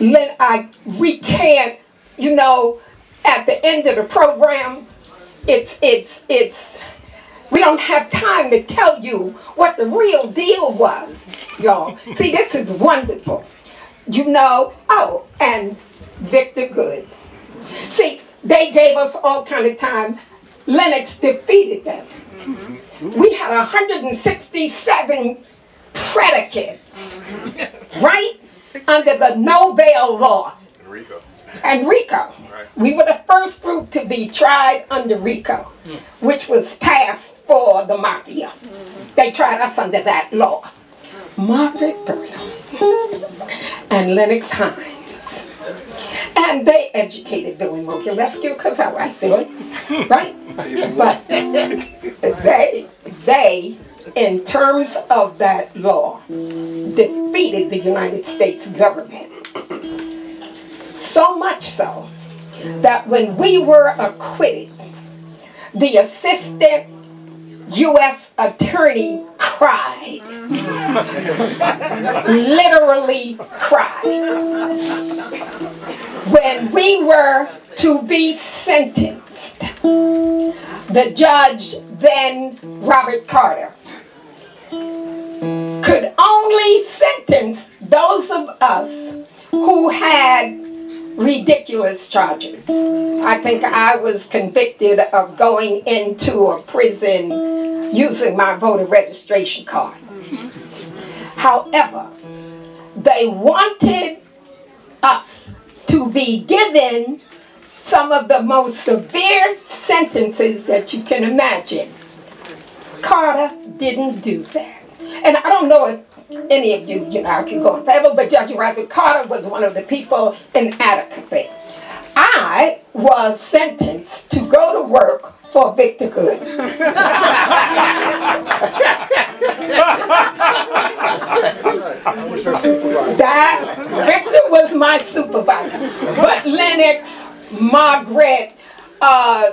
Speaker 38: Len, I, we can't, you know, at the end of the program, it's, it's, it's, we don't have time to tell you what the real deal was, y'all. See, this is wonderful. You know, oh, and Victor Goode. See, they gave us all kind of time. Lennox defeated them. Mm-hmm. We had 167 predicates, mm-hmm. right? Under the no bail law. And RICO. We were the first group to be tried under RICO, hmm. which was passed for the mafia. Hmm. They tried us under that law. Margaret Burnham and Lennox Hinds. And they educated Billy Mogilescu because I like Billy, right? But they, they, in terms of that law, defeated the United States government. So much so that when we were acquitted, the assistant U.S. attorney cried. Literally cried. When we were to be sentenced, the judge then, Robert Carter, could only sentence those of us who had ridiculous charges. I think I was convicted of going into a prison using my voter registration card. However, they wanted us to be given some of the most severe sentences that you can imagine. Carter didn't do that. And I don't know if any of you, you know, I can go in favor, but Judge Roderick Carter was one of the people in Attica. I was sentenced to go to work for Victor Goode. that Victor was my supervisor, but Lennox, Margaret, uh,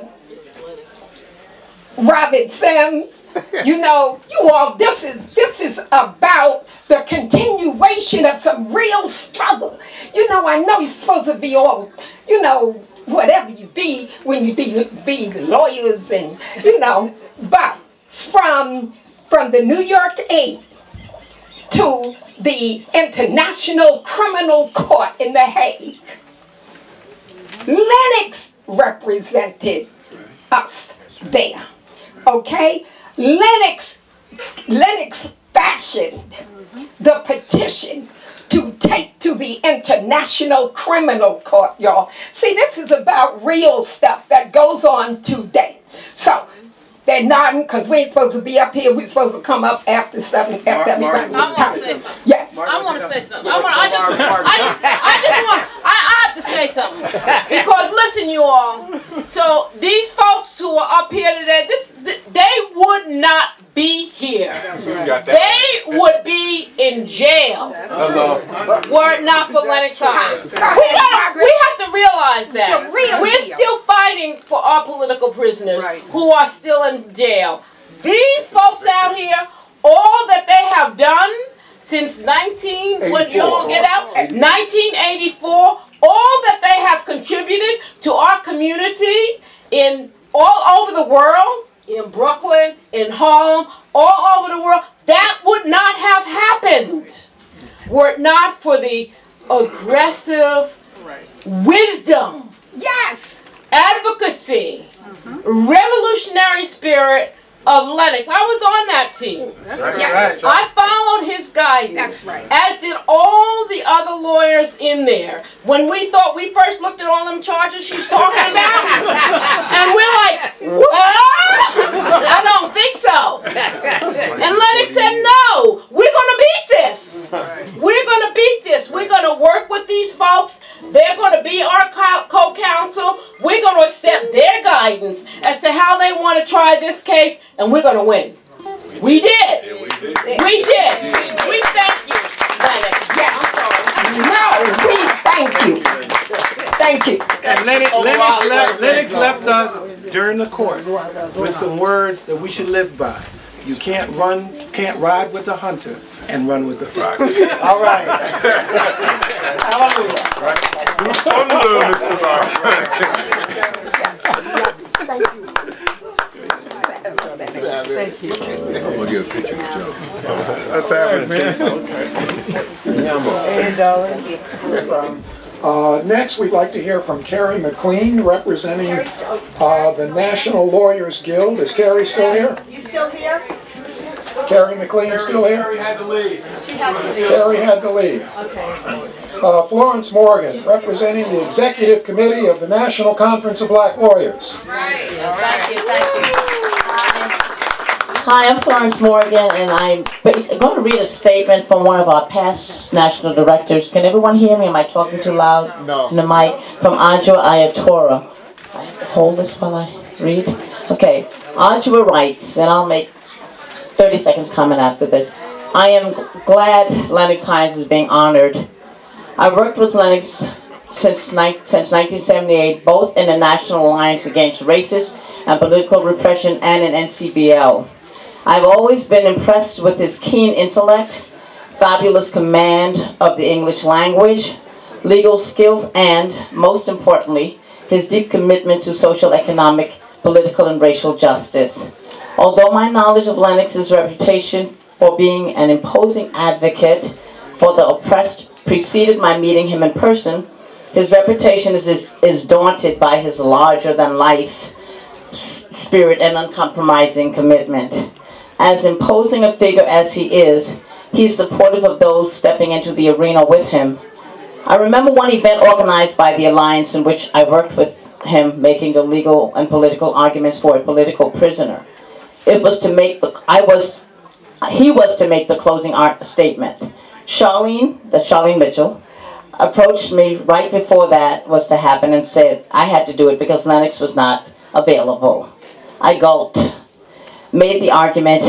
Speaker 38: Robert Sims, you know, you all, this is this is about the continuation of some real struggle. You know, I know you're supposed to be all, you know, whatever you be when you be be lawyers and you know, but from from the New York Eight to the International Criminal Court in The Hague, Lennox represented us there. Okay? Lennox, Lennox fashioned the petition to take to the International Criminal Court, y'all. See, this is about real stuff that goes on today. So, they're nodding because we ain't supposed to be up here. We're supposed to come up after seven, after everybody was
Speaker 15: I want to say
Speaker 38: tired.
Speaker 15: something.
Speaker 38: Yes.
Speaker 15: I want to say something. I, want, I just, I just, I just want, I, I have to say something because listen, you all. So these folks who are up here today, this, they would not be here.
Speaker 47: got.
Speaker 15: They would be in jail.
Speaker 47: Hello.
Speaker 15: Were it not for Lennox Hinds. We gotta, we have to realize that.
Speaker 38: Real
Speaker 15: We're
Speaker 38: deal.
Speaker 15: still fighting for our political prisoners who are still in jail. These folks out here, all that they have done since 19, what you all get out? 1984, all that they have contributed to our community in all over the world, in Brooklyn, in Harlem, all over the world, that would not have happened were it not for the aggressive wisdom,
Speaker 38: yes,
Speaker 15: advocacy, revolutionary spirit of Lennox. I was on that team.
Speaker 38: That's right. Yes.
Speaker 15: I followed his guidance.
Speaker 38: That's right.
Speaker 15: As did all the other lawyers in there. When we thought we first looked at all them charges she's talking about, and we're like, what? I don't think so. And Lennox said, no, we're going to beat this. We're going to beat this. We're going to work with these folks. They're going to be our co- co-counsel. We're going to accept their guidance as to how they want to try this case, and we're going to win. We did. We did. We thank you, Lennox.
Speaker 38: Yeah, I'm sorry. No, we thank you. Thank you.
Speaker 2: And Lennox, oh, Lennox, left, Lennox left us during the court with some words that we should live by. You can't run, can't ride with the hunter and run with the fox.
Speaker 48: All right. Hallelujah.
Speaker 38: Thank you.
Speaker 49: I'm gonna get a picture of Joe.
Speaker 2: Let's have
Speaker 12: Uh, next, we'd like to hear from Carrie McLean, representing uh, the National Lawyers Guild. Is Carrie still here?
Speaker 50: You still here?
Speaker 12: Carrie McLean still here?
Speaker 47: Carrie had to leave.
Speaker 12: Carrie had to leave. Uh, Florence Morgan, representing the Executive Committee of the National Conference of Black Lawyers.
Speaker 15: Thank you, thank you.
Speaker 51: Hi, I'm Florence Morgan, and I'm going to read a statement from one of our past national directors. Can everyone hear me? Am I talking too loud?
Speaker 48: No.
Speaker 51: In the mic. From Adjua Ayatora. I have to hold this while I read? Okay. Adjua writes, and I'll make 30 seconds comment after this. I am glad Lennox Hinds is being honored. I worked with Lennox since, since 1978, both in the National Alliance Against Racist and Political Repression and in NCBL. I've always been impressed with his keen intellect, fabulous command of the English language, legal skills, and, most importantly, his deep commitment to social, economic, political, and racial justice. Although my knowledge of Lennox's reputation for being an imposing advocate for the oppressed preceded my meeting him in person, his reputation is, is, is daunted by his larger than life spirit and uncompromising commitment. As imposing a figure as he is, he is supportive of those stepping into the arena with him. I remember one event organized by the Alliance in which I worked with him making the legal and political arguments for a political prisoner. It was to make the, I was, he was to make the closing art statement. Charlene, that's Charlene Mitchell, approached me right before that was to happen and said I had to do it because Lennox was not available. I gulped, made the argument,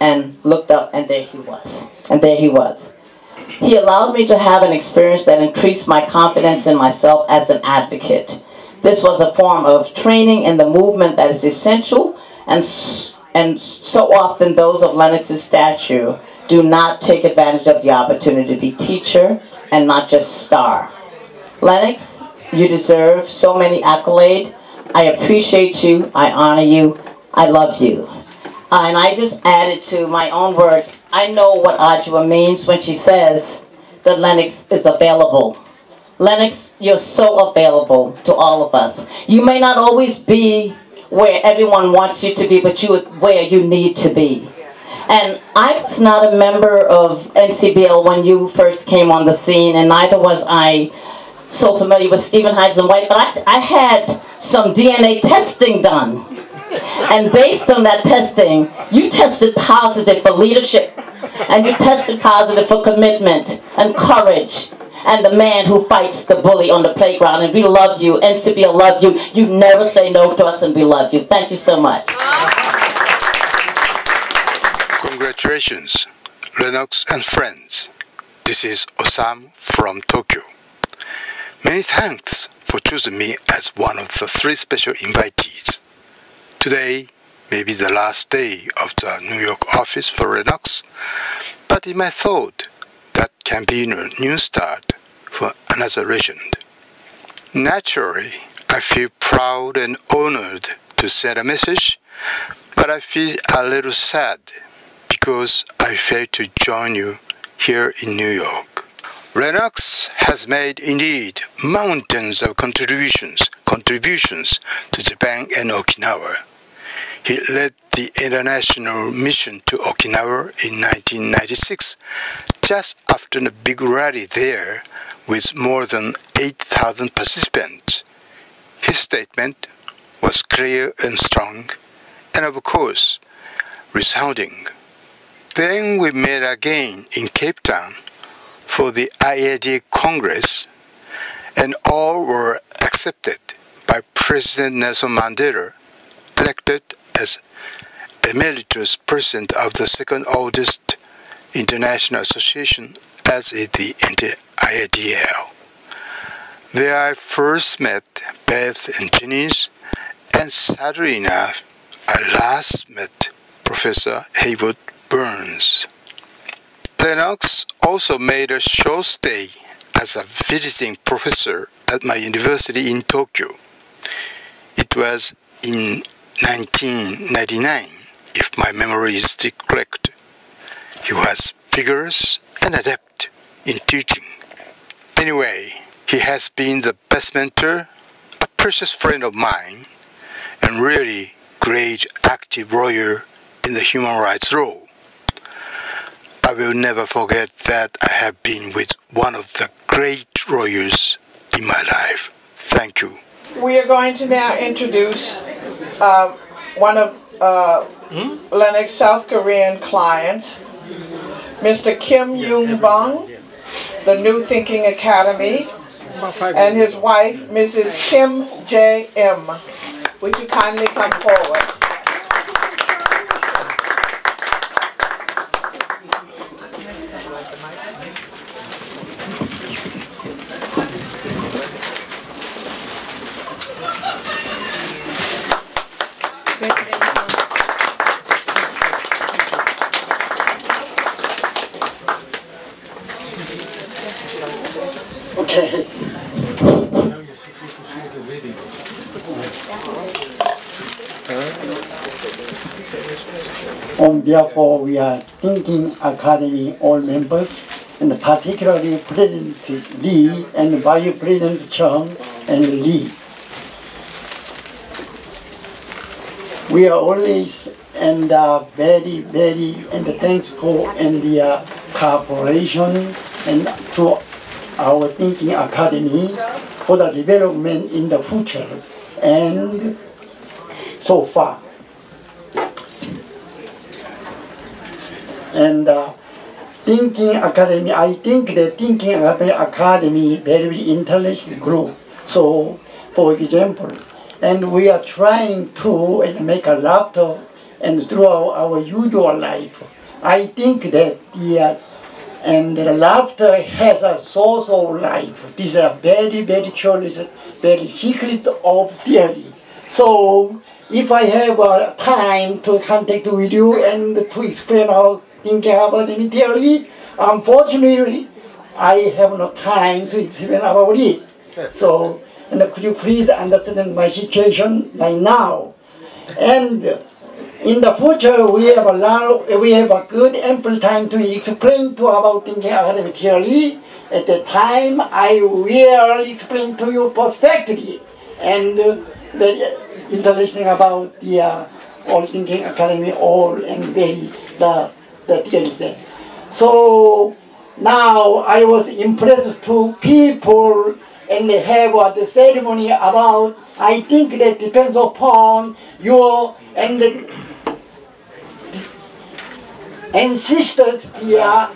Speaker 51: and looked up, and there he was. And there he was. He allowed me to have an experience that increased my confidence in myself as an advocate. This was a form of training in the movement that is essential, and, and so often those of Lennox's stature do not take advantage of the opportunity to be teacher and not just star. Lennox, you deserve so many accolades. I appreciate you. I honor you. I love you. Uh, and I just added to my own words, I know what Ajua means when she says that Lennox is available. Lennox, you're so available to all of us. You may not always be where everyone wants you to be, but you are where you need to be. And I was not a member of NCBL when you first came on the scene, and neither was I so familiar with Stephen and White, but I, I had some DNA testing done. And based on that testing, you tested positive for leadership, and you tested positive for commitment and courage, and the man who fights the bully on the playground. And we love you. NCBL love you. You never say no to us, and we love you. Thank you so much.
Speaker 52: Congratulations, Lennox and friends. This is Osam from Tokyo. Many thanks for choosing me as one of the three special invitees. Today may be the last day of the New York office for Lennox, but in my thought, that can be a new start for another legend. Naturally, I feel proud and honored to send a message, but I feel a little sad because I failed to join you here in New York. Lennox has made indeed mountains of contributions, contributions to Japan and Okinawa. He led the international mission to Okinawa in 1996, just after the big rally there with more than 8,000 participants. His statement was clear and strong, and of course, resounding. Then we met again in Cape Town for the IAD Congress, and all were accepted by President Nelson Mandela, elected as emeritus president of the second oldest international association as is the IADL. There I first met Beth and Janice, and sadly enough, I last met Professor Haywood Burns. Lennox also made a short stay as a visiting professor at my university in Tokyo. It was in 1999, if my memory is still correct. He was vigorous and adept in teaching. Anyway, he has been the best mentor, a precious friend of mine, and really great active lawyer in the human rights role. I will never forget that I have been with one of the great lawyers in my life. Thank you.
Speaker 14: We are going to now introduce uh, one of uh, Lennox South Korean clients, Mr. Kim Yoon Bong, the New Thinking Academy, and his wife, Mrs. Kim J. M. Would you kindly come forward?
Speaker 53: Okay. Of we are Thinking Academy all members,
Speaker 54: and particularly President Lee and Vice President Chung and Lee. We are always and uh, very, very and thankful and the uh, cooperation and to our Thinking Academy for the development in the future and so far. And uh, Thinking Academy, I think the Thinking Academy very interesting group. So, for example, and we are trying to make a laughter and throughout our usual life. I think that the and the laughter has a source of life. This is a very, very curious, very secret of theory. So if I have uh, time to contact with you and to explain our thinking about theory, unfortunately, I have no time to explain about it. So, and could you please understand my situation right now? And in the future, we have a lot, we have a good ample time to explain to about thinking academic theory. At the time, I will explain to you perfectly and uh, very interesting about the uh, all thinking academy, all and very the theories there. So now I was impressed to people and they have uh, the ceremony about. I think that depends upon your and the, ancestors, they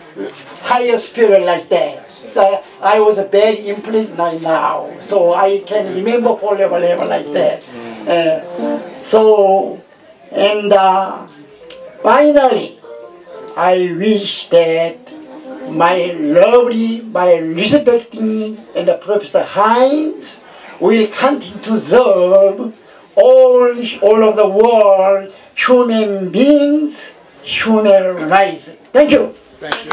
Speaker 54: higher spirit like that. So I was very impressed now. So I can remember forever, ever like that. Uh, so, and uh, finally, I wish that my lovely, my respecting and the Professor Hinds will continue to serve all, all of the world human beings human rights. Thank you.
Speaker 2: Thank you.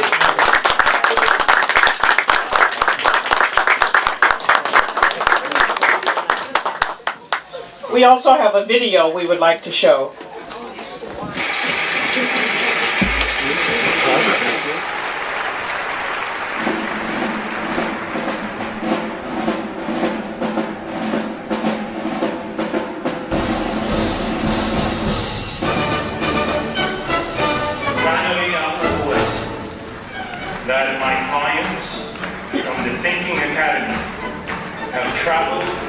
Speaker 46: We also have a video we would like to show.
Speaker 53: Have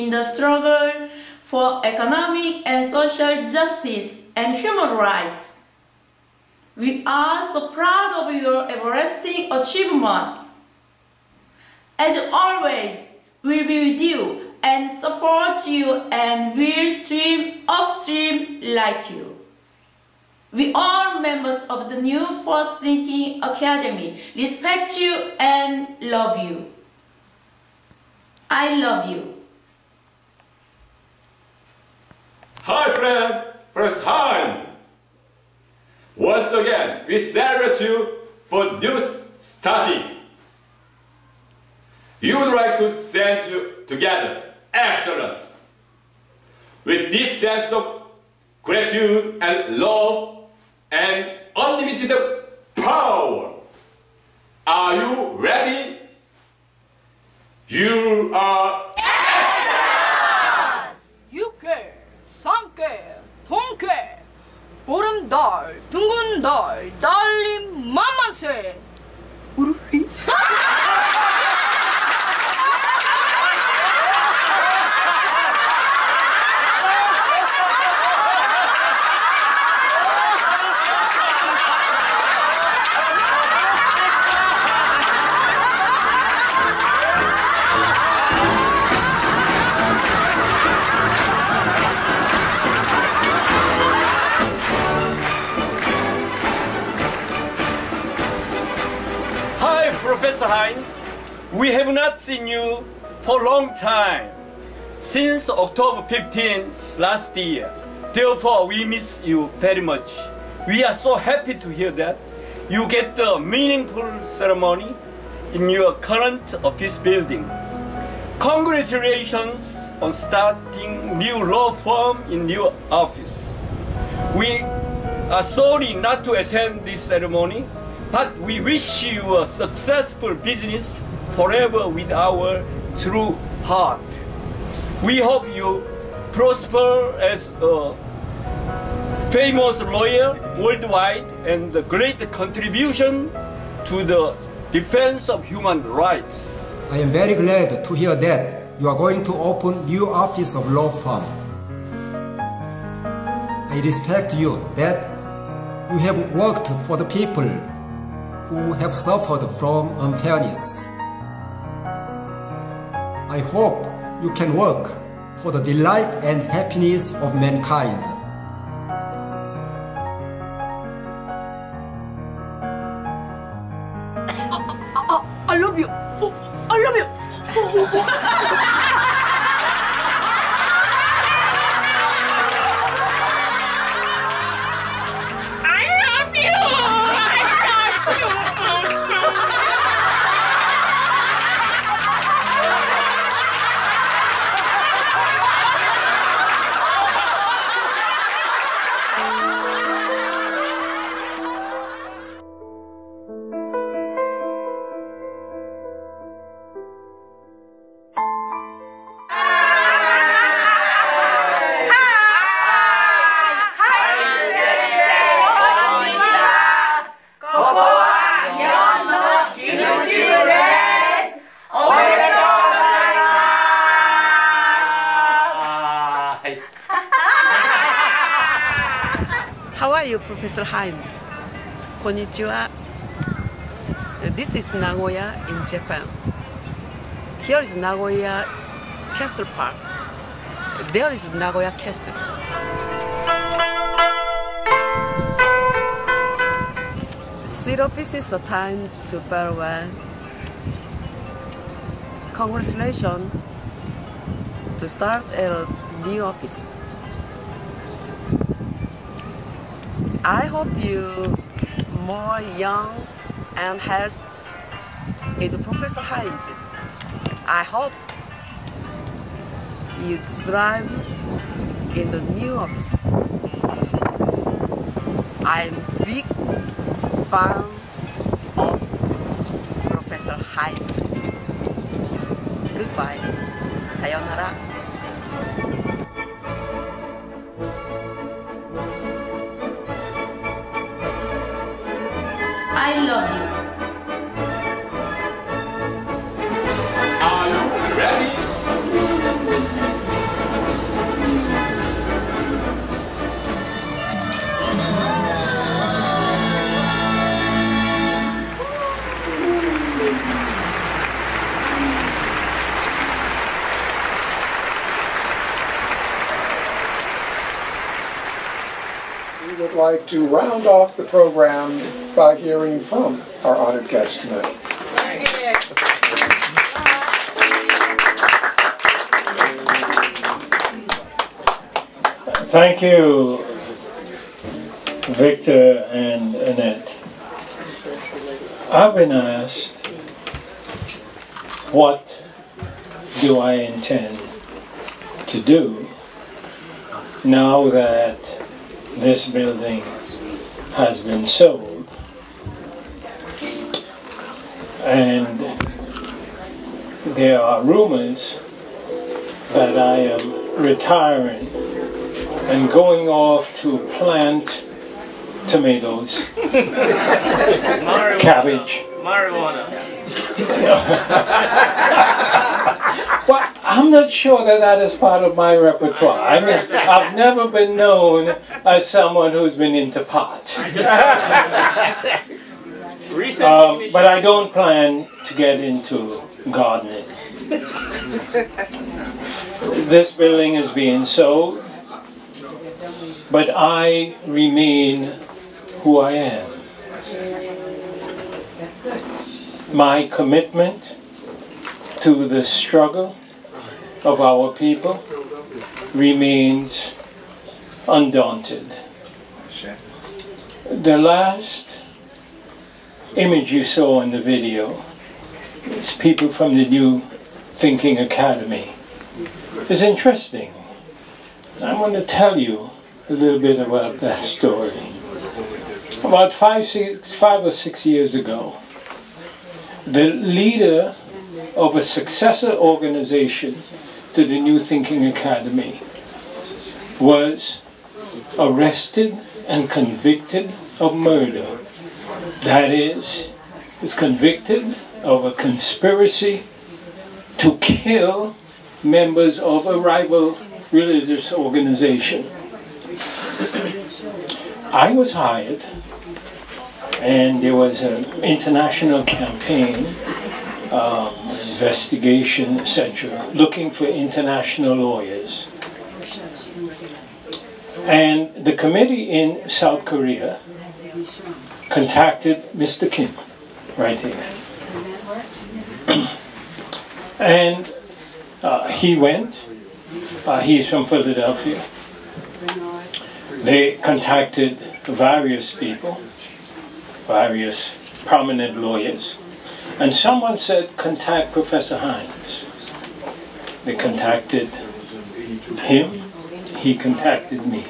Speaker 55: in the struggle for economic and social justice and human rights. We are so proud of your everlasting achievements. As always, we'll be with you and support you and will stream upstream like you. We all members of the New Force Thinking Academy respect you and love you. I love you.
Speaker 45: Hi friend, first time. Once again, we celebrate you for this study. We would like to send you together. Excellent. With deep sense of gratitude and love and unlimited power.
Speaker 56: Are you ready? You are
Speaker 57: 동계, 보름달, 둥근 달, 달림 만만세. 우르히.
Speaker 58: Hinds. We have not seen you for a long time, since October 15 last year. Therefore, we miss you very much. We are so happy to hear that you get the meaningful ceremony in your current office building. Congratulations on starting new law firm in your office. We are sorry not to attend this ceremony, but we wish you a successful business forever with our true heart. We hope you prosper as a famous lawyer worldwide and a great contribution to the defense of human rights.
Speaker 54: I am very glad to hear that you are going to open new office of law firm. I respect you that you have worked for the people who have suffered from unfairness. I hope you can work for the delight and happiness of mankind.
Speaker 55: Konnichiwa. This is Nagoya in Japan. Here is Nagoya Castle Park. There is Nagoya Castle. Zero pieces of time to farewell. Congratulations to start a new office. I hope you more young and healthy is a Professor Hinds. I hope you thrive in the new office. I'm big fan
Speaker 12: round off the program by hearing from our honored guest tonight.
Speaker 59: Thank you, Victor and Annette. I've been asked, what do I intend to do now that this building been sold? And there are rumors that I am retiring and going off to plant tomatoes, cabbage.
Speaker 60: Marijuana.
Speaker 59: I'm not sure that that is part of my repertoire. I mean, I've never been known as someone who's been into pot. Um, but I don't plan to get into gardening. This building is being sold, but I remain who I am. My commitment to the struggle of our people remains undaunted. The last image you saw in the video is people from the New Thinking Academy. It's interesting. I want to tell you a little bit about that story. About five, six, five or six years ago, the leader of a successor organization to the New Thinking Academy was arrested and convicted of murder. That is, was convicted of a conspiracy to kill members of a rival religious organization. I was hired, and there was an international campaign, um, investigation, etc., looking for international lawyers. And the committee in South Korea contacted Mr. Kim right here. and uh, he went. Uh, he's from Philadelphia. They contacted various people, various prominent lawyers, and someone said, contact Professor Hinds. They contacted him, he contacted me.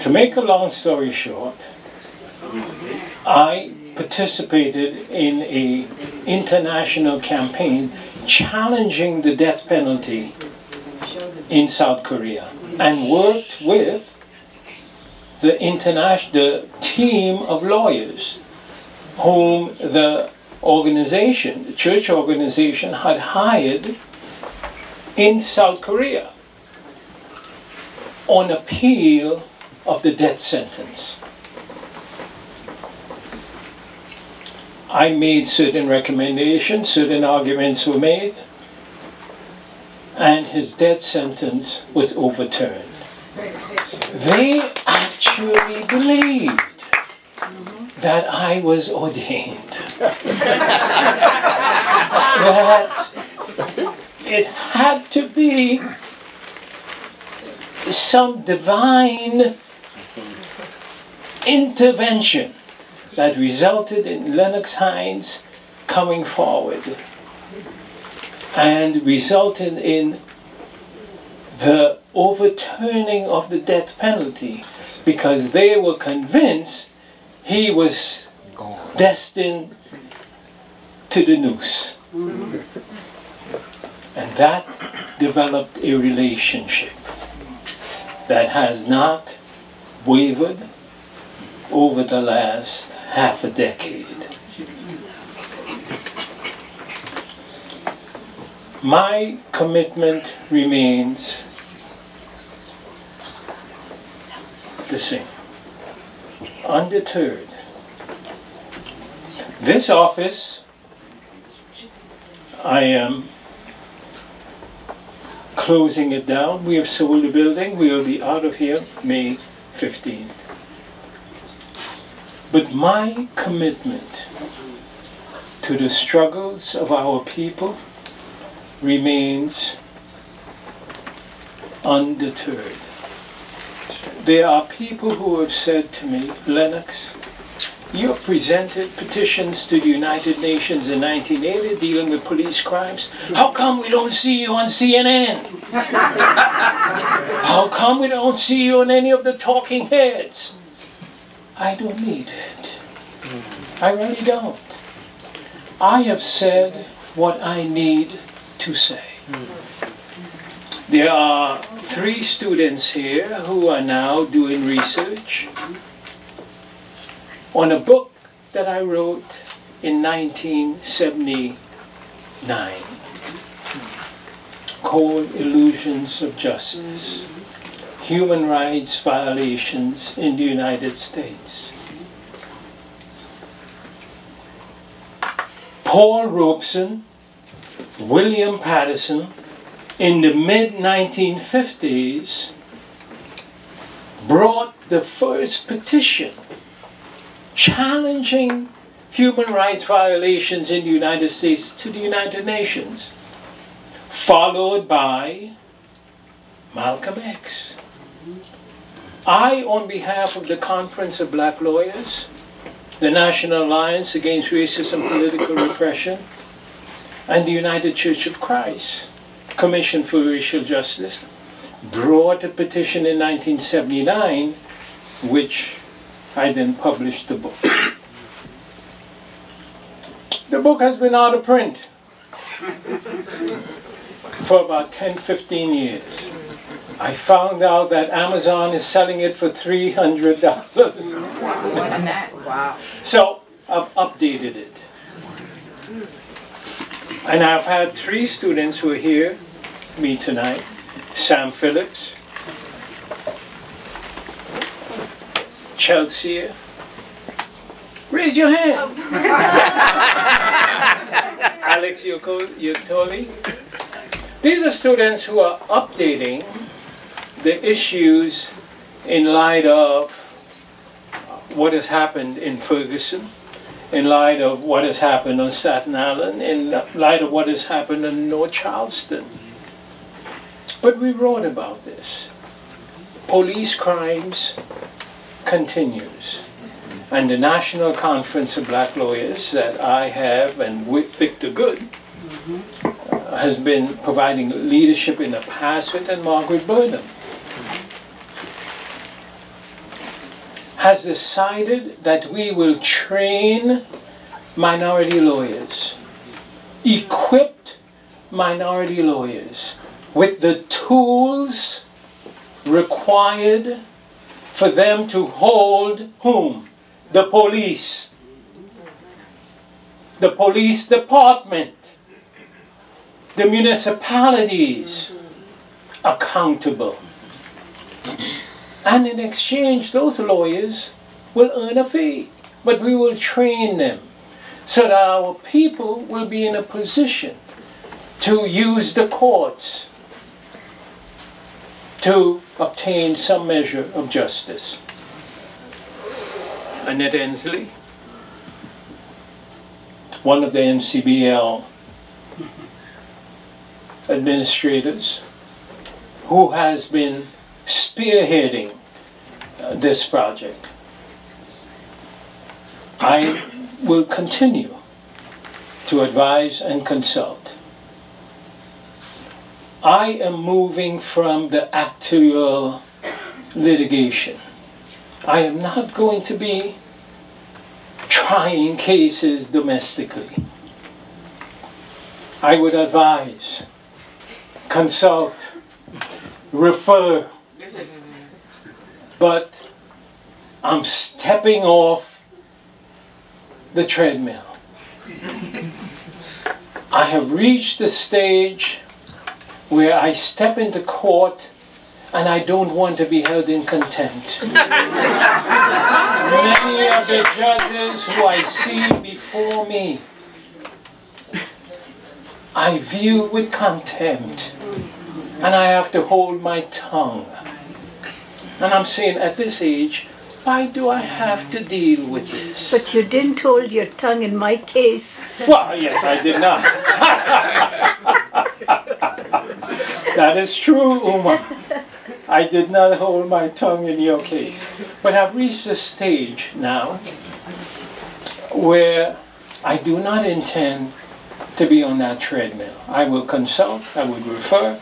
Speaker 59: To make a long story short, I participated in a international campaign challenging the death penalty in South Korea and worked with the international the team of lawyers whom the organization, the church organization, had hired in South Korea on appeal of the death sentence. I made certain recommendations, certain arguments were made, and his death sentence was overturned. They actually believed that I was ordained. that it had to be some divine intervention that resulted in Lennox Hinds coming forward and resulted in the overturning of the death penalty because they were convinced he was destined to the noose. And that developed a relationship that has not wavered over the last half a decade. My commitment remains the same, undeterred. This office, I am closing it down. We have sold the building. We will be out of here May 15th. But my commitment to the struggles of our people remains undeterred. There are people who have said to me, Lennox, you have presented petitions to the United Nations in 1980 dealing with police crimes. How come we don't see you on CNN? How come we don't see you on any of the talking heads? I don't need it. I really don't. I have said what I need to say. Hmm. There are three students here who are now doing research on a book that I wrote in 1979 called Illusions of Justice Human Rights Violations in the United States. Paul Robeson, William Patterson, in the mid 1950s, brought the first petition challenging human rights violations in the United States to the United Nations, followed by Malcolm X. I, on behalf of the Conference of Black Lawyers, the National Alliance Against Racism and Political Repression, and the United Church of Christ, Commission for Racial Justice, brought a petition in 1979, which I then published the book. The book has been out of print for about 10, 15 years. I found out that Amazon is selling it for $300.
Speaker 61: Wow.
Speaker 59: So I've updated it. And I've had three students who are here, me tonight. Sam Phillips, Chelsea. Raise your hand. Alex Yanoli. These are students who are updating the issues in light of what has happened in Ferguson, in light of what has happened on Staten Island, in light of what has happened in North Charleston. But we wrote about this. Police crimes continues. And the National Conference of Black Lawyers that I have and with Victor Goode uh, has been providing leadership in the past with and Margaret Burnham has decided that we will train minority lawyers, equipped minority lawyers with the tools required for them to hold whom? The police. The police department. The municipalities accountable. And in exchange, those lawyers will earn a fee. But we will train them so that our people will be in a position to use the courts to obtain some measure of justice. Annette Ensley, one of the NCBL administrators, who has been spearheading uh, this project. I will continue to advise and consult. I am moving from the actual litigation. I am not going to be trying cases domestically. I would advise, consult, refer, but I'm stepping off the treadmill. I have reached the stage where I step into court and I don't want to be held in contempt. Many of the judges who I see before me, I view with contempt and I have to hold my tongue. And I'm saying at this age, why do I have to deal with this?
Speaker 60: But you didn't hold your tongue in my case.
Speaker 59: Well, yes, I did not. that is true, Uma. I did not hold my tongue in your case. But I've reached a stage now where I do not intend to be on that treadmill. I will consult, I would refer.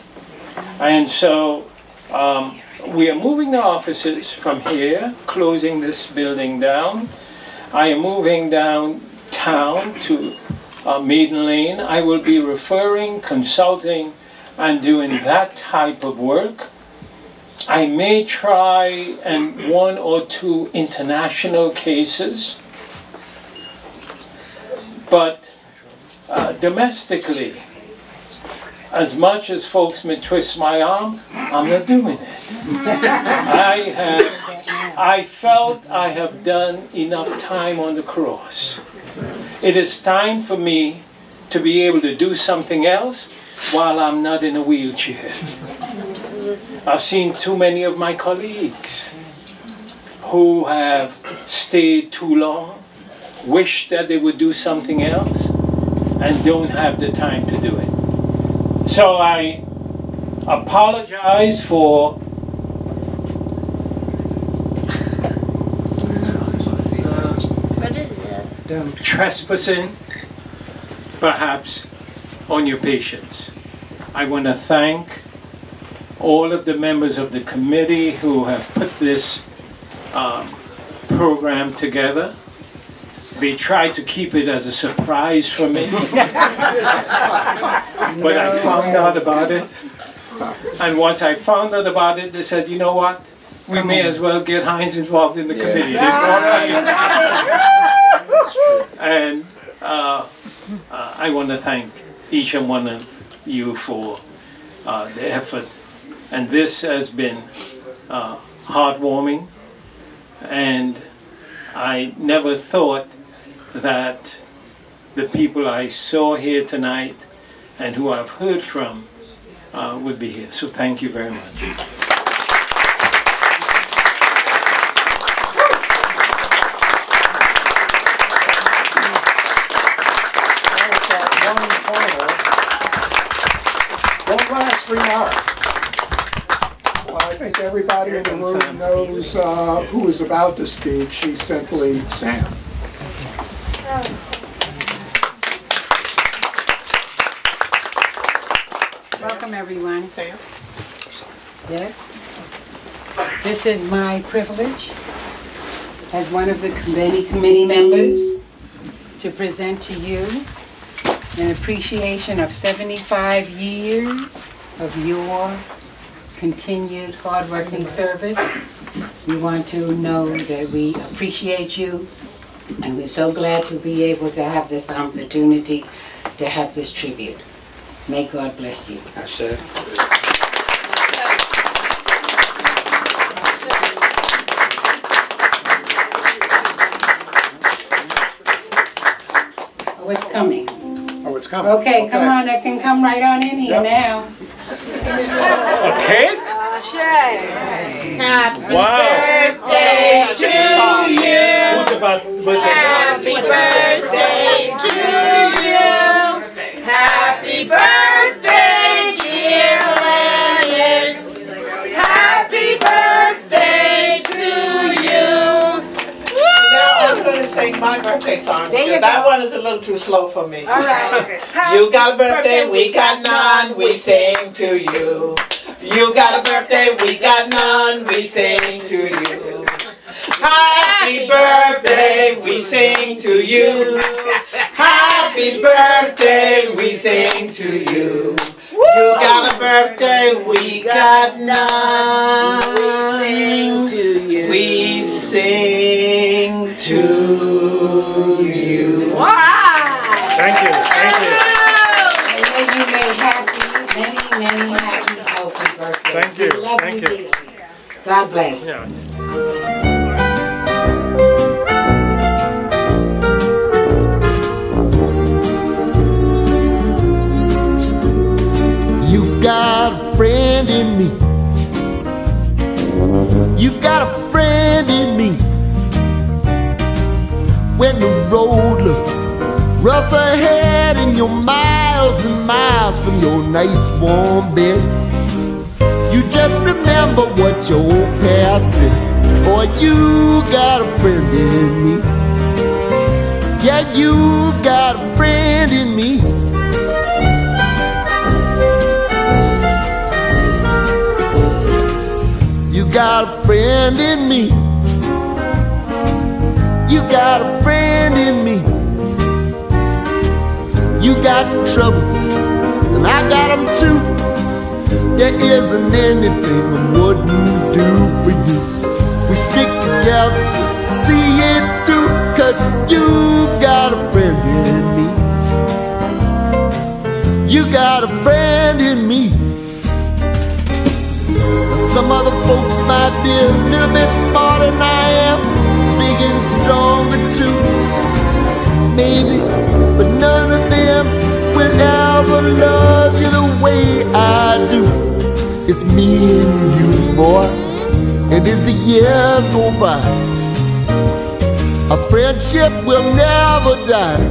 Speaker 59: And so um, we are moving the offices from here, closing this building down. I am moving downtown to uh, Maiden Lane. I will be referring, consulting, and doing that type of work. I may try and one or two international cases, but uh, domestically, as much as folks may twist my arm, I'm not doing it. I have, I felt I have done enough time on the cross. It is time for me to be able to do something else while I'm not in a wheelchair. I've seen too many of my colleagues who have stayed too long, wish that they would do something else, and don't have the time to do it. So I apologize for trespassing, perhaps, on your patience. I want to thank all of the members of the committee who have put this um, program together. They tried to keep it as a surprise for me, but I found out about it. And once I found out about it, they said, you know what? We may as well get Hinds involved in the committee. Me in. and uh, uh, I want to thank each and one of you for uh, the effort. And this has been uh, heartwarming. And I never thought that the people I saw here tonight and who I've heard from uh, would be here. So thank you very much.
Speaker 12: Remark. I think everybody in the room knows uh, who is about to speak. She's simply Sam.
Speaker 62: Welcome, everyone. Sam? Yes. This is my privilege as one of the committee committee members to present to you an appreciation of 75 years of your continued hardworking service. We want to know that we appreciate you and we're so glad to be able to have this opportunity to have this tribute. May God bless you. Oh, it's coming.
Speaker 12: Oh, it's coming.
Speaker 62: Okay, come on, I can come right on in here now.
Speaker 59: A cake?
Speaker 62: Happy
Speaker 59: Wow.
Speaker 62: birthday to you.
Speaker 59: About?
Speaker 62: Happy birthday to you. Happy birthday, dear Lennox. Happy birthday to you.
Speaker 14: Now I'm going to sing my birthday song
Speaker 62: There you
Speaker 14: because that
Speaker 62: go.
Speaker 14: one is a little too slow for me.
Speaker 62: All right.
Speaker 14: You got a birthday, we got none, we sing to you. You got a birthday, we got none, we sing to you. Happy birthday, we sing to you. Happy birthday, we sing to you. You got a birthday, we got none.
Speaker 62: God bless.
Speaker 63: You've got a friend in me. You've got a friend in me. When the road looks rough ahead and you're miles and miles from your nice warm bed, you just remember what your old past said. Boy, you got a friend in me. Yeah, you got a friend in me. You got a friend in me. You got a friend in me.
Speaker 2: You got trouble, and I got them too. There isn't anything I wouldn't do for you. We stick together, see it through, cause you've got a friend in me. You got a friend in me. Some other folks might be a little bit smarter than I am, big and stronger too. Maybe, but none of them will ever love you the way I do. It's me and you, boy, and as the years go by, our friendship will never die.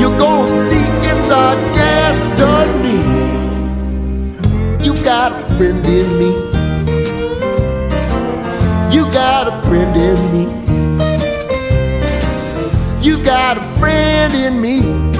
Speaker 2: You're gonna see it's our destiny. You got a friend in me. You got a friend in me. Got a friend in me.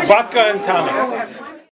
Speaker 59: Vodka and tonic.